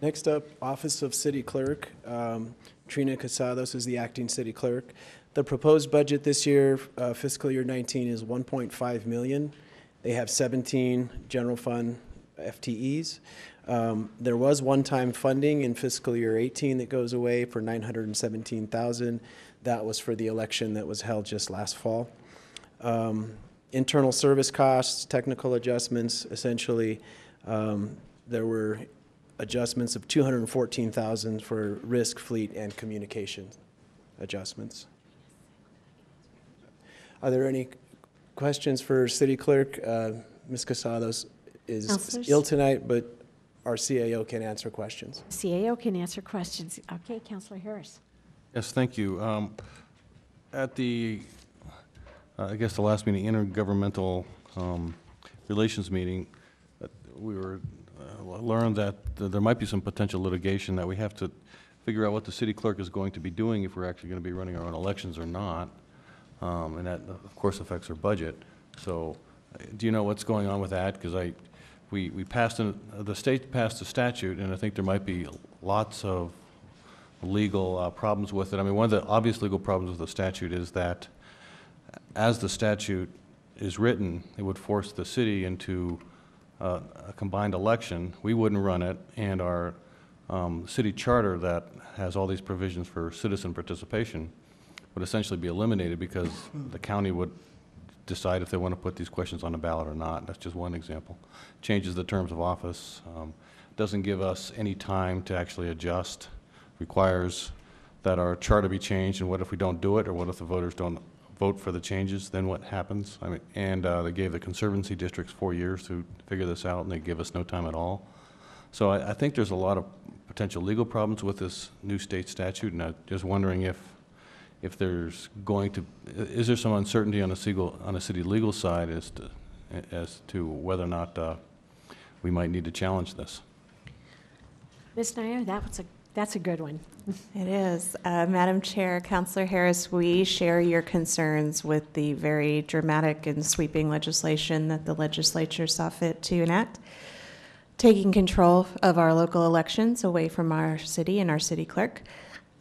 Next up, Office of City Clerk. Um, Trina Casados is the acting city clerk. The proposed budget this year, uh, fiscal year 19, is 1.5 million. They have 17 general fund FTEs. Um, There was one-time funding in fiscal year 18 that goes away for 917,000. That was for the election that was held just last fall. Um, Internal service costs, technical adjustments, essentially, um, there were adjustments of 214,000 for risk, fleet, and communication adjustments. Are there any questions for city clerk? Uh, Ms. Casados is Councilors? ill tonight, but our CAO can answer questions. CAO can answer questions. Okay, Councilor Harris. Yes, thank you. Um, At the, uh, I guess the last meeting, intergovernmental um, relations meeting, uh, we were, learned that th- there might be some potential litigation, that we have to figure out what the city clerk is going to be doing if we're actually going to be running our own elections or not. Um, And that, of course, affects our budget. So uh, do you know what's going on with that? Because I, we, we passed, an- the state passed a statute, and I think there might be lots of legal uh, problems with it. I mean, one of the obvious legal problems with the statute is that as the statute is written, it would force the city into uh, a combined election. We wouldn't run it, and our um, city charter that has all these provisions for citizen participation would essentially be eliminated because the county would decide if they want to put these questions on the ballot or not. That's just one example. Changes the terms of office, um, doesn't give us any time to actually adjust, requires that our charter be changed, and what if we don't do it, or what if the voters don't vote for the changes, then what happens? I mean, and uh, they gave the conservancy districts four years to figure this out, and they give us no time at all. So I, I think there's a lot of potential legal problems with this new state statute, and I'm just wondering if, if there's going to, is there some uncertainty on a city, on a city legal side as to, as to whether or not uh, we might need to challenge this? Ms. Nair, that was a, that's a good one. It is. Uh, Madam Chair, Councilor Harris, we share your concerns with the very dramatic and sweeping legislation that the legislature saw fit to enact, taking control of our local elections away from our city and our city clerk.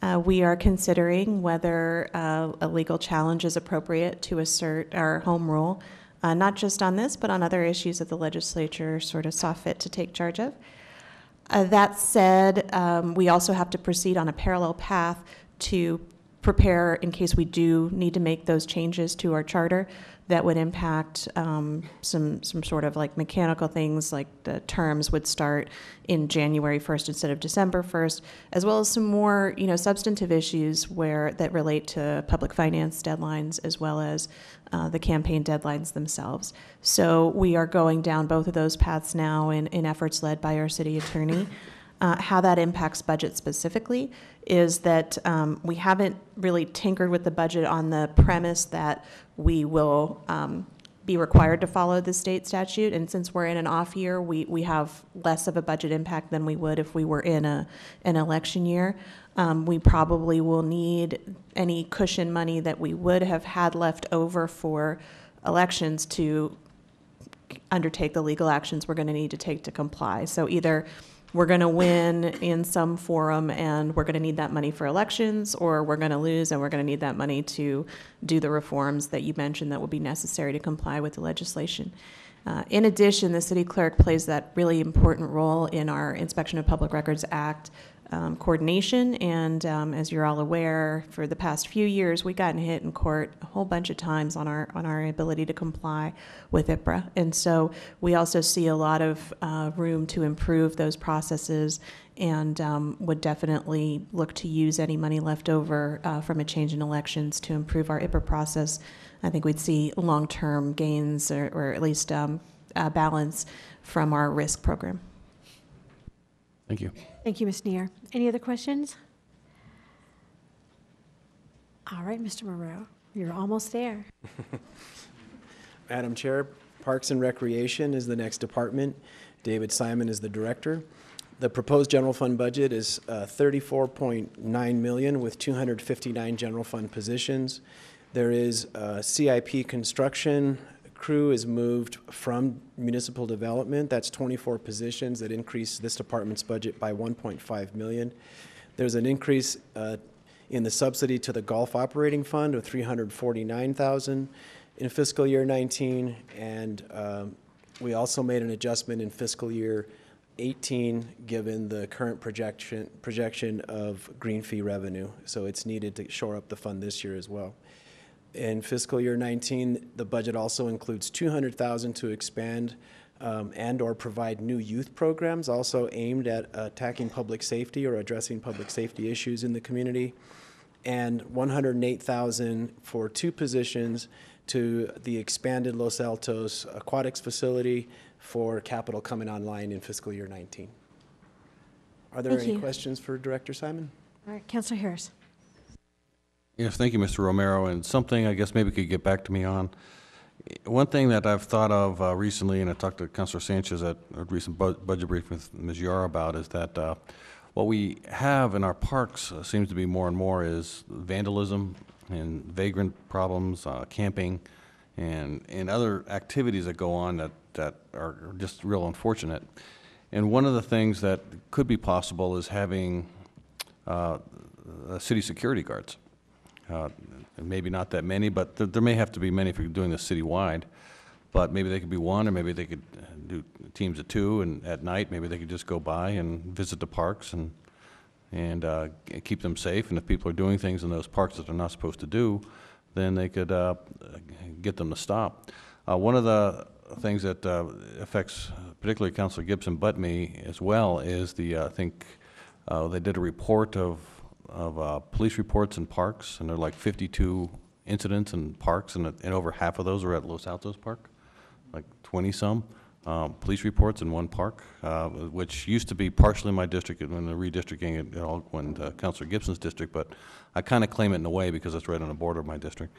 Uh, we are considering whether uh, a legal challenge is appropriate to assert our home rule, uh, not just on this, but on other issues that the legislature sort of saw fit to take charge of. Uh, That said, um, we also have to proceed on a parallel path to prepare in case we do need to make those changes to our charter that would impact um, some, some sort of like mechanical things, like the terms would start in January 1st instead of December 1st, as well as some more, you know, substantive issues where, that relate to public finance deadlines as well as uh, the campaign deadlines themselves. So we are going down both of those paths now in, in efforts led by our city attorney. Uh, how that impacts budget specifically is that um, we haven't really tinkered with the budget on the premise that we will um, be required to follow the state statute. And since we're in an off year, we, we have less of a budget impact than we would if we were in a, an election year. Um, we probably will need any cushion money that we would have had left over for elections to undertake the legal actions we're going to need to take to comply. So either we're going to win in some forum and we're going to need that money for elections, or we're going to lose and we're going to need that money to do the reforms that you mentioned that will be necessary to comply with the legislation. Uh, in addition, the city clerk plays that really important role in our Inspection of Public Records Act um, coordination. And um, as you're all aware, for the past few years, we've gotten hit in court a whole bunch of times on our on our ability to comply with IPRA. And so we also see a lot of uh, room to improve those processes. And um, would definitely look to use any money left over uh, from a change in elections to improve our IPRA process. I think we'd see long-term gains, or, or at least um, uh, balance, from our risk program. Thank you. Thank you, Ms. Nair. Any other questions? All right, Mr. Moreau, you're almost there. Madam Chair, Parks and Recreation is the next department. David Simon is the director. The proposed general fund budget is uh, 34.9 million with 259 general fund positions. There is uh, CIP construction, crew is moved from municipal development. That's 24 positions that increase this department's budget by 1.5 million. There's an increase uh, in the subsidy to the Golf Operating Fund of 349,000 in fiscal year 19, and um, we also made an adjustment in fiscal year 18, given the current projection, projection of green fee revenue. So it's needed to shore up the fund this year as well. In fiscal year 19, the budget also includes 200,000 to expand um, and/or provide new youth programs, also aimed at attacking public safety or addressing public safety issues in the community, and 108,000 for two positions to the expanded Los Altos Aquatics Facility for capital coming online in fiscal year 19. Are there Thank any you. questions for Director Simon? All right, Councilor Harris. Yes, thank you, Mr. Romero, and something I guess maybe could get back to me on. One thing that I've thought of uh, recently, and I talked to Councilor Sanchez at a recent bu- budget briefing with Ms. Yara about, is that uh, what we have in our parks uh, seems to be more and more is vandalism and vagrant problems, uh, camping, and, and other activities that go on that, that are just real unfortunate. And one of the things that could be possible is having uh, uh, city security guards. Uh, Maybe not that many, but there, there may have to be many if you're doing this citywide. But maybe they could be one, or maybe they could uh, do teams of two, and at night, maybe they could just go by and visit the parks and, and uh, keep them safe. And if people are doing things in those parks that they're not supposed to do, then they could uh, get them to stop. Uh, One of the things that uh, affects particularly Councilor Gibson, but me as well, is the, uh, I think, uh, they did a report of, of uh, police reports in parks, and there are like 52 incidents in parks, and, and over half of those are at Los Altos Park, like 20-some um, police reports in one park, uh, which used to be partially my district when the redistricting, it all went uh, Councilor Gibson's district, but I kind of claim it in a way because it's right on the border of my district.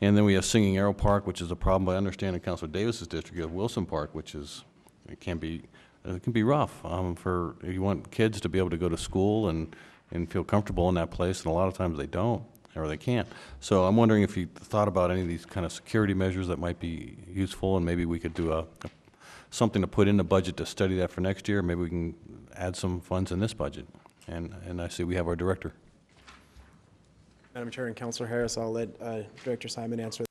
And then we have Singing Arrow Park, which is a problem, but I understand in Councilor Davis's district, you have Wilson Park, which is, it can be, it can be rough, um, for, you want kids to be able to go to school and, and feel comfortable in that place, and a lot of times they don't, or they can't. So I'm wondering if you thought about any of these kind of security measures that might be useful, and maybe we could do a, a- something to put in the budget to study that for next year, maybe we can add some funds in this budget. And, and I see we have our director. Madam Chair and Councilor Harris, I'll let uh, Director Simon answer.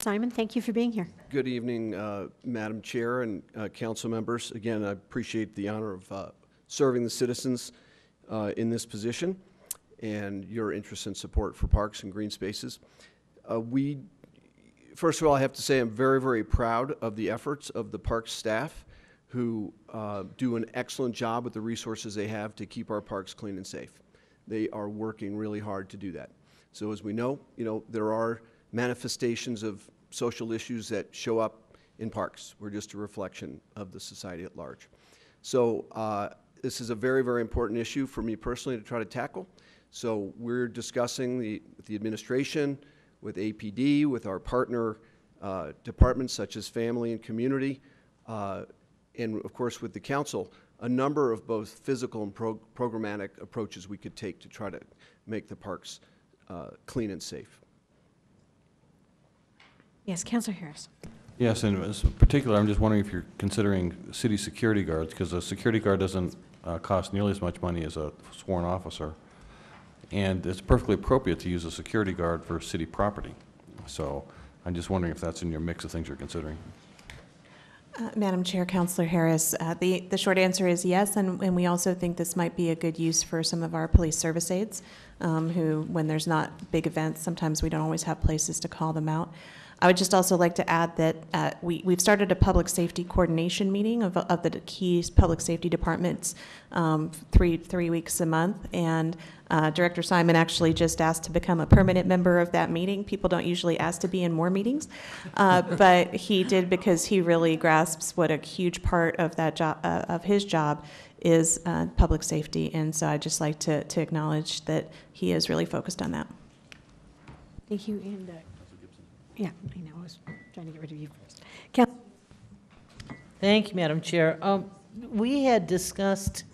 Simon, thank you for being here. Good evening, uh, Madam Chair and uh, council members. Again, I appreciate the honor of uh, serving the citizens uh, in this position and your interest and support for parks and green spaces. Uh, We, first of all, I have to say I'm very, very proud of the efforts of the parks staff who uh, do an excellent job with the resources they have to keep our parks clean and safe. They are working really hard to do that. So as we know, you know, there are manifestations of social issues that show up in parks. We're just a reflection of the society at large. So uh, this is a very, very important issue for me personally to try to tackle. So we're discussing the, with the administration, with APD, with our partner uh, departments such as family and community, uh, and of course with the council, a number of both physical and pro- programmatic approaches we could take to try to make the parks uh, clean and safe. Yes, Councilor Harris. Yes, and in particular, I'm just wondering if you're considering city security guards, because a security guard doesn't uh, cost nearly as much money as a sworn officer. And it's perfectly appropriate to use a security guard for city property. So I'm just wondering if that's in your mix of things you're considering. Uh, Madam Chair, Councilor Harris, uh, the, the short answer is yes, and, and we also think this might be a good use for some of our police service aides, um, who, when there's not big events, sometimes we don't always have places to call them out. I would just also like to add that uh, we, we've started a public safety coordination meeting of, of the key public safety departments um, three, three weeks a month. And uh, Director Simon actually just asked to become a permanent member of that meeting. People don't usually ask to be in more meetings, uh, but he did because he really grasps what a huge part of that job, uh, of his job is uh, public safety. And so I'd just like to, to acknowledge that he is really focused on that. Thank you, and, uh, yeah, I know, I was trying to get rid of you first. Coun- Thank you, Madam Chair. Um, We had discussed,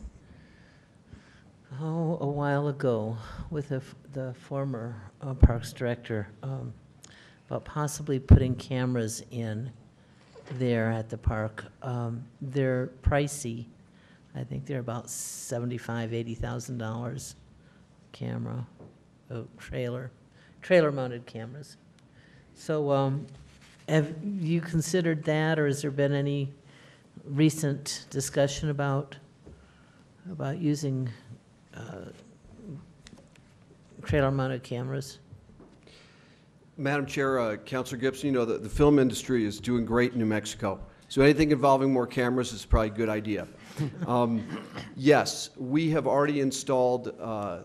oh, a while ago with the the former uh, Parks Director, um, about possibly putting cameras in there at the park. Um, They're pricey. I think they're about seventy-five, eighty thousand dollars camera, oh, trailer, trailer-mounted cameras. So, um, have you considered that, or has there been any recent discussion about, about using, uh, trailer-mounted cameras? Madam Chair, uh, Councilor Gibson, you know, the, the film industry is doing great in New Mexico. So anything involving more cameras is probably a good idea. Um, Yes, we have already installed uh,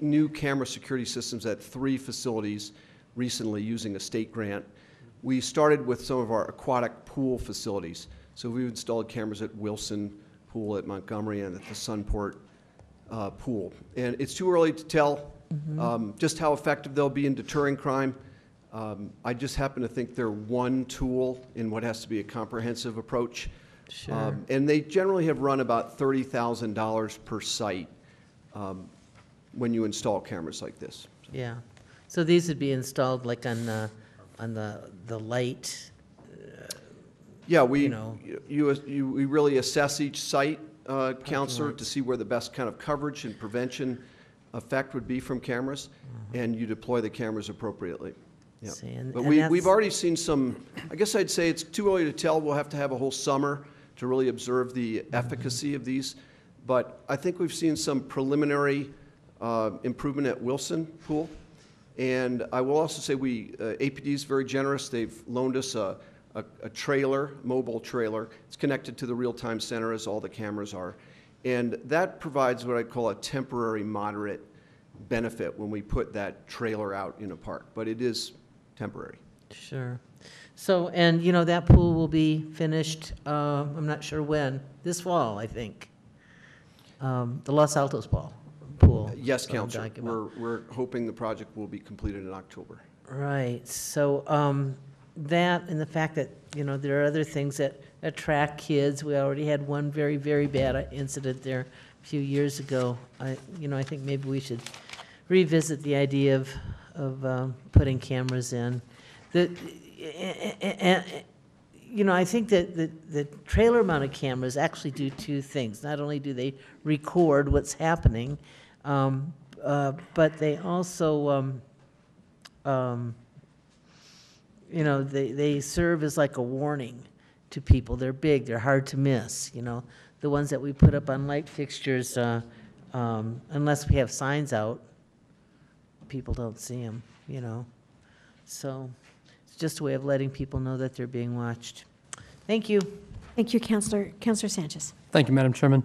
new camera security systems at three facilities recently using a state grant. We started with some of our aquatic pool facilities. So we've installed cameras at Wilson Pool, at Montgomery, and at the Sunport uh, Pool. And it's too early to tell um, just how effective they'll be in deterring crime. Um, I just happen to think they're one tool in what has to be a comprehensive approach. Sure. Um, And they generally have run about $30,000 per site um, when you install cameras like this. Yeah. So these would be installed like on the, on the, the light, Yeah, we, You know. you, you, we really assess each site, uh, councilor, to see where the best kind of coverage and prevention effect would be from cameras, and you deploy the cameras appropriately. Yeah. See, and- But and we, that's- we've already seen some, I guess I'd say it's too early to tell. We'll have to have a whole summer to really observe the Mm-hmm. efficacy of these. But I think we've seen some preliminary uh, improvement at Wilson Pool. And I will also say we, uh, APD is very generous. They've loaned us a, a, a trailer, mobile trailer. It's connected to the real-time center as all the cameras are. And that provides what I call a temporary moderate benefit when we put that trailer out in a park. But it is temporary. Sure. So, and, you know, that pool will be finished, uh, I'm not sure when, this fall, I think. Um, The Los Altos ball, pool. Yes, is what I'm Councilor. talking about. We're, we're hoping the project will be completed in October. Right, so, um, that and the fact that, you know, there are other things that attract kids. We already had one very, very bad incident there a few years ago. I, you know, I think maybe we should revisit the idea of, of, um, putting cameras in. The, and, you know, I think that the, the trailer mounted cameras actually do two things. Not only do they record what's happening, um, uh, but they also, um, um, you know, they, they serve as like a warning to people. They're big, they're hard to miss, you know. The ones that we put up on light fixtures, uh, um, unless we have signs out, people don't see them, you know. So it's just a way of letting people know that they're being watched. Thank you. Thank you, Councilor. Councilor Sanchez. Thank you, Madam Chairman.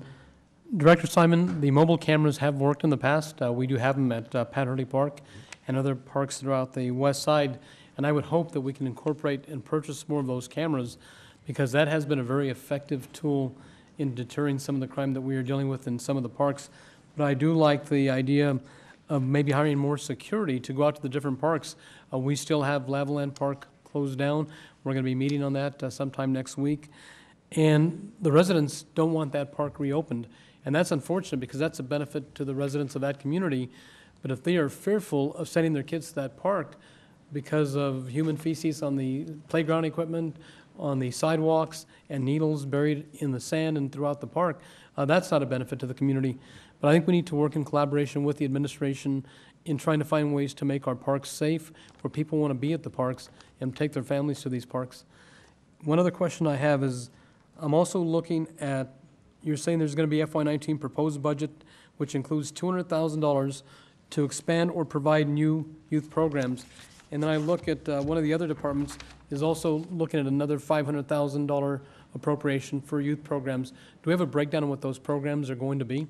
Director Simon, the mobile cameras have worked in the past. Uh, We do have them at uh, Pat Hurley Park and other parks throughout the west side, and I would hope that we can incorporate and purchase more of those cameras, because that has been a very effective tool in deterring some of the crime that we are dealing with in some of the parks. But I do like the idea of maybe hiring more security to go out to the different parks. Uh, We still have Lavaland Park closed down. We're going to be meeting on that uh, sometime next week. And the residents don't want that park reopened. And that's unfortunate because that's a benefit to the residents of that community. But if they are fearful of sending their kids to that park because of human feces on the playground equipment, on the sidewalks, and needles buried in the sand and throughout the park, uh, that's not a benefit to the community. But I think we need to work in collaboration with the administration in trying to find ways to make our parks safe, where people want to be at the parks and take their families to these parks. One other question I have is, I'm also looking at, you're saying there's going to be FY nineteen proposed budget, which includes two hundred thousand dollars to expand or provide new youth programs. And then I look at, uh, one of the other departments is also looking at another five hundred thousand dollar appropriation for youth programs. Do we have a breakdown of what those programs are going to be?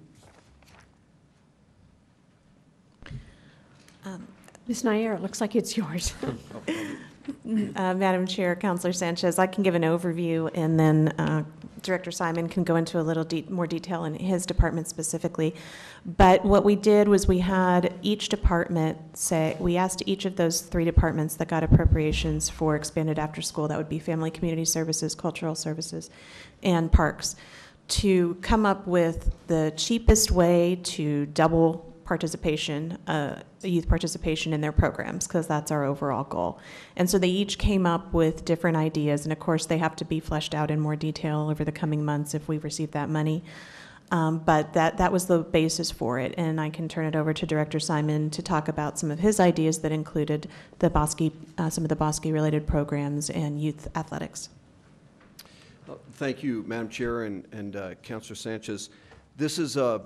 Ms. Nair, it looks like it's yours. Uh, Madam Chair, Councilor Sanchez, I can give an overview, and then uh, Director Simon can go into a little de- more detail in his department specifically. But what we did was we had each department say, we asked each of those three departments that got appropriations for expanded after-school, that would be Family Community Services, Cultural Services, and Parks, to come up with the cheapest way to double participation, uh, youth participation in their programs, because that's our overall goal. And so they each came up with different ideas, and of course, they have to be fleshed out in more detail over the coming months if we receive that money. Um, but that, that was the basis for it, and I can turn it over to Director Simon to talk about some of his ideas that included the Bosque, uh, some of the Bosque-related programs and youth athletics. Uh, Thank you, Madam Chair and, and uh, Councilor Sanchez. This is a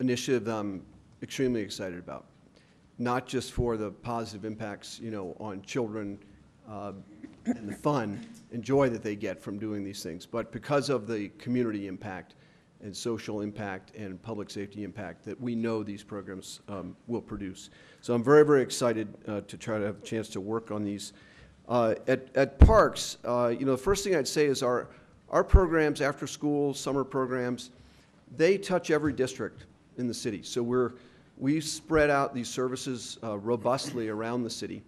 initiative I'm extremely excited about, not just for the positive impacts, you know, on children uh, and the fun and joy that they get from doing these things, but because of the community impact and social impact and public safety impact that we know these programs um, will produce. So I'm very, very excited uh, to try to have a chance to work on these. Uh, At, at Parks, uh, you know, the first thing I'd say is our, our programs, after school, summer programs, they touch every district in the city. So we're, we spread out these services uh, robustly around the city.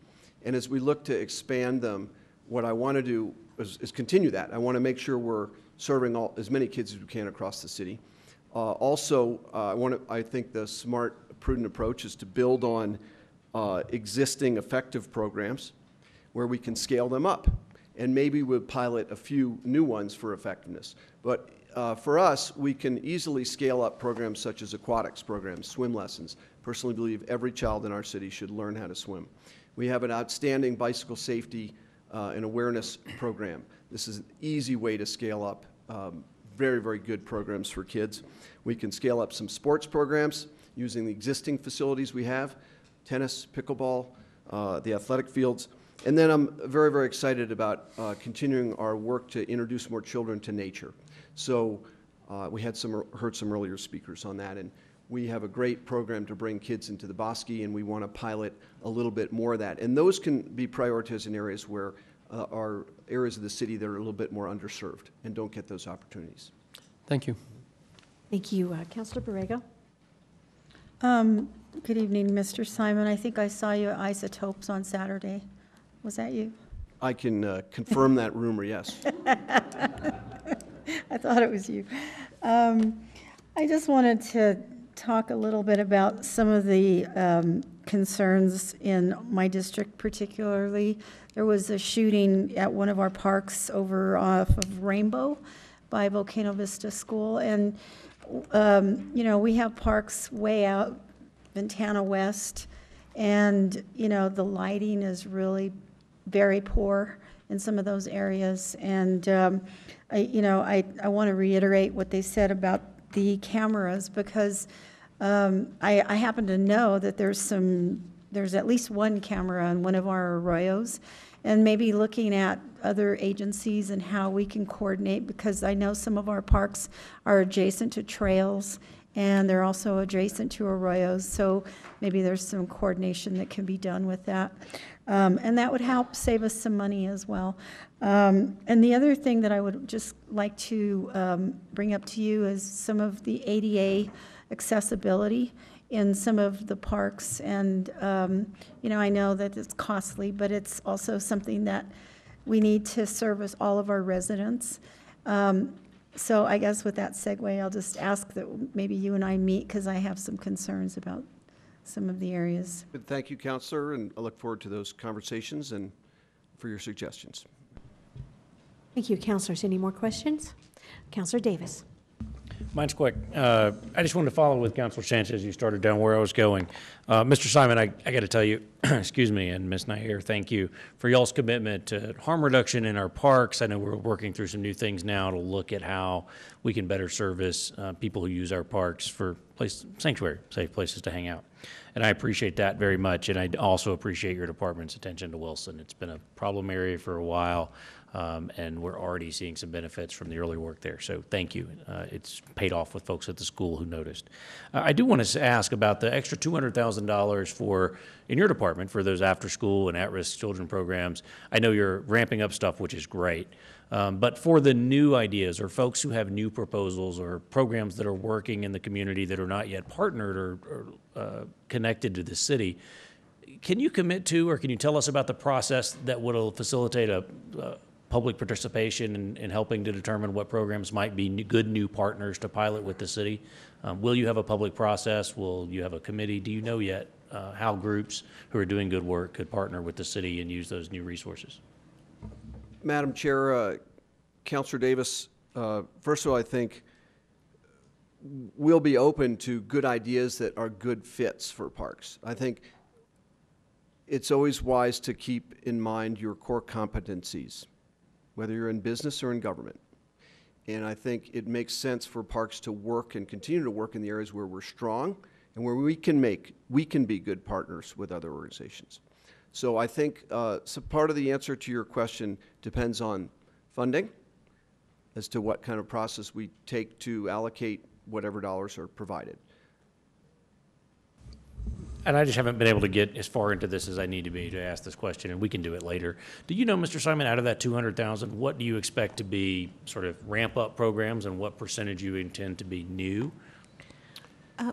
And as we look to expand them, what I want to do is, is continue that. I want to make sure we're serving all, as many kids as we can across the city. Uh, also, uh, I want to, I think the smart, prudent approach is to build on uh, existing effective programs where we can scale them up. And maybe we'll pilot a few new ones for effectiveness. But uh, for us, we can easily scale up programs such as aquatics programs, swim lessons. Personally believe every child in our city should learn how to swim. We have an outstanding bicycle safety uh, and awareness program. This is an easy way to scale up um, very, very good programs for kids. We can scale up some sports programs using the existing facilities we have, tennis, pickleball, uh, the athletic fields. And then I'm very, very excited about uh, continuing our work to introduce more children to nature. So uh, we had some, heard some earlier speakers on that, and we have a great program to bring kids into the Bosque, and we want to pilot a little bit more of that. And those can be prioritized in areas where uh, are areas of the city that are a little bit more underserved and don't get those opportunities. Thank you. Thank you. Uh, Councilor Borrego? Um, Good evening, Mr. Simon. I think I saw you at Isotopes on Saturday. Was that you? I can uh, confirm that rumor, yes. I thought it was you. Um, I just wanted to talk a little bit about some of the um, concerns in my district particularly. There was a shooting at one of our parks over off of Rainbow by Volcano Vista School. And, um, you know, we have parks way out Ventana West, and, you know, the lighting is really very poor in some of those areas. And, um, I, you know, I, I want to reiterate what they said about the cameras because um, I, I happen to know that there's some, there's at least one camera on one of our arroyos. And maybe looking at other agencies and how we can coordinate because I know some of our parks are adjacent to trails and they're also adjacent to arroyos. So maybe there's some coordination that can be done with that. Um, and that would help save us some money as well. Um, and the other thing that I would just like to um, bring up to you is some of the ADA accessibility in some of the parks. And, um, you know, I know that it's costly, but it's also something that we need to service all of our residents. Um, so I guess with that segue, I'll just ask that maybe you and I meet because I have some concerns about some of the areas. But Thank you, Councilor, and I look forward to those conversations and for your suggestions. Thank you, councilors. Any more questions? Councilor Davis? Mine's quick. Uh, I just wanted to follow with Councilor Sanchez. As you started down where I was going. Uh, Mr. Simon, I, I got to tell you, excuse me, and Ms. Nair, thank you for y'all's commitment to harm reduction in our parks. I know we're working through some new things now to look at how we can better service uh, people who use our parks for place, sanctuary, safe places to hang out. And I appreciate that very much. And I also appreciate your department's attention to Wilson. It's been a problem area for a while. Um, and we're already seeing some benefits from the early work there. So thank you. Uh, it's paid off with folks at the school who noticed. Uh, I do want to ask about the extra $200,000 for in your department for those after-school and at-risk children programs. I know you're ramping up stuff, which is great. Um, but for the new ideas or folks who have new proposals or programs that are working in the community that are not yet partnered or, or uh, connected to the city, can you commit to or can you tell us about the process that would facilitate a, public participation in, in helping to determine what programs might be new- good new partners to pilot with the city. Um, Will you have a public process? Will you have a committee? Do you know yet uh, how groups who are doing good work could partner with the city and use those new resources? Madam Chair, uh, Councilor Davis, uh, first of all, I think we'll be open to good ideas that are good fits for parks. I think it's always wise to keep in mind your core competencies, whether you're in business or in government. And I think it makes sense for parks to work and continue to work in the areas where we're strong and where we can make, we can be good partners with other organizations. So I think, uh, so part of the answer to your question depends on funding as to what kind of process we take to allocate whatever dollars are provided. And I just haven't been able to get as far into this as I need to be to ask this question, and we can do it later. Do you know, Mr. Simon, out of that 200,000, what do you expect to be sort of ramp-up programs and what percentage you intend to be new? Uh,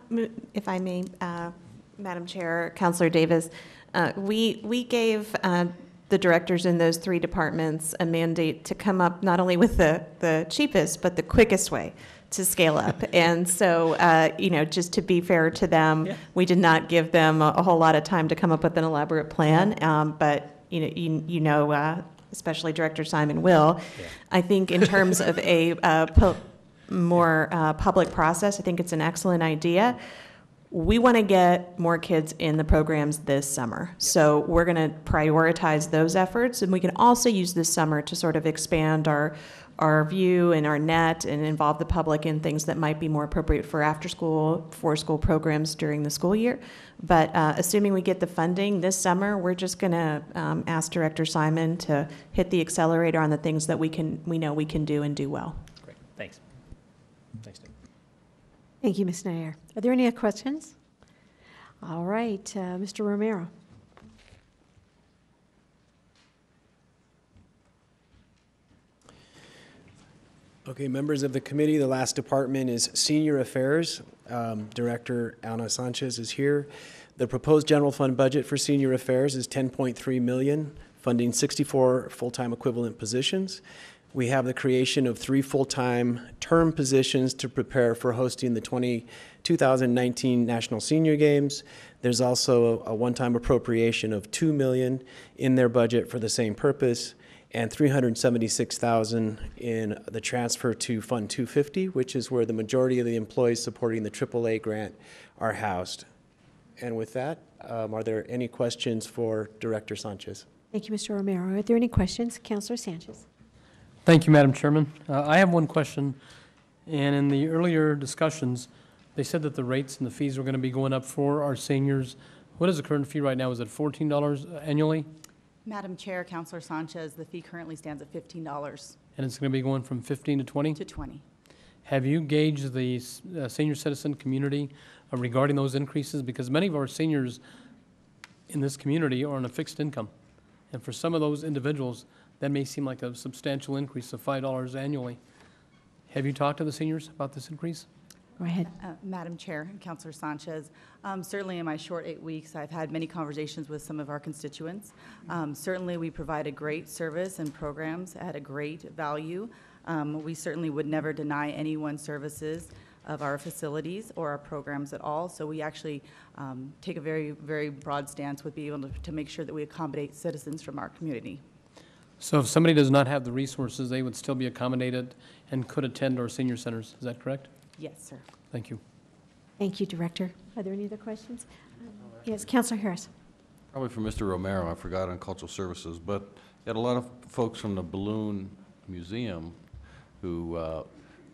If I may, uh, Madam Chair, Councilor Davis, uh, we, we gave uh, the directors in those three departments a mandate to come up not only with the, the cheapest, but the quickest way to scale up. And so, uh, you know, just to be fair to them, we did not give them a a whole lot of time to come up with an elaborate plan. Um, But, you know, you you know, uh, especially Director Simon will. I think in terms of a uh, more uh, public process, I think it's an excellent idea. We want to get more kids in the programs this summer. So we're going to prioritize those efforts. And we can also use this summer to sort of expand our, our view and our net and involve the public in things that might be more appropriate for after-school, for-school programs during the school year. But uh, assuming we get the funding this summer, we're just going to um, ask Director Simon to hit the accelerator on the things that we can, we know we can do and do well. Great, thanks. Thanks, Dave. Thank you, Ms. Nair. Are there any other questions? All right, uh, Mr. Romero. Okay, members of the committee, the last department is Senior Affairs. Um, Director Ana Sanchez is here. The proposed general fund budget for Senior Affairs is 10.3 million, funding 64 full-time equivalent positions. We have the creation of three full-time term positions to prepare for hosting the 20, 2019 National Senior Games. There's also a one-time appropriation of 2 million in their budget for the same purpose and 376,000 in the transfer to Fund 250, which is where the majority of the employees supporting the AAA grant are housed. And with that, um, are there any questions for Director Sanchez? Thank you, Mr. Romero. Are there any questions? Councilor Sanchez. Thank you, Madam Chairman. Uh, I have one question, and in the earlier discussions, they said that the rates and the fees were going to be going up for our seniors. What is the current fee right now? Is it $14 annually? Madam Chair, Councilor Sanchez, the fee currently stands at $15 And it's going to be going from 15 to 20? to 20. Have you gauged the s- uh, senior citizen community uh, regarding those increases? Because many of our seniors in this community are on a fixed income. And for some of those individuals, that may seem like a substantial increase of $5 annually. Have you talked to the seniors about this increase? Go ahead. Uh, Madam Chair, and Councilor Sanchez, um, certainly in my short eight weeks, I've had many conversations with some of our constituents. Um, Certainly, we provide a great service and programs at a great value. Um, We certainly would never deny anyone services of our facilities or our programs at all. So we actually um, take a very, very broad stance with being able to- to make sure that we accommodate citizens from our community. So if somebody does not have the resources, they would still be accommodated and could attend our senior centers. Is that correct? Yes, sir. Thank you. Thank you, Director. Are there any other questions? Yes, Councilor Harris. Probably for Mr. Romero, I forgot on cultural services, but you had a lot of folks from the Balloon Museum who uh,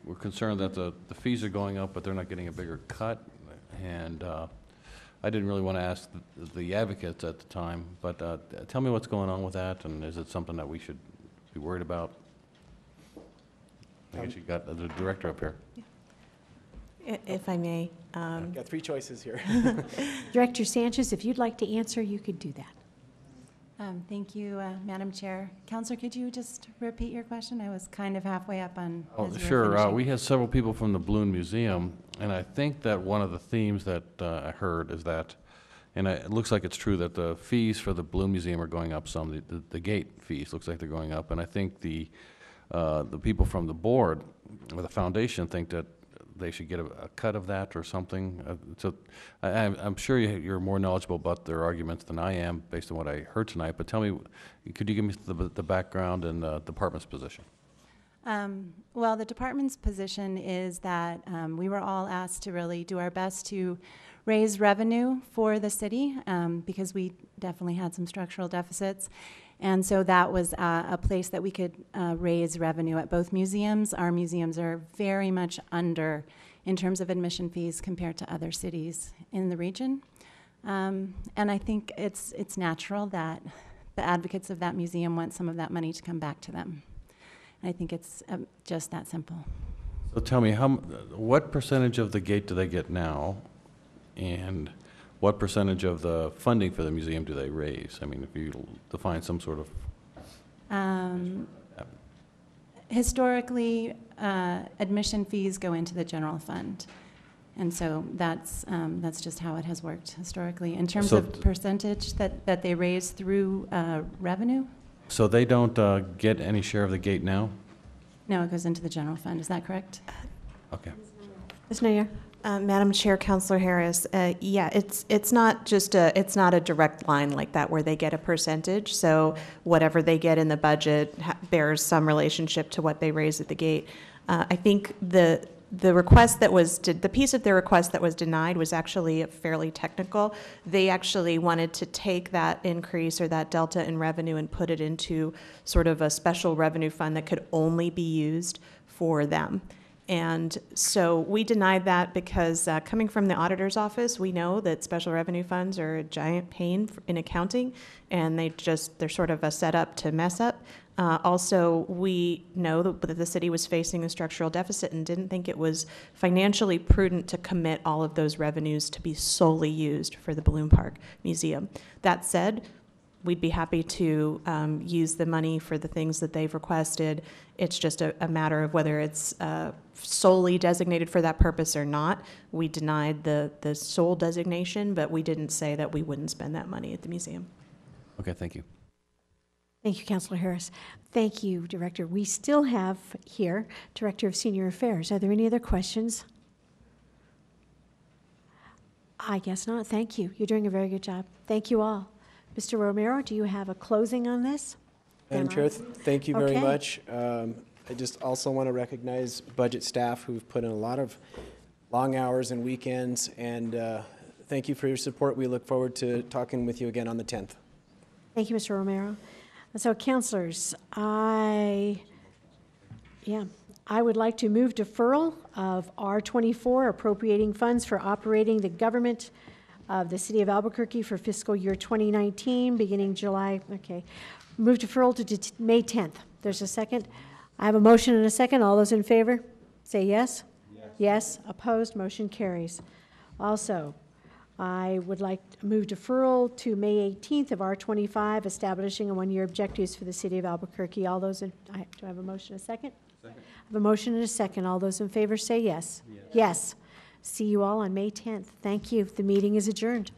were concerned that the, the fees are going up, but they're not getting a bigger cut. And uh, I didn't really want to ask the- the advocates at the time, but uh, tell me what's going on with that, and is it something that we should be worried about? I guess you got the director up here. I- If I may. um, I've got three choices here. Director Sanchez, if you'd like to answer, you could do that. Um, Thank you, uh, Madam Chair. Councilor, could you just repeat your question? I was kind of halfway up on. Oh, you were sure. Uh, finishing. We had several people from the Balloon Museum, and I think that one of the themes that uh, I heard is that And I- it looks like it's true that the fees for the Balloon Museum are going up some, the- the, the gate fees, looks like they're going up. And I think the, uh, the people from the board, or the foundation, think that they should get a, a cut of that or something. Uh, So I, I'm, sure you- you're more knowledgeable about their arguments than I am, based on what I heard tonight. But tell me, could you give me the, the background and the department's position? Um, Well, the department's position is that um, we were all asked to really do our best to raise revenue for the city um, because we definitely had some structural deficits. And so that was uh, a place that we could uh, raise revenue at both museums. Our museums are very much under in terms of admission fees compared to other cities in the region. Um, And I think it's, it's natural that the advocates of that museum want some of that money to come back to them. I think it's um, just that simple. So tell me, how, what percentage of the gate do they get now? And what percentage of the funding for the museum do they raise? I mean, if you define some sort of, Um, Historically, uh, admission fees go into the general fund. And so that's, um, that's just how it has worked historically. In terms So of percentage that, that they raise through uh, revenue, so they don't uh, get any share of the gate now? no, it goes into the general fund. Is that correct? Okay. Ms. Nair? Uh, Madam Chair, Councilor Harris, uh, yeah, it's, it's not just a, it's not a direct line like that where they get a percentage. So whatever they get in the budget bears some relationship to what they raise at the gate. Uh, I think the, the request that was, the piece of their request that was denied was actually fairly technical. They actually wanted to take that increase or that delta in revenue and put it into sort of a special revenue fund that could only be used for them. And so we denied that because uh, coming from the auditor's office, we know that special revenue funds are a giant pain in accounting, and they just, they're sort of a setup to mess up. Uh, Also, we know that that the city was facing a structural deficit and didn't think it was financially prudent to commit all of those revenues to be solely used for the Balloon Park Museum. That said, we'd be happy to um, use the money for the things that they've requested. It's just a, a matter of whether it's uh, solely designated for that purpose or not. We denied the, the sole designation, but we didn't say that we wouldn't spend that money at the museum. Okay, thank you. Thank you, Councilor Harris. Thank you, Director. We still have here Director of Senior Affairs. Are there any other questions? I guess not. Thank you. You're doing a very good job. Thank you all. Mr. Romero, do you have a closing on this? Madam Chair, th- thank you very Okay. much. Um, I just also want to recognize budget staff who've put in a lot of long hours and weekends, and uh, thank you for your support. We look forward to talking with you again on the 10th. Thank you, Mr. Romero. So, councilors, I, yeah, I would like to move deferral of R24 appropriating funds for operating the government of the city of Albuquerque for fiscal year 2019, beginning July, okay. Move deferral to det- May 10th. There's a second. I have a motion and a second. All those in favor, say yes? Yes. Opposed, motion carries. Also, I would like to move deferral to May 18th of R25, establishing a one-year objectives for the city of Albuquerque. All those in, I- do I have a motion, a second? Second. I have a motion and a second. All those in favor say yes. Yes. See you all on May 10th. Thank you. The meeting is adjourned.